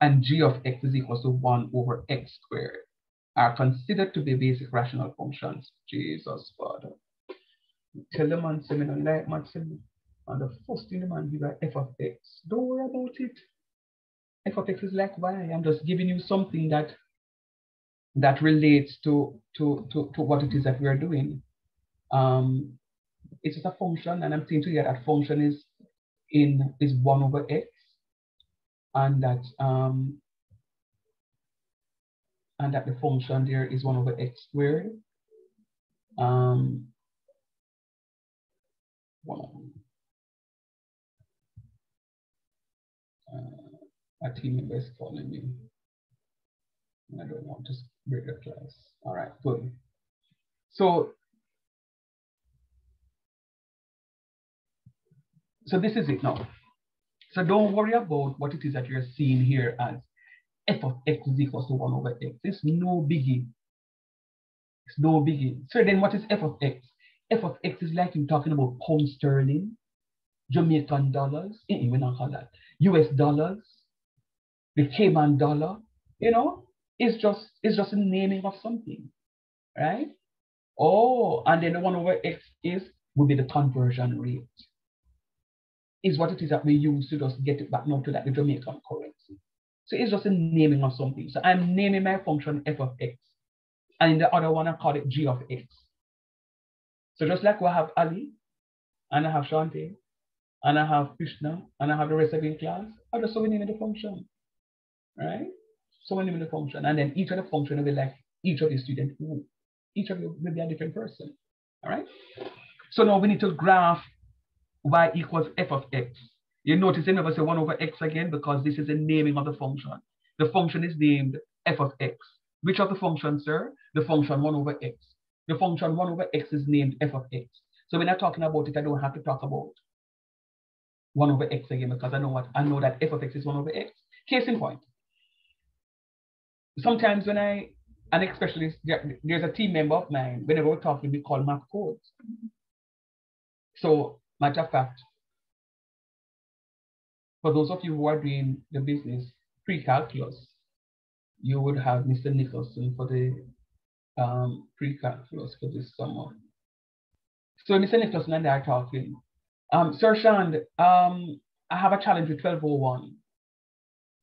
S1: and g of x is equals to 1 over x squared are considered to be basic rational functions. Jesus, Father. Tell the man, say, don't like much, and the first thing the man give f of x. Don't worry about it. f of x is like y. I'm just giving you something that that relates to, to, to, to what it is that we are doing. Um, it's just a function, and I'm saying to you that function is in is 1 over x, and that um, and that the function there is 1 over x squared. Um, one, uh, a team member is calling me. I don't know, just break the class. All right, good. So, so this is it now. So don't worry about what it is that you're seeing here as f of x is equals to 1 over x. It's no biggie. It's no biggie. So then what is f of x? f of x is like you're talking about pound sterling, Jamaican dollars, eh, we don't call that, US dollars, the Cayman dollar, you know, it's just it's just a naming of something, right? Oh, and then the 1 over x is will be the conversion rate. Is what it is that we use to just get it back now to that the Jamaican currency. So it's just a naming of something. So I'm naming my function f of x. And in the other one, I call it g of x. So just like we have Ali, and I have Shante, and I have Krishna, and I have the rest of the class, I just so we name the function, right? So we name the function, and then each of the function will be like each of the student, each of you will be a different person, all right? So now we need to graph y equals f of x. You notice I never say 1 over x again because this is the naming of the function. The function is named f of x. Which of the functions, sir? The function 1 over x. The function 1 over x is named f of x. So we're not talking about it, I don't have to talk about 1 over x again because I know what I know that f of x is 1 over x. Case in point. Sometimes when I, and especially there's a team member of mine, whenever we're talking, we call math codes. So matter of fact, for those of you who are doing the business pre-calculus, you would have Mr. Nicholson for the um, pre-calculus for this summer. So Mr. Nicholson and I are talking. Um, Sir Shand, um, I have a challenge with 1201.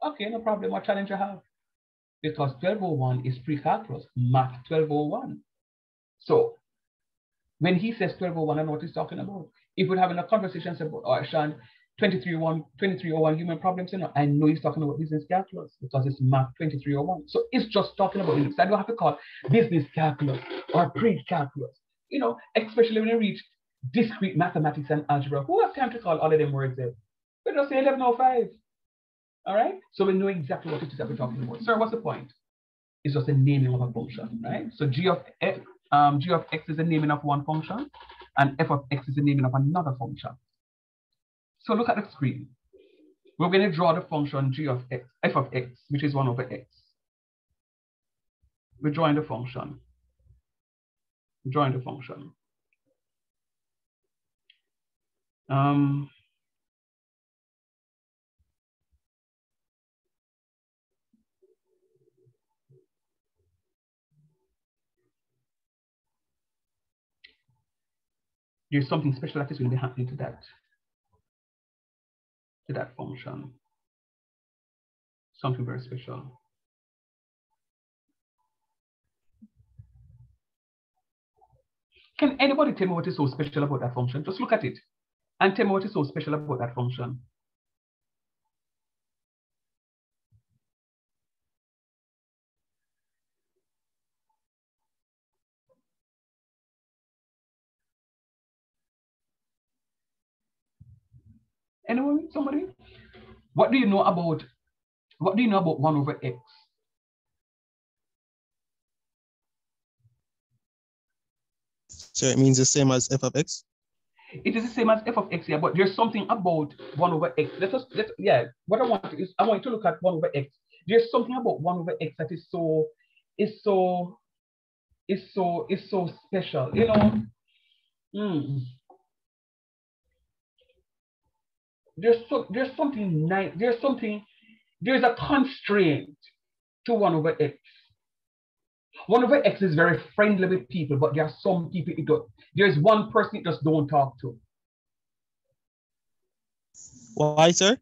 S1: Okay, no problem. What challenge you have? Because 1201 is pre-calculus, math 1201. So when he says 1201, I know what he's talking about. If we're having a conversation about, oh, Sean, 2301, 2301 human problems, you know, I know he's talking about business calculus because it's math 2301. So it's just talking about it. I don't have to call business calculus or pre-calculus, you know, especially when you reach discrete mathematics and algebra. Who has time to call all of them words there? We just say 1105. All right? So we know exactly what it is that we're talking about. Sir, what's the point? It's just a naming of a function, right? So g of f, um, g of x is the naming of one function, and f of x is the naming of another function. So look at the screen. We're going to draw the function g of x, f of x, which is 1 over x. We're drawing the function. We're drawing the function. Um, there's something special that is going to be happening to that to that function. Something very special. Can anybody tell me what is so special about that function? Just look at it and tell me what is so special about that function. Anyone? Somebody? What do you know about what do you know about 1 over x?
S17: So it means the same as f of x?
S1: It is the same as f of x, yeah, but there's something about 1 over x. Let us, let, yeah, what I want is, I want you to look at 1 over x. There's something about 1 over x that is so, is so, is so, is so special, you know? Mm. There's, so, there's something nice, there's something, there's a constraint to 1 over x. 1 over x is very friendly with people, but there are some people it does. There's one person it just don't talk to.
S17: Why, sir?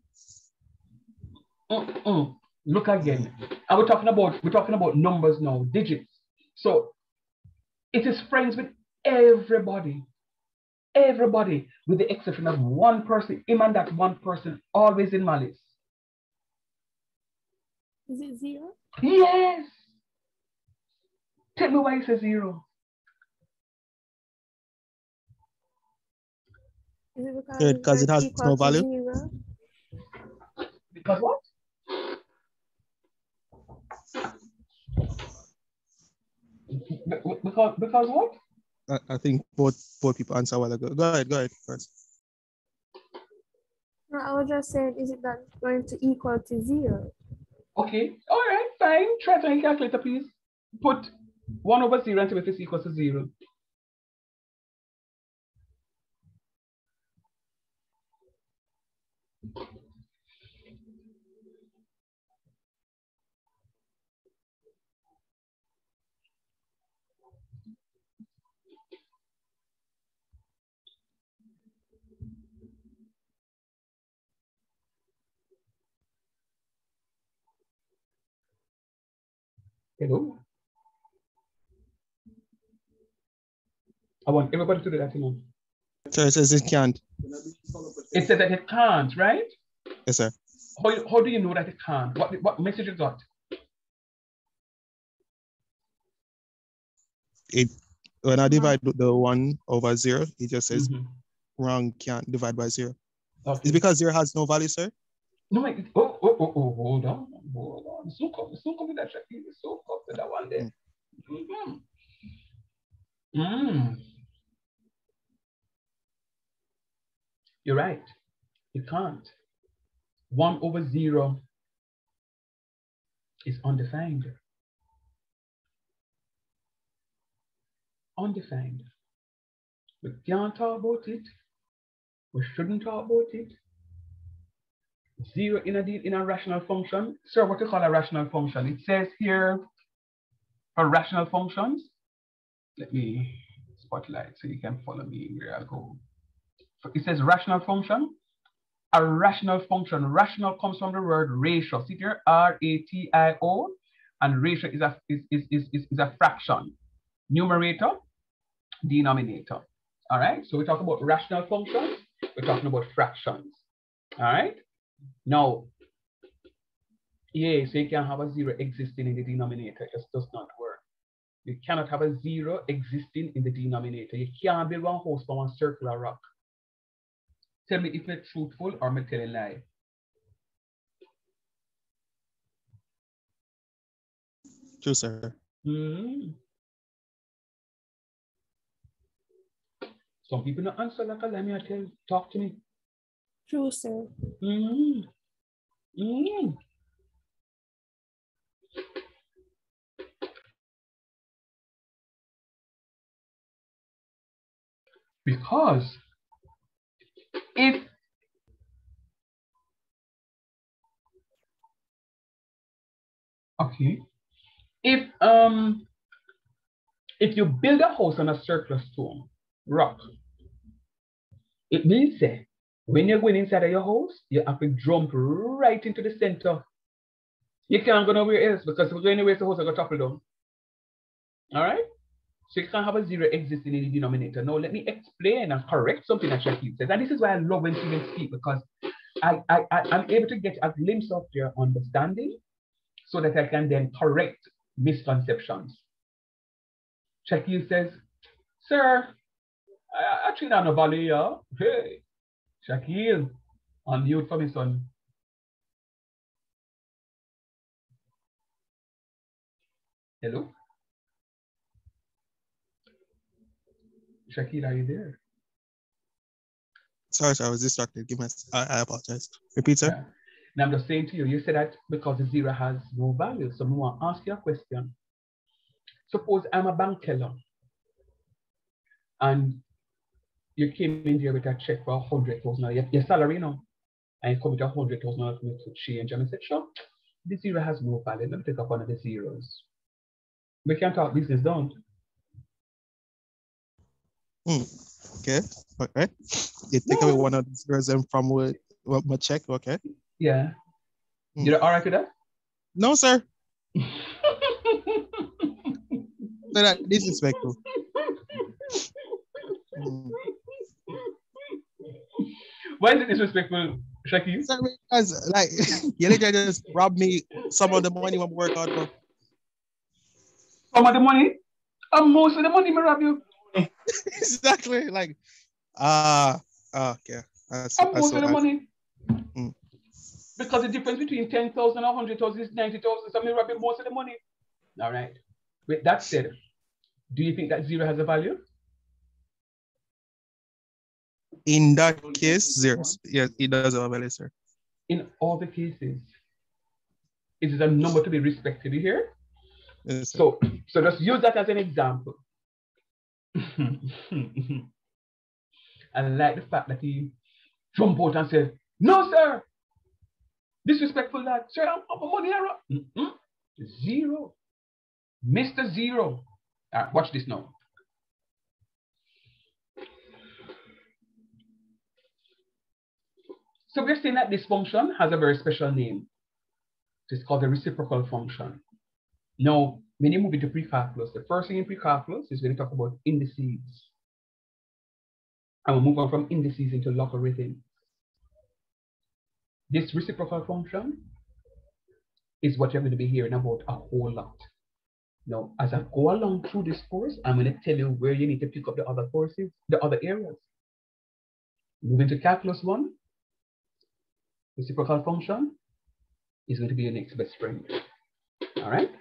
S1: Mm -mm. Look again. And we're talking about we're talking about numbers now, digits. So it is friends with everybody. Everybody, with the exception of one person, him and that one person always in malice.
S9: Is it zero?
S1: Yes. Tell me why it's a zero.
S9: Is it because,
S17: Good, because it has no value.
S9: zero?
S1: Because what? Because because what?
S17: I, I think both both people answer a while ago. Go ahead, go ahead first.
S9: No, I was just saying, is it that going to equal to zero?
S1: Okay. All right. Fine. Try to find calculator, please. Put one over zero and see if it's equal to zero. Hello. I want everybody to do that, you know.
S17: Sir, it says it can't.
S1: It says that it can't, right?
S17: Yes, sir.
S1: How, how do you know that it can't? What, what message you got?
S17: It when I divide the one over zero, it just says
S1: Mhm.
S17: wrong can't divide by zero.
S1: Okay.
S17: It's because zero has no value, sir.
S1: No, it, oh, oh, oh, oh, hold on, hold on. So so with that, Shaki. So come with that one there. Mhm. Mm. You're right. You can't. One over zero is undefined. Undefined. We can't talk about it. We shouldn't talk about it. Zero in a in a rational function. Sir, what do you call a rational function? It says here for rational functions. Let me spotlight so you can follow me where I go. It says rational function. A rational function. Rational comes from the word ratio. See here, R-A-T-I-O, and ratio is a is, is, is, is a fraction. Numerator, denominator. All right. So we talk about rational functions. We're talking about fractions. All right. Now, yeah, so you can have a zero existing in the denominator. It just does not work. You cannot have a zero existing in the denominator. You can't build one house from one circular rock. Tell me if it's truthful or I'm telling lie.
S17: True, sir.
S1: Hmm. Some people don't answer like a let me I tell talk to me.
S5: True, sir.
S1: Mm. Mm. Because if okay, if um if you build a house on a circular stone rock, it means that when you're going inside of your house, you have to jump right into the center. You can't go nowhere else because if you go anywhere, else, the house will go topple down. All right? So you can't have a zero existing in the denominator. Now, let me explain and correct something that Shaquille says. And this is why I love when students speak because I, I, I, I'm able to get a glimpse of their understanding so that I can then correct misconceptions. Shaquille says, Sir, I actually not know value. Hey, Shaquille, on mute for me, son. Hello? Shaquille, are you there?
S17: Sorry, sir, I was distracted. Give me. a- I, I apologize. Repeat, sir.
S1: And I'm just saying to you, you said that because the zero has no value. So I want to ask you a question. Suppose I'm a bank teller and you came in there with a check for a hundred thousand dollars, your salary, you know, and you come with a hundred thousand dollars to change. And I said, sure, this zero has no value. Let me take up one of the zeros. We can talk business, don't?
S17: Hmm. Okay. Okay. You take away one of the zeros and from what, what my check. Okay.
S1: Yeah. You're all right with that?
S17: No, sir. so that disrespectful. Hmm.
S1: Why is it disrespectful, Shaki?
S17: Because like you literally just rob me some of the money I'm work out for.
S1: Some of the money? And most of the money, me rob you.
S17: exactly. Like, ah, uh, okay. That's,
S1: And
S17: that's
S1: most of the
S17: I-
S1: money.
S17: Mm.
S1: Because the difference between 10,000 and 100,000 is 90,000. So me robbing most of the money. All right. With that said, do you think that zero has a value?
S17: In that case, zeros. Yes, it does have a value, sir.
S1: In all the cases, it is a number to be respected you hear?
S17: Yes.
S1: So, so just use that as an example. I like the fact that he jumped out and said, No, sir. Disrespectful lad. Sir, I'm, I'm money error. Mm-mm. Zero. Mr. Zero. All right, watch this now. So we're saying that this function has a very special name. It's called the reciprocal function. Now, when you move into pre-calculus, the first thing in pre-calculus is when you talk about indices. And we'll move on from indices into logarithms. This reciprocal function is what you're going to be hearing about a whole lot. Now, as I go along through this course, I'm going to tell you where you need to pick up the other courses, the other areas. Moving to calculus one, reciprocal function is going to be your next best friend. All right?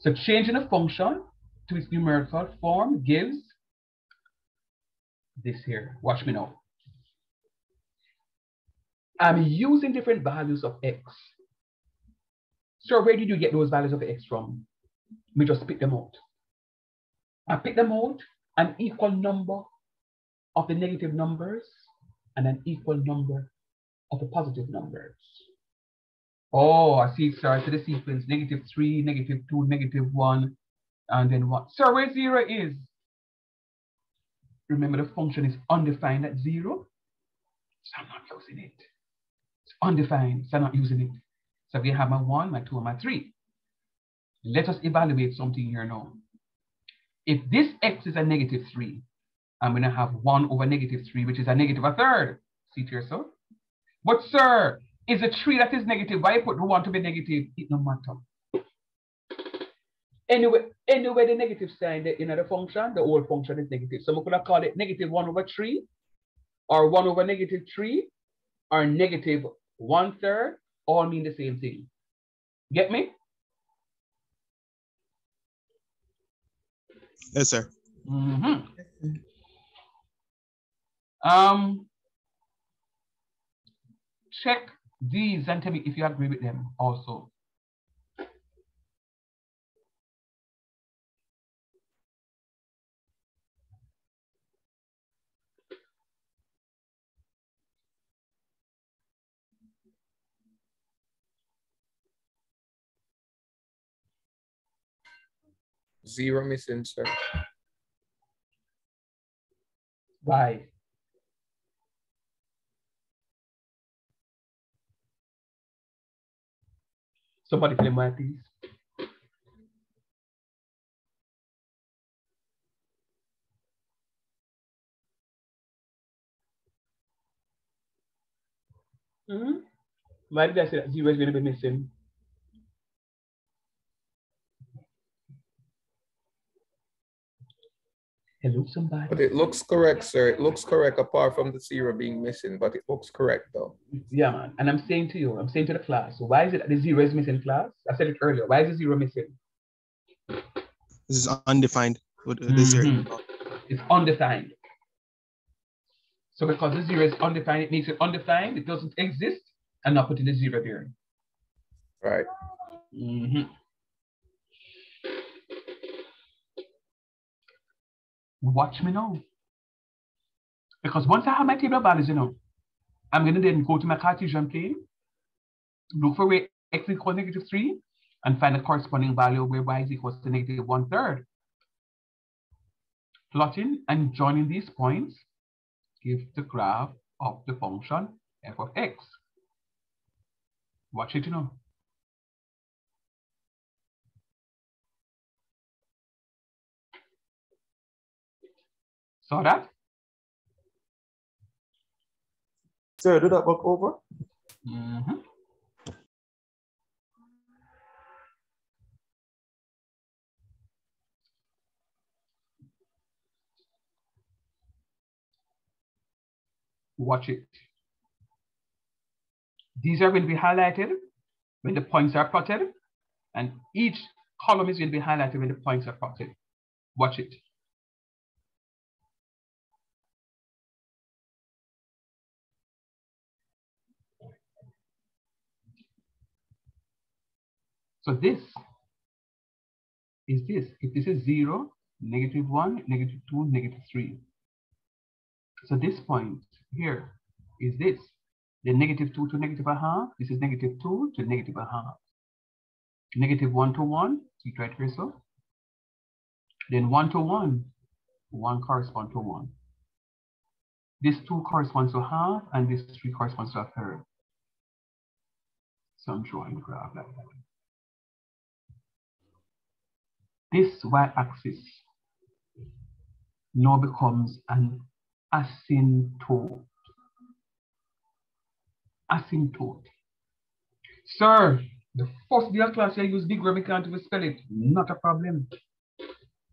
S1: So changing a function to its numerical form gives this here. Watch me now. I'm using different values of x. So where did you get those values of x from? We just pick them out. I pick them out an equal number of the negative numbers and an equal number of the positive numbers. Oh, I see it So the sequence, negative three, negative two, negative one, and then what? So where zero is? Remember the function is undefined at zero, so I'm not using it. It's undefined, so I'm not using it. So we have my one, my two, and my three. Let us evaluate something here now. If this x is a negative three, I'm gonna have one over negative three, which is a negative a third. See to yourself. But sir, is a three that is negative, why put the one to be negative? It no matter. Anyway, anyway, the negative sign in the function, the whole function is negative. So we could have called it negative one over three, or one over negative three, or negative one third, all mean the same thing. Get me?
S17: Yes, sir.
S1: Mm-hmm. Um, check these and tell me if you agree with them also.
S6: Zero missing, sir.
S1: Why? Somebody why, please. Mm-hmm. Why did I? Hello, somebody.
S6: But it looks correct, sir. It looks correct apart from the zero being missing, but it looks correct though.
S1: Yeah, man. And I'm saying to you, I'm saying to the class, so why is it that the zero is missing, class? I said it earlier. Why is the zero missing?
S17: This is undefined. What this here?
S1: Mhm. It's undefined. So because the zero is undefined, it makes it undefined. It doesn't exist, and not putting the zero there.
S6: Right.
S1: Mhm. Watch me now. Because once I have my table of values, you know, I'm going to then go to my Cartesian plane, look for where x equals negative 3, and find a corresponding value where y is equals to negative one third. Plotting and joining these points gives the graph of the function f of x. Watch it, you know. Saw that?
S3: Sir, do that back over.
S1: Mhm. Watch it. These are going to be highlighted when the points are plotted, and each column is going to be highlighted when the points are plotted. Watch it. So this is this. If this is zero, negative one, negative two, negative three. So this point here is this. Then negative two to negative a half. This is negative two to negative a half. Negative one to one, keep right here so. Then one to one, one corresponds to one. This two corresponds to half, and this three corresponds to a third. So I'm drawing the graph like that. This y-axis now becomes an asymptote. Asymptote. Sir, the first day of class I use big I can't even spell it. Not a problem.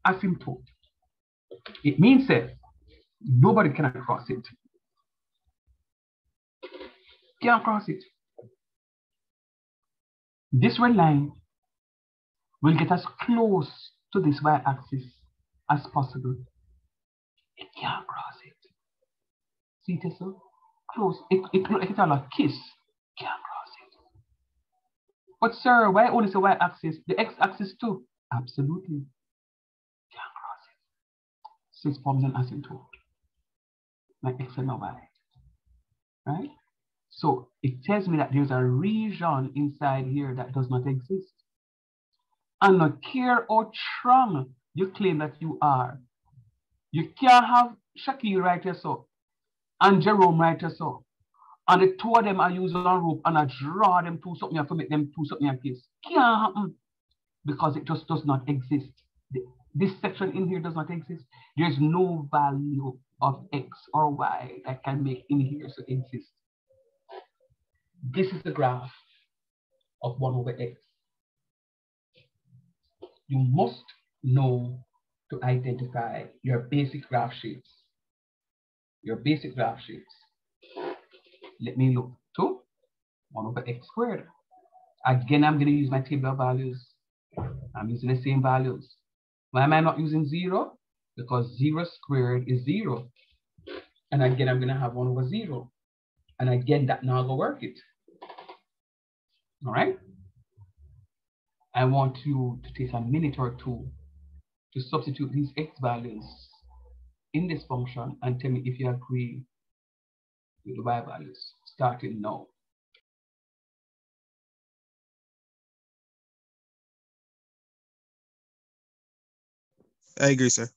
S1: Asymptote. It means that nobody can cross it. Can't cross it. This red line will get as close to this y-axis as possible. It can't cross it. See it so close. It it it it a kiss. Can't cross it. But sir, why only the y-axis? The x-axis too? Absolutely. Can't cross it. So it forms an asymptote. My x and my y. Right? So it tells me that there's a region inside here that does not exist. And care how strong you claim that you are. You can't have Shakir right here so, and Jerome right here so. And the two of them are using a rope and I draw them to something to make them to something in case. Can't happen because it just does not exist. This section in here does not exist. There's no value of X or Y that can make in here so exist. This is the graph of 1 over x. You must know to identify your basic graph shapes. Your basic graph shapes. Let me look to 1 over x squared. Again, I'm going to use my table of values. I'm using the same values. Why am I not using 0? Because 0 squared is 0. And again, I'm going to have 1 over 0. And again, that now go work it. All right. I want you to take a minute or two to substitute these x values in this function and tell me if you agree with the y values starting now.
S17: I agree, sir.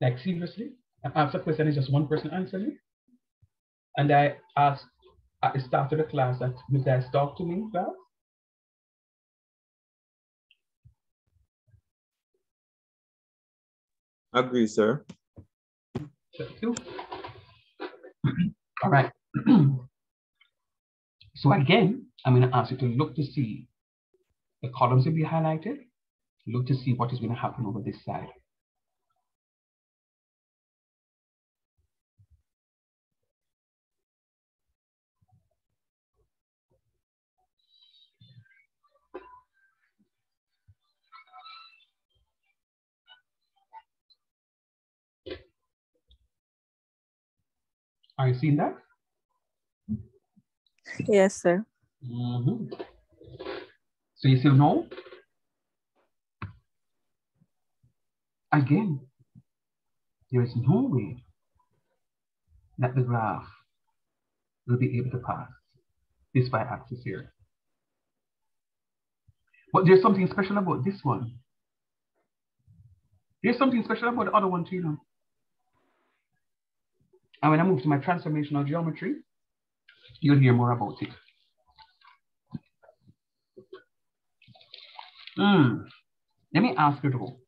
S1: Like seriously, I ask a question, is just one person answering. And I asked at the start of the class that you guys talk to me, class.
S3: Agree, sir.
S1: Thank you. All right. so again, I'm going to ask you to look to see the columns will be highlighted. Look to see what is going to happen over this side. Are you seeing that?
S19: Yes, sir.
S1: Mm -hmm. So you still know? Again, there is no way that the graph will be able to pass this y-axis here. But there's something special about this one. There's something special about the other one too, you know. And when I move to my transformational geometry, you'll hear more about it. Hmm. Let me ask you though.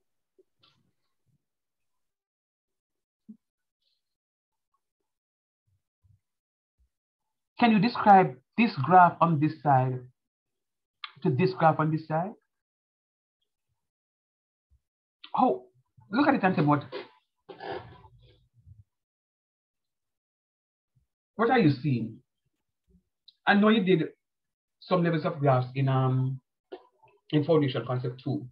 S1: Can you describe this graph on this side to this graph on this side? Oh, look at it and say what what are you seeing? I know you did some levels of graphs in um in foundation concept two.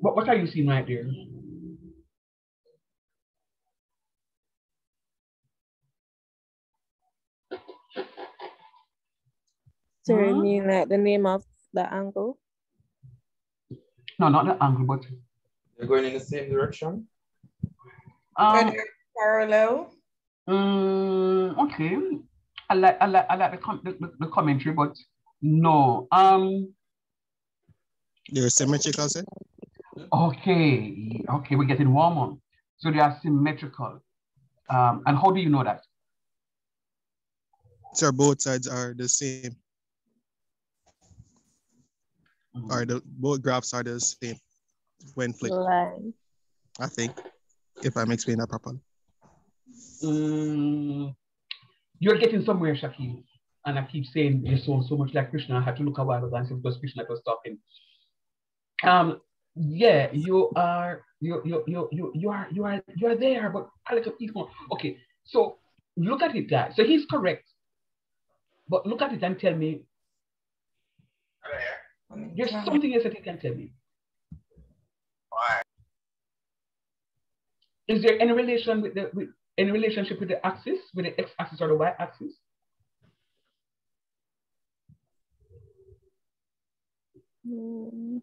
S1: What what are you seeing right there?
S19: So you mean like the name of the angle?
S1: No, not the angle, but
S3: They're going in the same direction.
S1: um
S16: Parallel.
S1: Mm, okay. I like I like I like the, com- the, the, the commentary, but no. Um
S17: They're symmetrical, sir.
S1: okay. Okay, we're getting warm on. So they are symmetrical. Um and how do you know that?
S17: Sir, both sides are the same. Or the both graphs are the same when flipped.
S19: Line.
S17: I think, if I'm explaining that properly.
S1: Mm, you're getting somewhere, Shakil. And I keep saying you sound so much like Krishna. I had to look a while ago and see if it was Krishna that was talking. Um, yeah, you are you you you you you are you are you are there, but a little piece more. Okay, so look at it, guys. So he's correct, but look at it and tell me. There's something else that he can tell me. Is there any relation with the with any relationship with the axis, with the x-axis or the y-axis?
S19: Mm.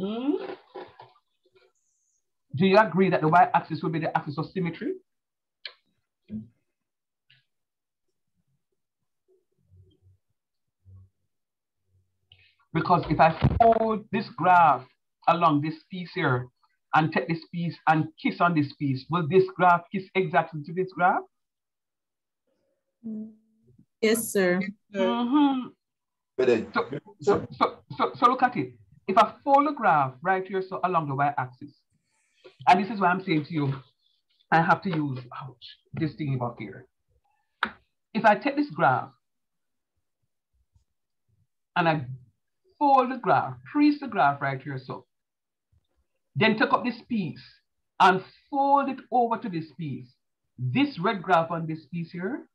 S1: Hmm? Do you agree that the y-axis will be the axis of symmetry? Because if I fold this graph along this piece here and take this piece and kiss on this piece, will this graph kiss exactly to this graph?
S9: Yes, sir.
S1: Mhm. So, so, so, so, so look at it. If I fold the graph right here, so along the y-axis, and this is why I'm saying to you, I have to use ouch, this thing about here. If I take this graph and I fold the graph, crease the graph right here, so then take up this piece and fold it over to this piece. This red graph on this piece here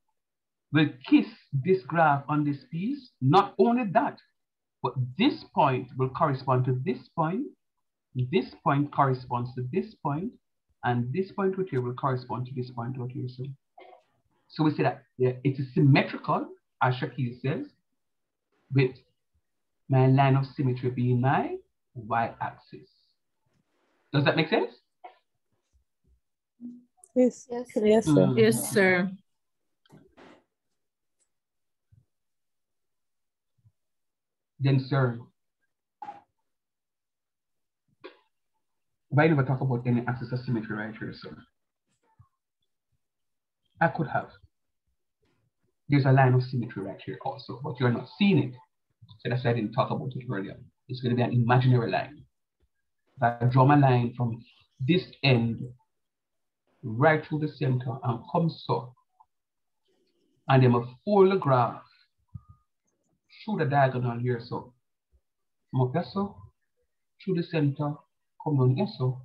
S1: will kiss this graph on this piece. Not only that, but this point will correspond to this point. This point corresponds to this point, and this point right here will correspond to this point right here. So, so we say that yeah, it is symmetrical, as Shakil says, with my line of symmetry being my y-axis. Does that make sense?
S19: Yes. Yes, yes sir.
S1: Mm.
S9: Yes, sir.
S1: Then, sir, why never talk about any axis of symmetry right here, sir? I could have. There's a line of symmetry right here also, but you're not seeing it. So that's I didn't talk about it earlier. It's going to be an imaginary line. If I draw my line from this end right through the center and come so, and then I fold the graph through the diagonal here, so come up here, so through the center, come down here, so,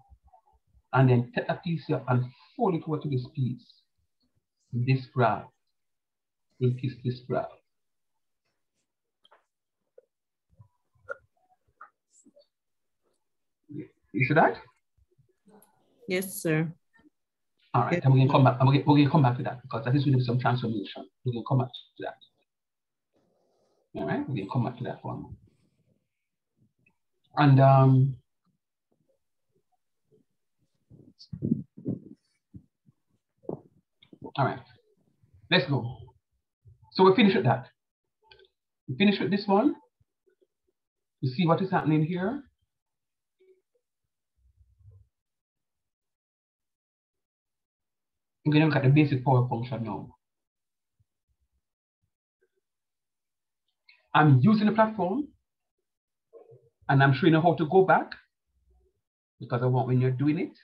S1: and then take a piece here and fold it over to this piece. This graph will kiss this graph. You see that?
S9: Yes, sir.
S1: All right, and we're gonna come back. and gonna, we're come back to that because that is going to be some transformation. We're gonna come back to that. All right, we're gonna come back to that one. And um, all right, let's go. So we finish with that. We finish with this one. You see what is happening here? Going to look at the basic power function now. I'm using the platform and I'm showing you how to go back because I want when you're doing it,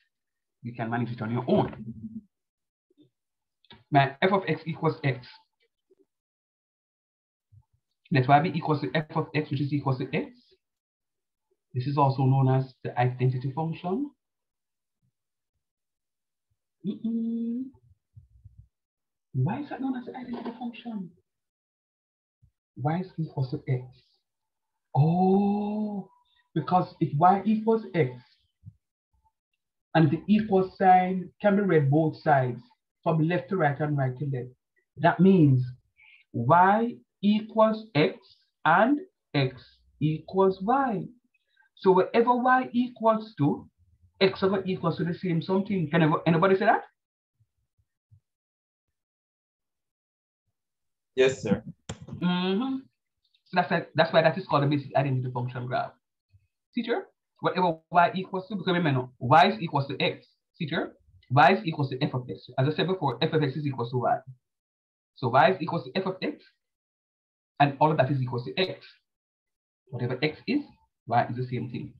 S1: you can manage it on your own. my f of x equals x. Let y be equals to f of x, which is equals to x. This is also known as the identity function. Mm -mm. Why is that known as identity function? y is equals to x. Oh, because if y equals x, and the equal sign can be read both sides, from left to right and right to left. That means y equals x and x equals y. So wherever y equals to, x over equals to the same something. Can anybody say that?
S3: Yes, sir.
S1: Mm -hmm. So that's, like, that's why that is called a basic identity function graph. Teacher, whatever y equals to, because remember, y is equals to x. Teacher, y is equals to f of x. As I said before, f of x is equals to y. So y is equals to f of x, and all of that is equals to x. Whatever x is, y is the same thing.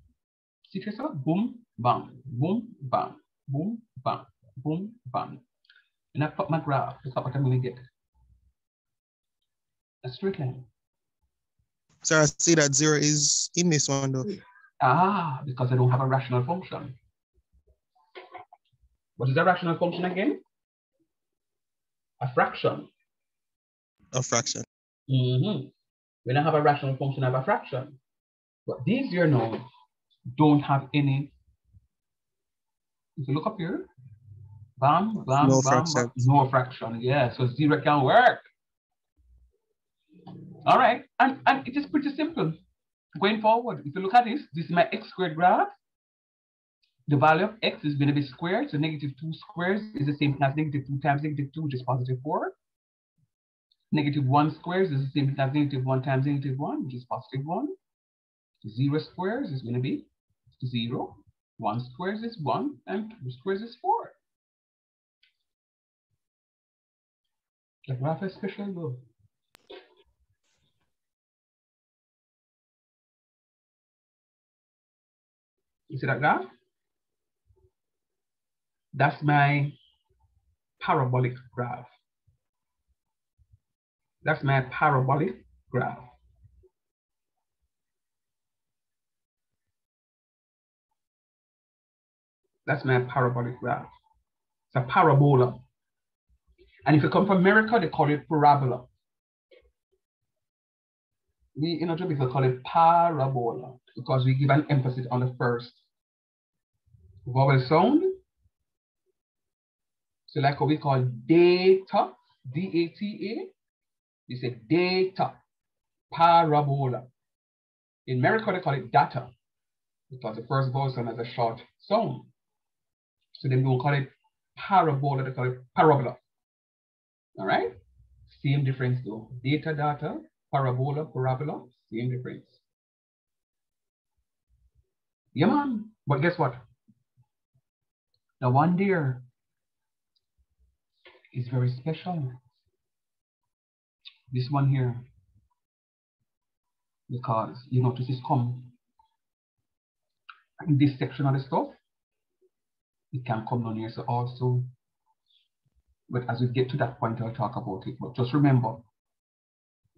S1: So boom, bam, boom, bam, boom, bam, boom, bam. And I plot my graph, look what I'm going to get. A straight line.
S17: So I see that zero is in this one though.
S1: Ah, because I don't have a rational function. What is a rational function again? A fraction.
S17: A fraction.
S1: Mm -hmm. When I have a rational function, I have a fraction. But these here now don't have any. If you look up here, bam, bam,
S17: no
S1: bam,
S17: fraction.
S1: no fraction. Yeah, so zero can work. All right, and, and it is pretty simple. Going forward, if you look at this, this is my x squared graph. The value of x is going to be squared, so negative 2 squares is the same as negative 2 times negative 2, which is positive 4. Negative 1 squares is the same as negative 1 times negative 1, which is positive 1. 0 squares is going to be 0. 1 squares is 1, and 2 squares is 4. The graph is special though. You see that graph? That's my parabolic graph. That's my parabolic graph. That's my parabolic graph. It's a parabola. And if you come from America, they call it parabola. We in Jamaica call it parabola because we give an emphasis on the first vowel sound. So like what we call data, D-A-T-A, we say data, parabola. In America, they call it data because the first vowel sound has a short sound. So they don't call it parabola, call it parabola. All right? Same difference though. Data, data, parabola, parabola, same difference. Yeah, man. But guess what? The one there is very special. This one here, because you notice it's come in this section of the stuff, it can come down here so also. But as we get to that point, I'll talk about it. But just remember,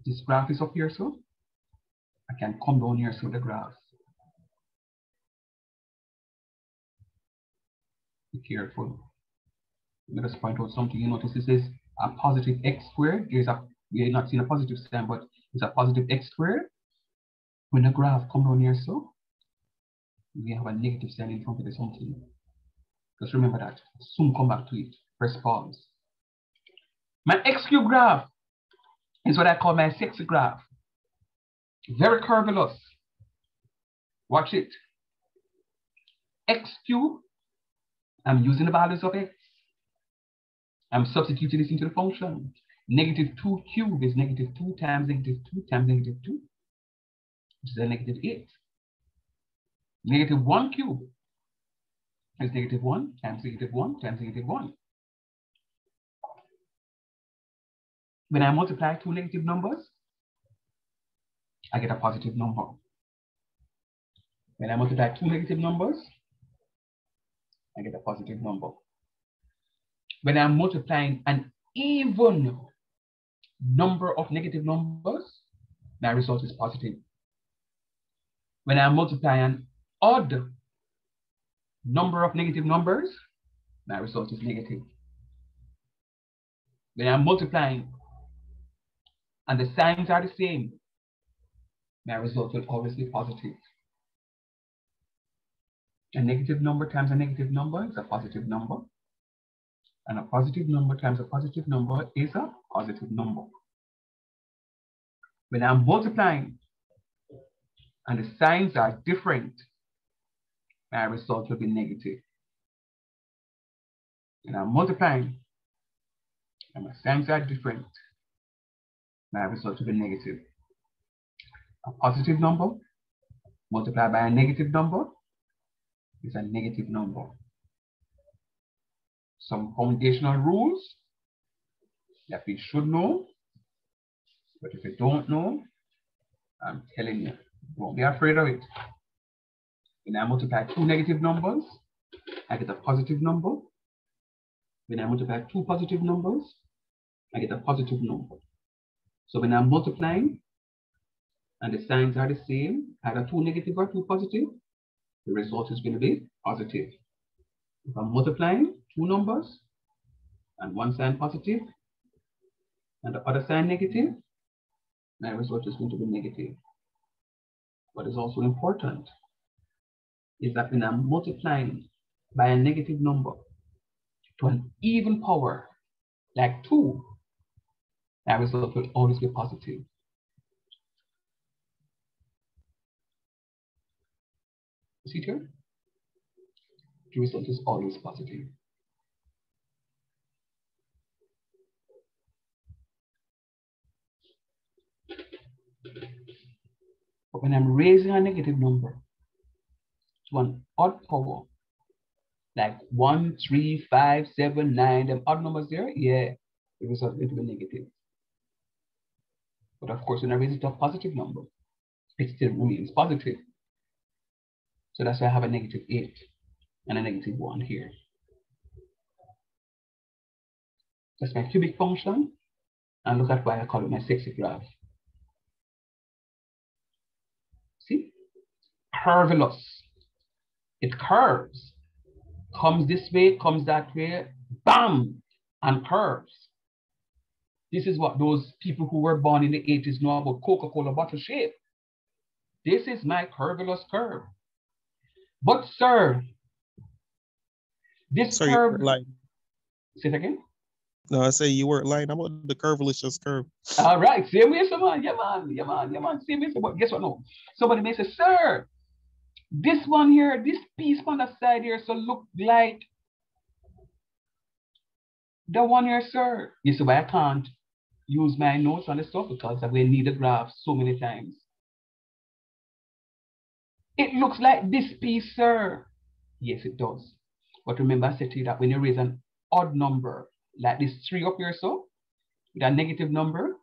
S1: this graph is up here, so I can come down here so the graph. Be careful. Let us point out something. You notice this is a positive x squared. There's a we are not seeing a positive sign, but it's a positive x squared. When the graph comes down here, so we have a negative sign in front of the something. Just remember that. Soon come back to it. Press pause. My x cube graph is what I call my sexy graph. Very curvulous. Watch it. x cube, I'm using the values of x. I'm substituting this into the function. Negative 2 cube is negative 2 times negative 2 times negative 2, which is a negative 8. Negative 1 cube is negative 1 times negative 1 times negative 1. When I multiply two negative numbers, I get a positive number. When I multiply two negative numbers, I get a positive number. When I'm multiplying an even number of negative numbers, my result is positive. When I multiply an odd number of negative numbers, my result is negative. When I'm multiplying and the signs are the same, my result will always be positive. A negative number times a negative number is a positive number. And a positive number times a positive number is a positive number. When I'm multiplying and the signs are different, my result will be negative. When I'm multiplying and my signs are different, my result will be negative. A positive number multiplied by a negative number is a negative number. Some foundational rules that we should know, but if you don't know, I'm telling you, don't be afraid of it. When I multiply two negative numbers, I get a positive number. When I multiply two positive numbers, I get a positive number. So when I'm multiplying and the signs are the same, either two negative or two positive, the result is going to be positive. If I'm multiplying two numbers and one sign positive and the other sign negative, my result is going to be negative. What is also important is that when I'm multiplying by a negative number to an even power, like two, that result will always be positive. See here? The result is always positive. But when I'm raising a negative number an odd power, like one, three, five, seven, nine, them odd numbers there, yeah, the result will be negative. But of course, when I raise it to a positive number, it still remains positive. So that's why I have a negative 8 and a negative 1 here. That's my cubic function. And look at why I call it my sexy graph. See? Curvulus. It curves. Comes this way, comes that way, bam, and curves. This is what those people who were born in the 80s know about Coca-Cola bottle shape. This is my curvulus curve. But sir, this
S17: Sorry,
S1: curve.
S17: Like,
S1: Say it again.
S17: No, I say you weren't lying about the curvaceous curve.
S1: All right, same way, someone. Yeah, man. Yeah, man. Yeah, man. Same way. So, but guess what? No. Somebody may say, sir, this one here, this piece on the side here, so look like the one here, sir. You see why I can't use my notes on the stuff because I've need the graph so many times. It looks like this piece, sir. Yes, it does. But remember, I said to you that when you raise an odd number, like this three up here, so, with a negative number,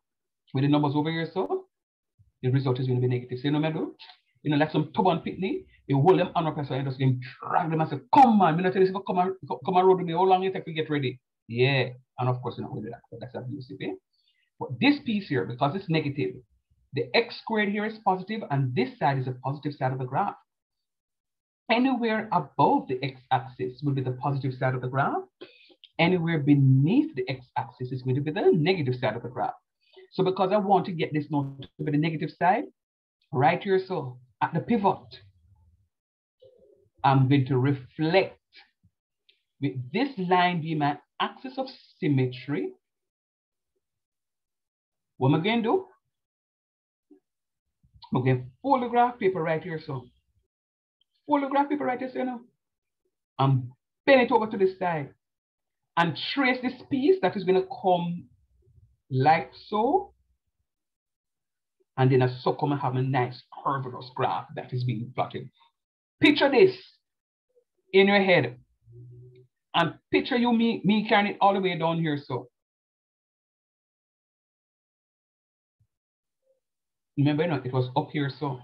S1: with the numbers over here, so, the result is going to be negative. So, I do? You know, like some tubman pitney, you hold them on up, so you just can drag them and say, come on, I'm not tell you, come and, come and road with me, how long it take to get ready? Yeah, and of course, not going that, that's abusive, eh? But this piece here, because it's negative, the x squared here is positive, and this side is a positive side of the graph. Anywhere above the x-axis will be the positive side of the graph. Anywhere beneath the x-axis is going to be the negative side of the graph. So because I want to get this note to be the negative side, right here, so at the pivot, I'm going to reflect with this line being my axis of symmetry. What am I going to do? I'm going to photograph paper right here, so photograph paper right here, so you know, and bend it over to the side and trace this piece that is going to come like so. And then I so come and have a nice curvaceous graph that is being plotted. Picture this in your head. And picture you me, me carrying it all the way down here, so. Remember, you know, it was up here, so.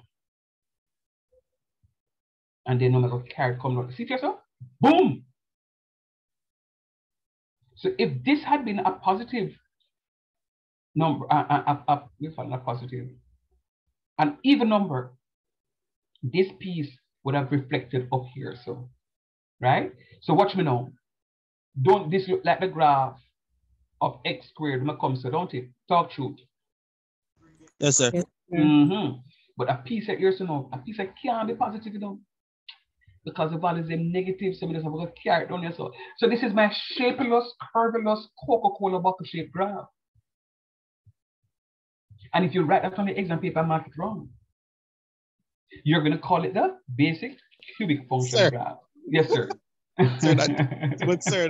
S1: And then no matter carrot coming out. See yourself? Boom! So if this had been a positive number, a, a, a, a, not positive, an even number, this piece would have reflected up here. So, right? So watch me now. Don't this look like the graph of x squared when it comes to, don't it? Talk truth.
S17: Yes, sir.
S1: Mm-hmm. But a piece that you're so no, a piece that can't be positive, you know. Because the values are negative, so we just have to carry it down here. So, so this is my shapeless, curveless Coca-Cola bottle shaped graph. And if you write that on the exam paper, mark it wrong. You're going to call it the basic cubic function
S17: Sir.
S1: graph. Yes, sir.
S17: Sir, that, but sir,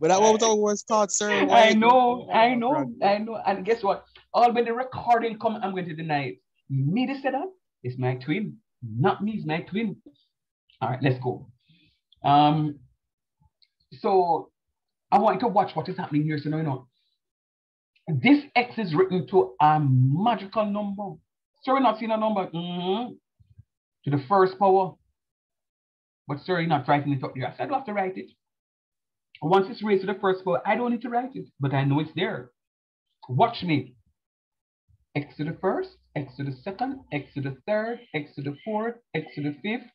S17: but that was always taught, sir.
S1: I know, I know, I know. And guess what? All when the recording come, I'm going to deny it. Me to set up is my twin, not me, it's my twin. All right, let's go. Um, so I want you to watch what is happening here. So now you know. This X is written to a magical number. So we're not seeing a number mhm, to the first power. But sir, you're not writing it up there. I said I have to write it. Once it's raised to the first power, I don't need to write it, but I know it's there. Watch me. X to the first, X to the second, X to the third, X to the fourth, X to the fifth.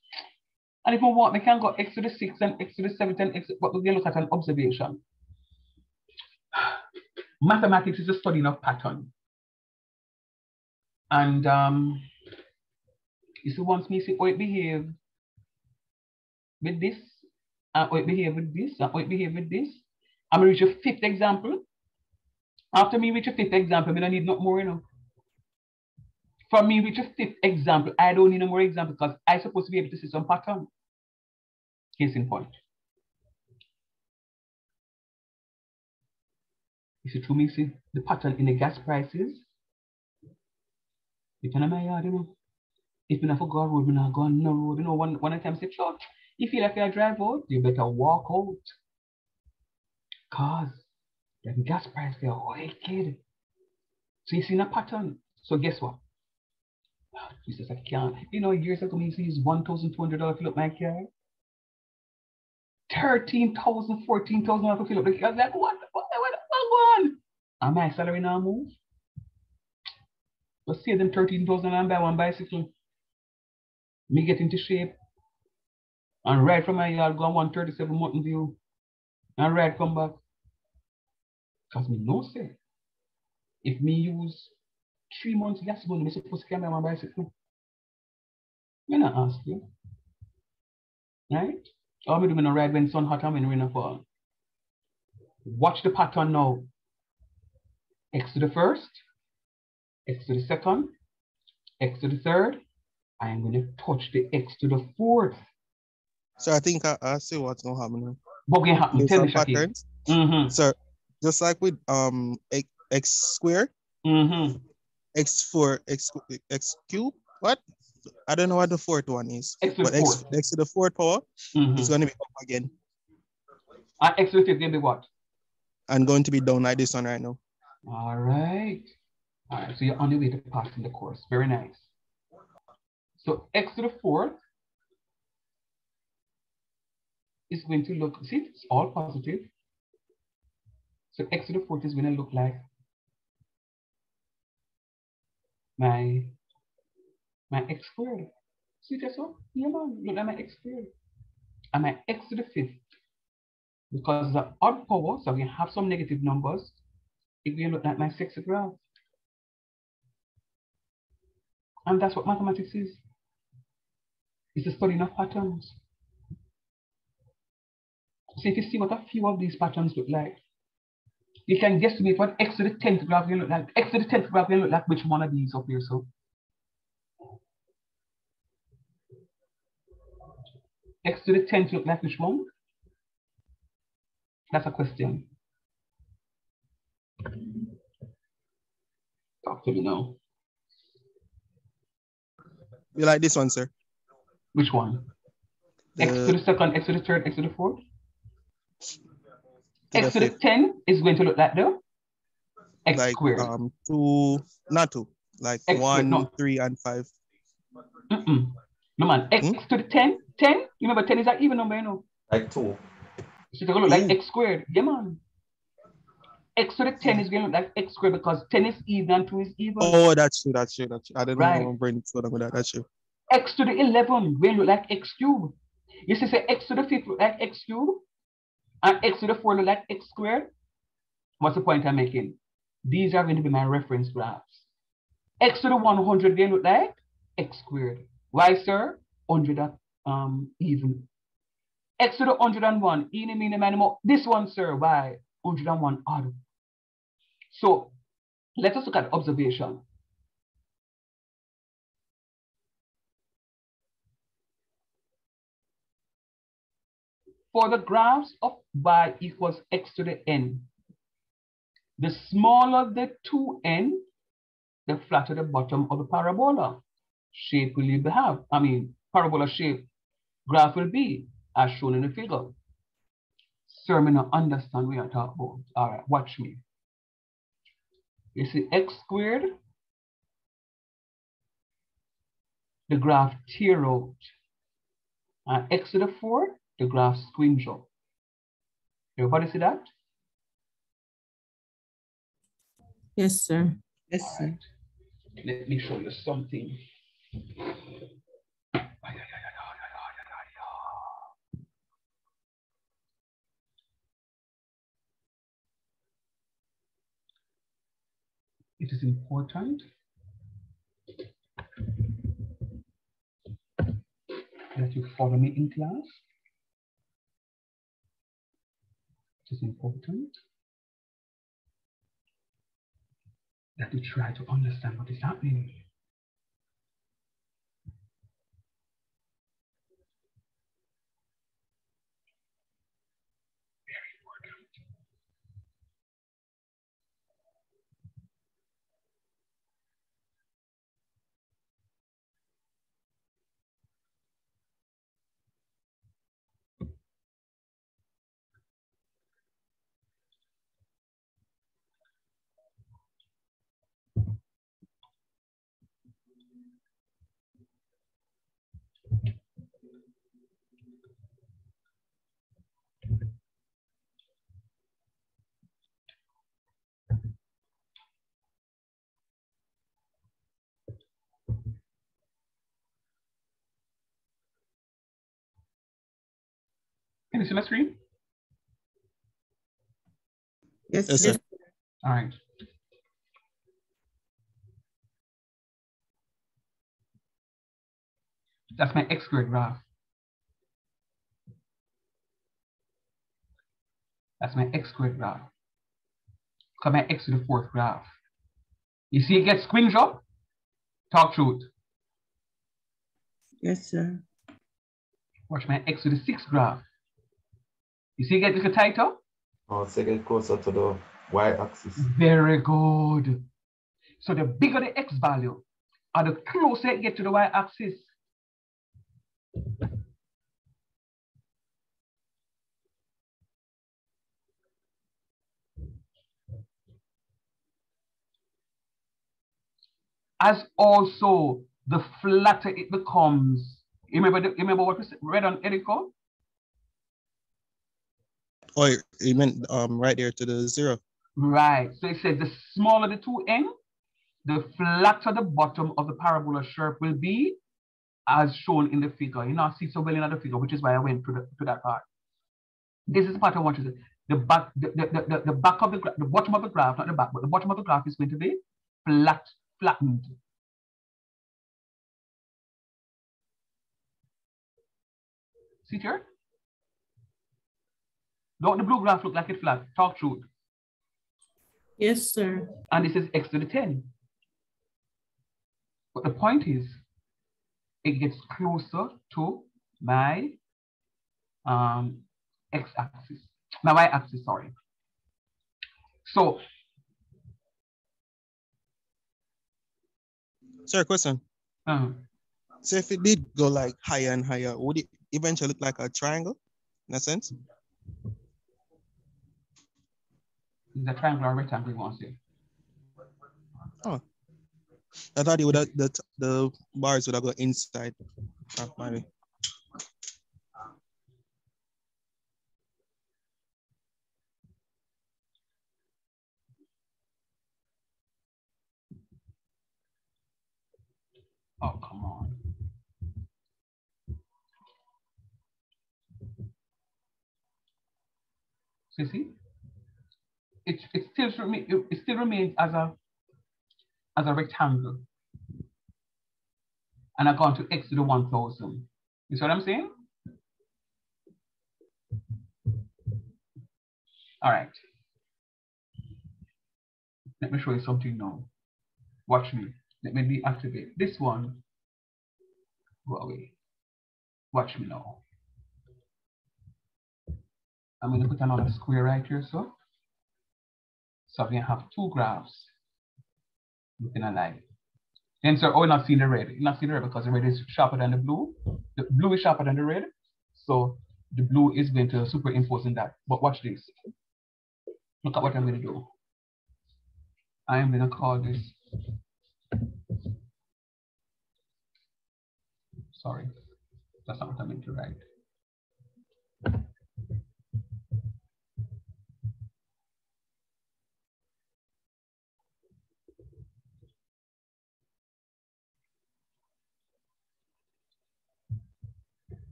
S1: And if I want, I can go X to the sixth and X to the seventh and X, but to look at an observation. Mathematics is a study of pattern. And um, you see, once me see how it behave with this, and how it behave with this, and how it behave with this, I'm to reach a fifth example. After me reach a fifth example, I don't need no more, you know. For me reach a fifth example, I don't need no more example because i supposed to be able to see some pattern. Case in point. See, see the pattern in the gas prices. Can my yard, you know. If you for go road, you not go on no road. You know, one one time say, sure, if you like you drive out, you better walk out. Cause the gas price they are wicked. So you see a pattern. So guess what? Jesus, I can't. You know, years ago, me used to $1,200 to fill up my car. 13,000, 14,000 to fill up the car. I was like? What? And my salary now move. But see them 13,000 and buy one bicycle. Me get into shape. And ride from my yard, go on 137 Mountain View. And ride come back. Because me no say, if me use three months gas money, me supposed to come carry my bicycle. Me not ask you. Right? Or me do me no ride when sun hot and when rain fall. Watch the pattern now. X to the first, X to the second, X to the third. I am going to touch the X to the fourth.
S17: So I think I, I see what's gonna happen. now.
S1: What will happen? Tell me,
S17: patterns.
S1: Mhm.
S17: So just like with um x, x squared,
S1: Mm-hmm.
S17: x four, x x cube. What? I don't know what the fourth one is.
S1: X to the
S17: but x,
S1: fourth.
S17: x to the fourth power
S1: Mhm.
S17: is going to be up again
S1: And X to the fifth going to be what?
S17: and going to be down like this one right now.
S1: All right. All right. So you're on your way to passing the course. Very nice. So X to the fourth is going to look, see, it's all positive. So X to the fourth is going to look like my my X squared. See this one? Yeah, man. Look at my X squared. And my X to the fifth. Because the odd power, so we have some negative numbers, if you look at my sexy graph. And that's what mathematics is. It's the study of patterns. So if you see what a few of these patterns look like, you can guesstimate what x to the 10th graph will look like. x to the 10th graph will look like which one of these up here. So x to the 10th look like which one? That's a question. Talk to me now.
S17: You like this one, sir?
S1: Which one? X to the second, X to the third, X to the fourth.
S17: To
S1: X
S17: the
S1: to the 10 is going to look like the X
S17: like
S1: squared.
S17: um two, not two, like
S1: X
S17: one,
S1: no.
S17: three, and five.
S1: Mm-mm. No man, X
S17: Hmm?
S1: to the 10, 10, you remember 10 is an even number, you know?
S3: Like two.
S1: So it's gonna look like x squared. Yeah, man. X to the 10 is gonna look like x squared because 10 is even and 2 is even.
S17: Oh, that's true. That's true. That's true. I didn't
S1: Right.
S17: know my brain slow with that. That's true.
S1: X to the 11 will look like x cubed. You see, say x to the 5th look like x cubed, and x to the 4 look like x squared. What's the point I'm making? These are going to be my reference graphs. X to the 100 will look like x squared. Why, sir? 100 at, um, even. X to the 101, eeny, meeny, miny, mo. This one, sir, why? 101 odd. So let us look at observation. For the graphs of y equals x to the n, the smaller the 2n, the flatter the bottom of the parabola shape will you have. I mean, parabola shape graph will be as shown in the figure. Sir, me not understand what you're talking about. All right, watch me. You see x squared, the graph tear out. And x to the 4, the graph squinch up. Everybody see that?
S9: Yes, sir.
S13: Yes, sir.
S1: Let me show you something. It is important that you follow me in class. It is important that you try to understand what is happening. Can you see my screen?
S13: Yes,
S17: Yes,
S13: sir.
S17: sir.
S1: All right. That's my x squared graph. That's my x squared graph. Look at my x to the fourth graph. You see it gets squinged up? Talk truth.
S13: Yes, sir.
S1: Watch my x to the sixth graph. You see get little title?
S3: Oh, so get closer to the y-axis.
S1: Very good. So the bigger the x value, or the closer it get to the y-axis, as also the flatter it becomes. You remember, the, you remember what we said- read on Erico?
S17: Oh, you meant um right there to the zero.
S1: Right. So it says the smaller the 2n, the flatter the bottom of the parabola shape will be, as shown in the figure. You know, I see so well in the figure, which is why I went to, the, to that part. This is part I want you to see. The back, the, the, the, the- back of the the bottom of the graph, not the back, but the bottom of the graph is going to be flat, flattened. See here? Don't the blue graph look like it flat? Talk truth.
S9: Yes, sir.
S1: and this is x to the 10. But the point is, it gets closer to my um, x-axis, my y-axis, sorry. So,
S17: Sir, question.
S1: uh,
S17: So if it did go like higher and higher, would it eventually look like a triangle in a sense?
S1: the triangular rectangle you want to see.
S17: Oh. I thought it would have, that the bars would have gone inside of
S1: Oh, come on. See, see? It, it still it still remains as a as a rectangle. And I've gone to x to the 1000. You see what I'm saying? All right. Let me show you something now. Watch me. Let me deactivate this one. Go away. Watch me now. I'm going to put another square right here, so. So we have two graphs looking alike. And so, oh, not seeing the red. Not seeing the red because the red is sharper than the blue. The blue is sharper than the red. So the blue is going to superimpose in that. But watch this. Look at what I'm going to do. I am going to call this. Sorry, that's not what I meant to write.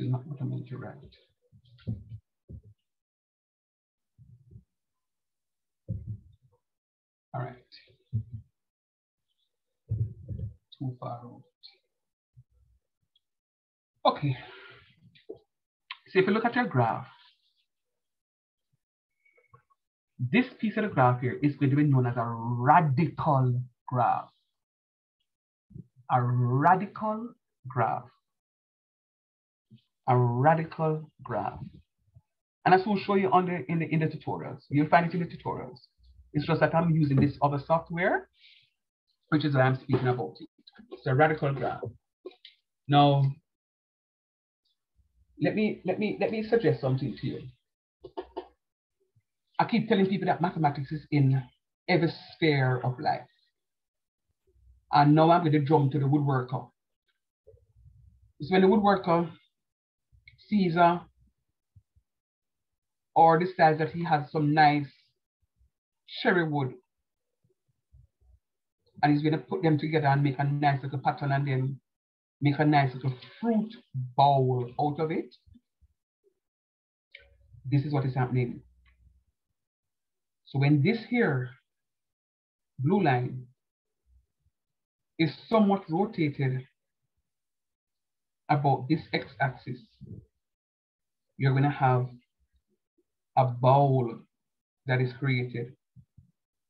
S1: Still not meant to write. All right. Too far out. Okay. So if you look at your graph, this piece of the graph here is going to be known as a radical graph. A radical graph. A radical graph. And as we'll show you on the, in, the, in the tutorials, you'll find it in the tutorials. It's just that I'm using this other software, which is why I'm speaking about. It's a radical graph. Now, let me let me let me suggest something to you. I keep telling people that mathematics is in every sphere of life. And now I'm going to jump to the woodworker. It's when the woodworker sees a or decides that he has some nice cherry wood and he's going to put them together and make a nice little pattern and then make a nice little fruit bowl out of it. This is what is happening. So when this here blue line is somewhat rotated about this x-axis, you're going to have a bowl that is created.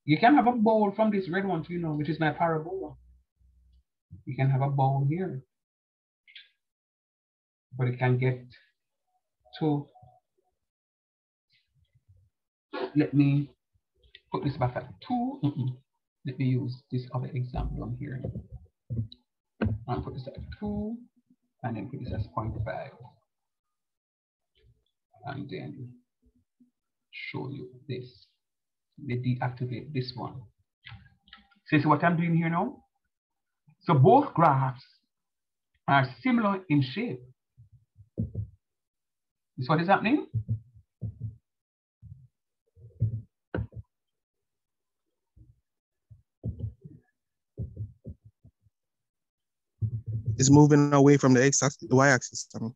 S1: You can have a bowl from this red one, you know, which is my parabola. You can have a bowl here. But it can get to, let me put this back at two. Mm -mm. Let me use this other example on here. I'll put this at two and then put this as 0.5. And then show you this. Let me deactivate this one. So, see what I'm doing here now? So both graphs are similar in shape. Is what is happening?
S17: It's moving away from the x axis, the y axis. I mean.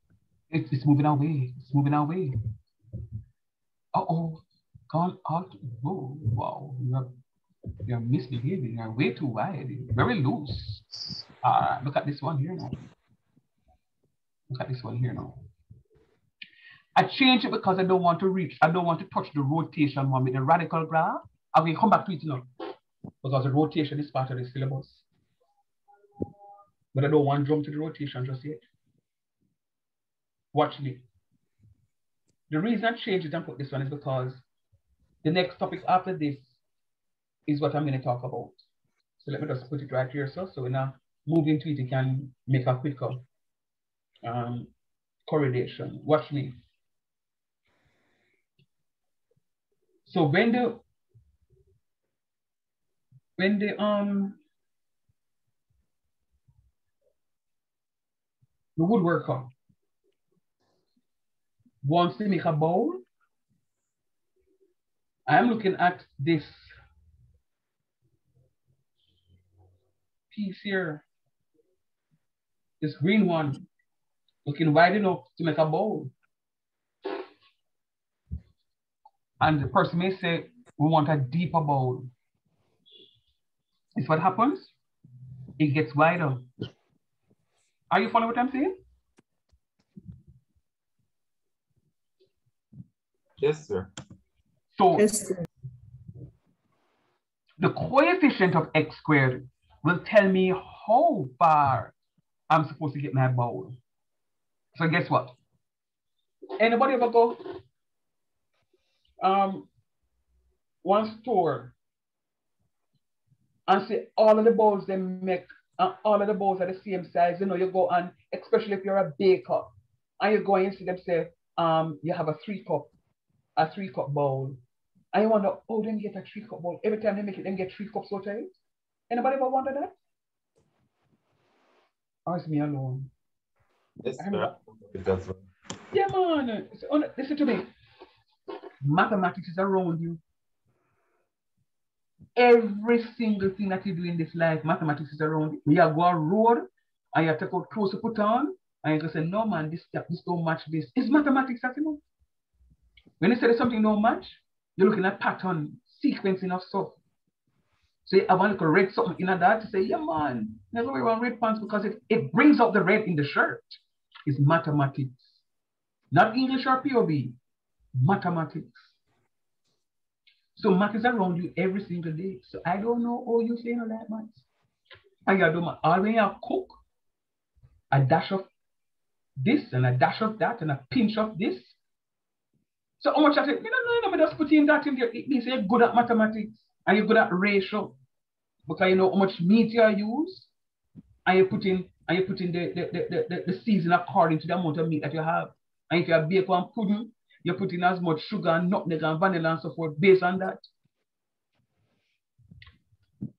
S1: It's, it's moving away. It's moving away. Uh oh, gone out. Oh, wow. You're, you're misbehaving. You're way too wide. Very loose. Uh, look at this one here now. Look at this one here now. I change it because I don't want to reach, I don't want to touch the rotation one with the radical graph. I will come back to it now because the rotation is part of the syllabus. But I don't want to jump to the rotation just yet. Watch me. The reason I changed it and put this one is because the next topic after this is what I'm going to talk about. So let me just put it right here. So, so when I move into it, you can make a quicker um, correlation. Watch me. So when the when the um the woodworker wants to make a bowl, I'm looking at this piece here. this green one, looking wide enough to make a bowl. And the person may say, we want a deeper bowl. Is what happens? It gets wider. Are you following what I'm saying?
S3: Yes, sir.
S1: So the coefficient of x squared will tell me how far I'm supposed to get my bowl. So guess what? Anybody ever go um, one store and see all of the bowls they make and all of the bowls are the same size. You know, you go and especially if you're a baker and you go and see them say, um, you have a three cup, a three cup bowl. I wonder, oh, then get a three cup bowl. Every time they make it, then get three cups out of it. Anybody ever wonder that? Is me alone?
S3: Yes, sir.
S1: Yeah, man. Oh, Listen to me. Mathematics is around you. Every single thing that you do in this life, mathematics is around you. When you go on road and you take out clothes to put on, and you go say, no man, this this don't match this. It's mathematics, that you know. When you say something don't match, you're looking at pattern, sequencing of stuff. So I want to red something in that to say, yeah man, never wear one red pants because it, it brings out the red in the shirt. It's mathematics. Not English or POB, mathematics. So math is around you every single day. So I don't know how you saying all that much. I gotta do my all when you cook, a dash of this and a dash of that and a pinch of this. So how much I say, no, no, no, no, just put in that in there. It means you're good at mathematics and you're good at ratio. Because you know how much meat you use and you put in and you put in the, the, the, the, the season according to the amount of meat that you have. And if you have bacon and pudding, you put in as much sugar and nutmeg and vanilla and so forth based on that.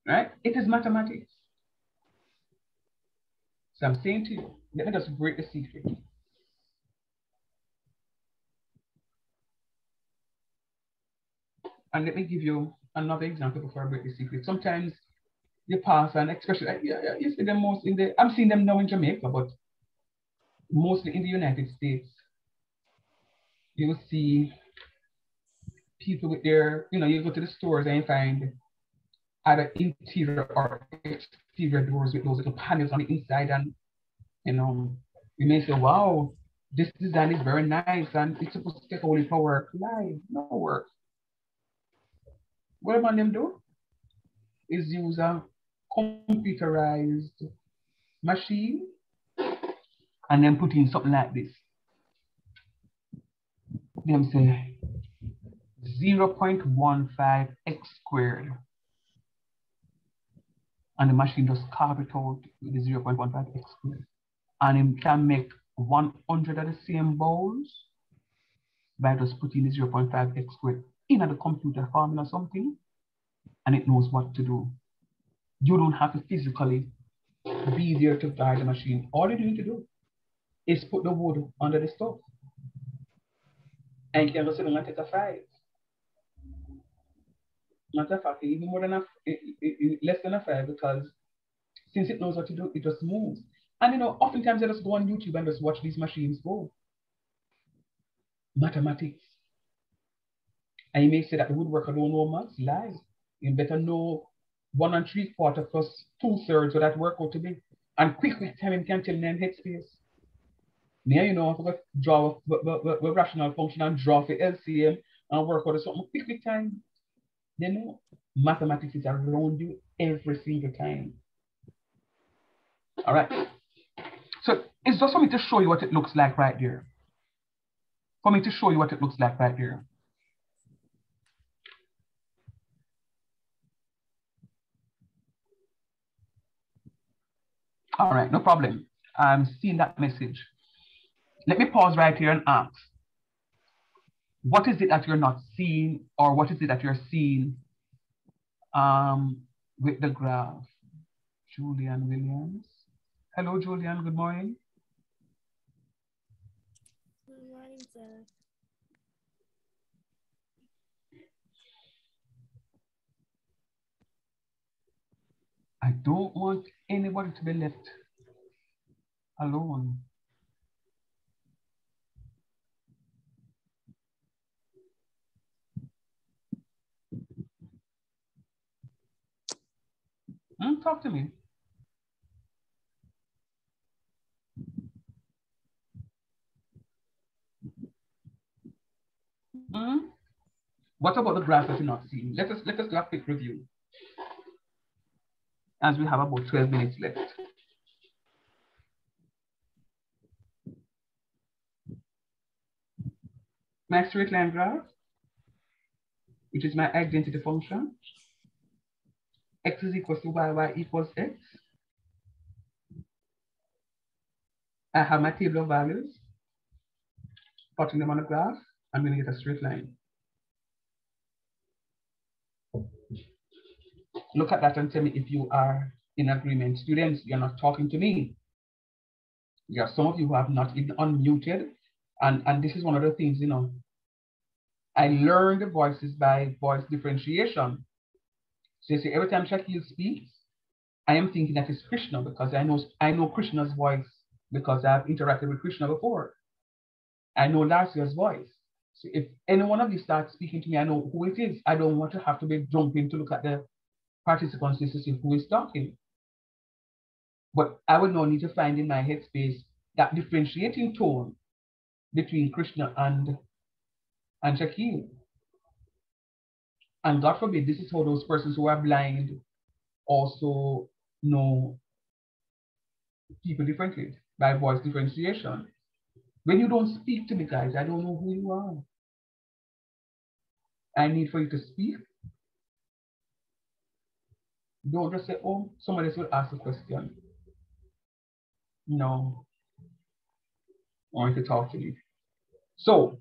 S1: Right? It is mathematics. So I'm saying to you, let me just break the secret. And let me give you another example before I break the secret. Sometimes you pass especially uh, yeah, yeah, you see them most in the I'm seeing them now in Jamaica, but mostly in the United States. You will see people with their, you know, you go to the stores and you find either interior or exterior doors with those little panels on the inside, and you know, you may say, wow, this design is very nice and it's supposed to take only for work. Live, no work. What am them do? Is use a computerized machine and then put in something like this. Them say 0.15 x squared. And the machine just carve it out with the 0.15 x squared. And it can make 100 of the same bowls by just putting the 0.5 x squared in the computer formula or something, and it knows what to do. You don't have to physically be there to guide the machine. All you need to do is put the wood under the stove. And you can go sit and take a five. Not a five, even more than a, less than a five, because since it knows what to do, it just moves. And you know, oftentimes I just go on YouTube and just watch these machines go. Mathematics. And you may say that the woodworker don't know maths. Lie. You better know one and three quarter plus two thirds of that work out to be. And quick with time you can tell them headspace. Now you know I forgot draw a rational function and draw for LCM and work out something quick with time. You know, mathematics is around you every single time. All right. So it's just for me to show you what it looks like right there. For me to show you what it looks like right there. All right, no problem. I'm seeing that message. Let me pause right here and ask, what is it that you're not seeing or what is it that you're seeing um, with the graph? Julian Williams. Hello, Julian. Good morning.
S20: Good morning, sir.
S1: I don't want anybody to be left alone. Hmm, talk to me. Hmm? What about the graph that you're not seeing? Let us let us do a quick review. As we have about 12 minutes left. My straight line graph, which is my identity function. X is equals to y, y equals x. I have my table of values, plotting them on a graph. I'm going to get a straight line. Look at that and tell me if you are in agreement. Students, you're not talking to me. There are some of you who have not been unmuted. And, and this is one of the things, you know, I learned the voices by voice differentiation. So you see, every time Shaquille speaks, I am thinking that it's Krishna because I know I know Krishna's voice because I've interacted with Krishna before. I know Larsia's voice. So if any one of you starts speaking to me, I know who it is. I don't want to have to be jumping to look at the participants to see who is talking. But I would now need to find in my headspace that differentiating tone between Krishna and, and Shaquille. And God forbid, this is how those persons who are blind also know people differently by voice differentiation. When you don't speak to me, guys, I don't know who you are. I need for you to speak. Don't just say, oh, somebody else will ask a question. No. I want to talk to you. So,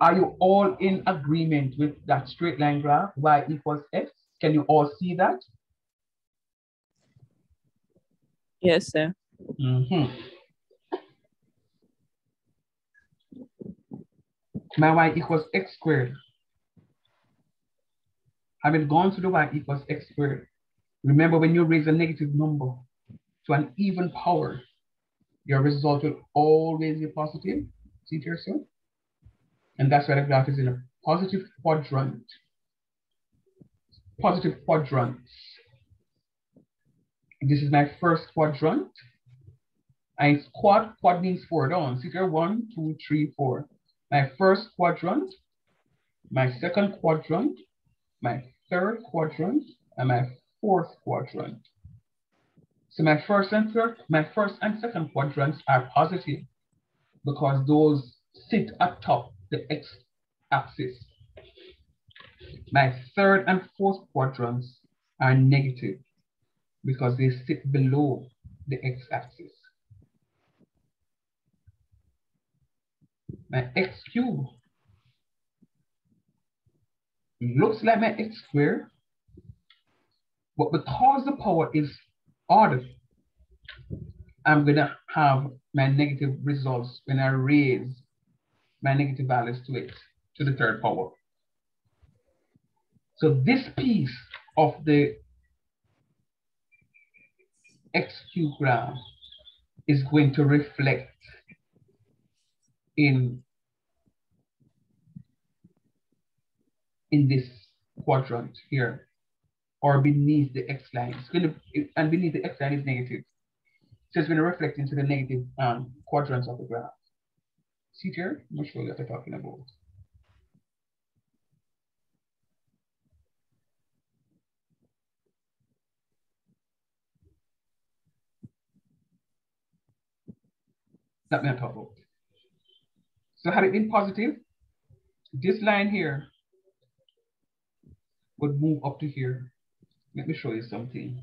S1: are you all in agreement with that straight line graph, y equals x? Can you all see that?
S19: Yes, sir.
S1: Mm -hmm. My y equals x squared. Having gone through the y equals x squared, remember when you raise a negative number to an even power, your result will always be positive. See here, sir? And that's why the graph is in a positive quadrant. Positive quadrants. This is my first quadrant. And quad, quad means four down. See here, one, two, three, four. My first quadrant, my second quadrant, my third quadrant, and my fourth quadrant. So my first and third, my first and second quadrants are positive because those sit atop the x-axis. My third and fourth quadrants are negative because they sit below the x-axis. My x looks like my x squared, but because the power is odd, I'm gonna have my negative results when I raise my negative values to it, to the third power. So this piece of the x cube graph is going to reflect in, in this quadrant here or beneath the x line. It's going to, and beneath the x line is negative. So it's going to reflect into the negative um, quadrants of the graph. See here? I'm not sure what they're talking about. That talk about. So had it been positive, this line here would move up to here. Let me show you something.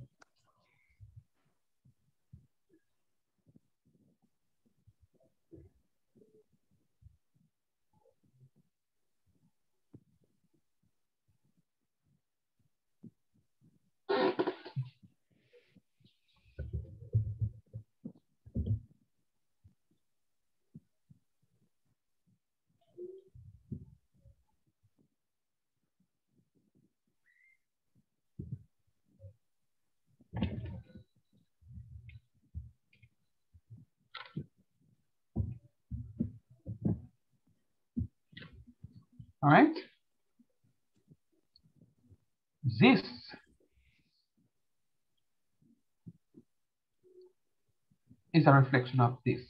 S1: All right. This is a reflection of this.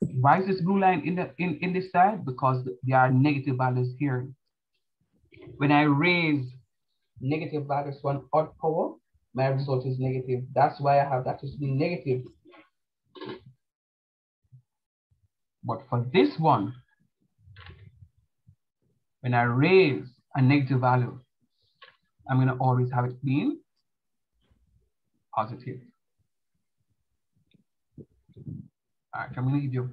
S1: Why is this blue line in the in, in this side? Because there are negative values here. When I raise negative values to an odd power, my result is negative. That's why I have that as being negative. But for this one, when I raise a negative value, I'm going to always have it being positive. All right, I'm to give you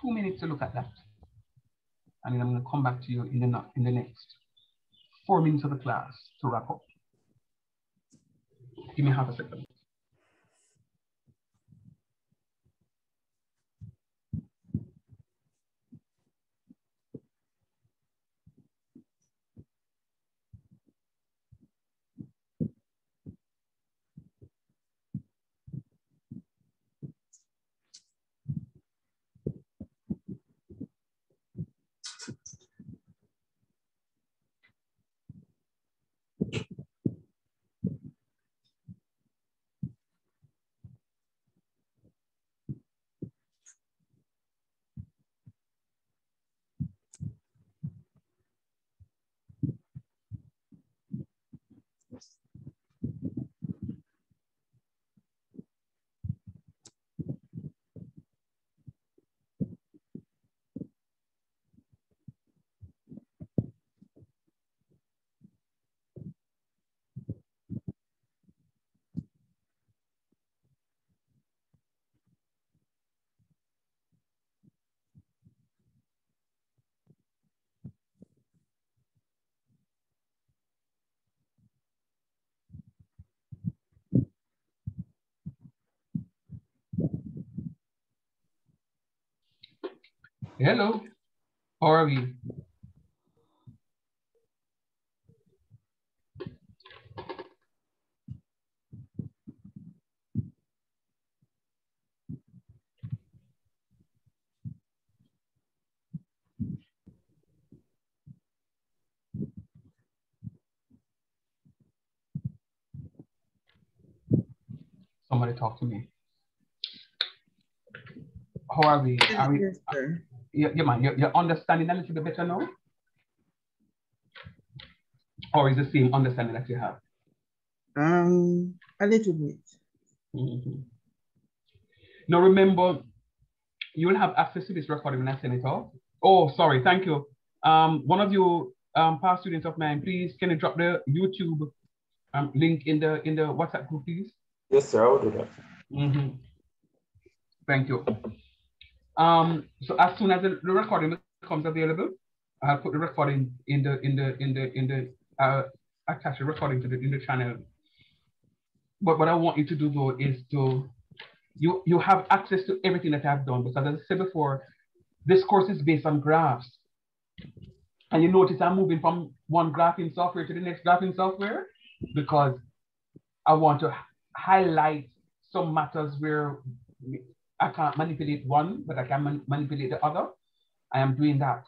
S1: two minutes to look at that. And then I'm to come back to you in the, in the next four minutes of the class to wrap up. Give me half a second. Hello, how are we? Somebody talk to me. How are we? Are we? Yeah, yeah, man. You're, you're understanding a little bit better now? Or is the same understanding that you have?
S13: Um, a little bit.
S1: Mhm. Now remember, you will have access to this recording when I send it off. Oh, sorry, thank you. Um, one of you um, past students of mine, please can you drop the YouTube um, link in the in the WhatsApp group, please?
S3: Yes, sir, I will do that.
S1: Mhm. Thank you. Um, so as soon as the, the recording becomes available, I'll put the recording in the in the in the in the uh, attach the recording to the in the channel. But what I want you to do though is to you you have access to everything that I've done because as I said before, this course is based on graphs. And you notice I'm moving from one graphing software to the next graphing software because I want to highlight some matters where I can't manipulate one, but I can man manipulate the other. I am doing that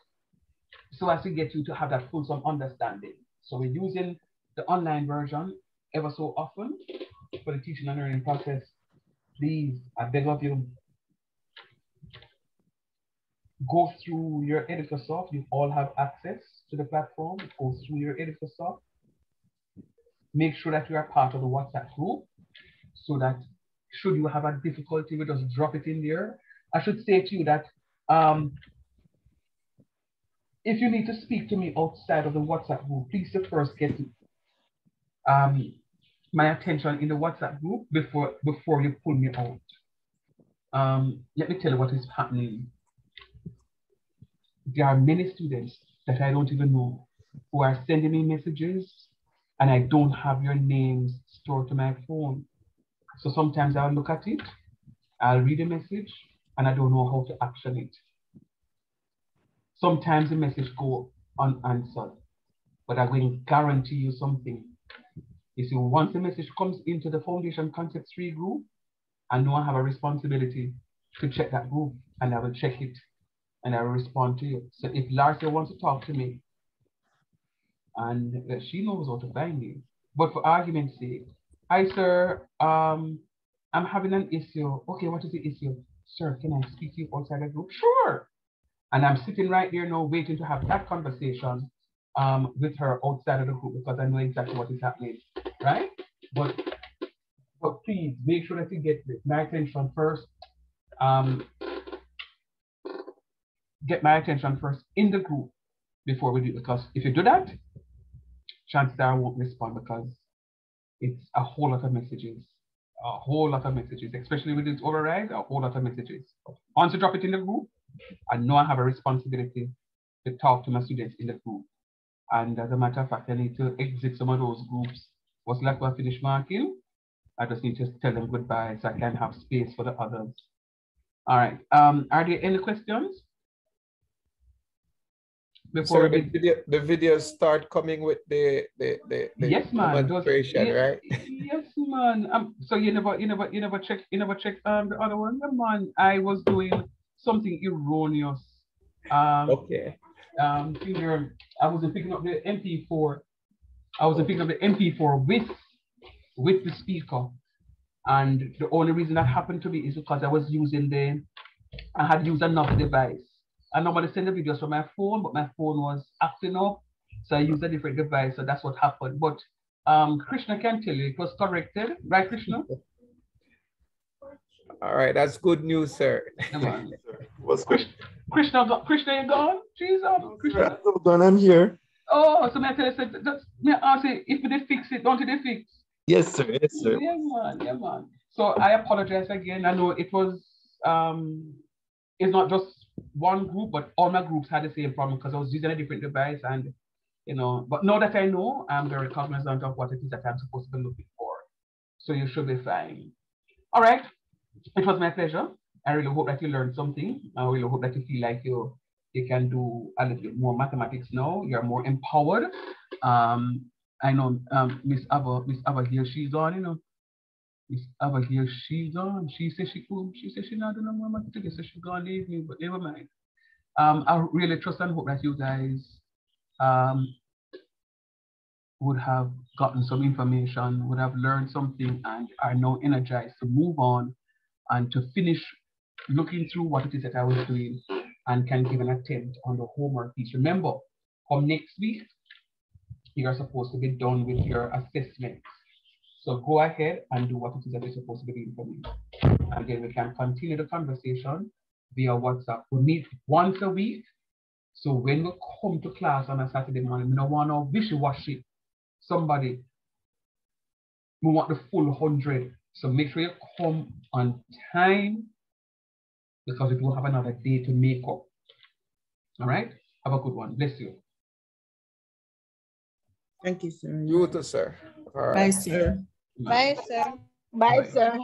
S1: so as to get you to have that fulsome understanding. So we're using the online version ever so often for the teaching and learning process. Please, I beg of you, go through your Educosoft. You all have access to the platform. Go through your Educosoft. Make sure that you are part of the WhatsApp group so that should you have a difficulty, we just drop it in there. I should say to you that um, if you need to speak to me outside of the WhatsApp group, please first get um, my attention in the WhatsApp group before before you pull me out. Um, let me tell you what is happening. There are many students that I don't even know who are sending me messages and I don't have your names stored to my phone. So sometimes I'll look at it, I'll read a message, and I don't know how to action it. Sometimes the message go unanswered, but going to guarantee you something. You see, once the message comes into the Foundation Concept 3 group, I know I have a responsibility to check that group and I will check it and I will respond to you. So if Larsa wants to talk to me, and uh, she knows how to find me, but for argument's sake, hi sir, um, I'm having an issue. Okay, what is the issue? Sir, can I speak to you outside the group? Sure. And I'm sitting right there now waiting to have that conversation um, with her outside of the group because I know exactly what is happening, right? But but please make sure that you get my attention first. Um, get my attention first in the group before we do because if you do that, chances are I won't respond because it's a whole lot of messages, a whole lot of messages, especially with this override, a whole lot of messages. Once you drop it in the group, I know I have a responsibility to talk to my students in the group. And as a matter of fact, I need to exit some of those groups. What's left I finish marking, I just need to tell them goodbye so I can have space for the others. All right. Um, are there any questions?
S6: Before so the video, the videos start coming with the the the, the
S1: yes, man. yes,
S6: right?
S1: yes, man. Um, so you never you never you never check you never check um the other one. Yeah, man, I was doing something erroneous. Um,
S6: okay.
S1: Um, finger, I wasn't picking up the MP4. I wasn't picking up the MP4 with with the speaker. And the only reason that happened to me is because I was using the, I had used another device. I normally send the videos from my phone, but my phone was acting up. So I used a different device. So that's what happened. But um, Krishna can tell you it was corrected, right, Krishna?
S6: All right, that's good news, sir.
S3: What's
S1: Krishna, Krishna, Krishna, you gone? Jesus, Krishna.
S3: I'm done. I'm here.
S1: Oh, so may I tell you, just, may I ask you, if they fix it, don't they fix?
S3: Yes, sir. Yes, sir.
S1: Yeah, man. Yeah, man. So I apologize again. I know it was, um, it's not just one group, but all my groups had the same problem because I was using a different device and, you know, but now that I know, I'm very cognizant of what it is that I'm supposed to be looking for. So you should be fine. All right. It was my pleasure. I really hope that you learned something. I really hope that you feel like you you can do a little bit more mathematics now. You're more empowered. Um, I know um, Miss Ava, Miss Ava here, she's on, you know. Miss Ava here, she's on. She said she she said she doing no more mathematics, so she's gonna leave me, but never mind. Um, I really trust and hope that you guys um, would have gotten some information, would have learned something, and are now energized to move on and to finish looking through what it is that I was doing and can give an attempt on the homework piece. Remember, come next week, you are supposed to be done with your assessment. So go ahead and do what it is that you're supposed to be doing for me. And then we can continue the conversation via WhatsApp. We meet once a week. So when we come to class on a Saturday morning, we don't want to wishy-washy somebody. We want the full 100. So make sure you come on time because we will have another day to make up. All right? Have a good one. Bless you.
S13: Thank you, sir.
S6: You too, sir. All right.
S11: Bye, sir.
S4: Bye, sir. Bye, sir.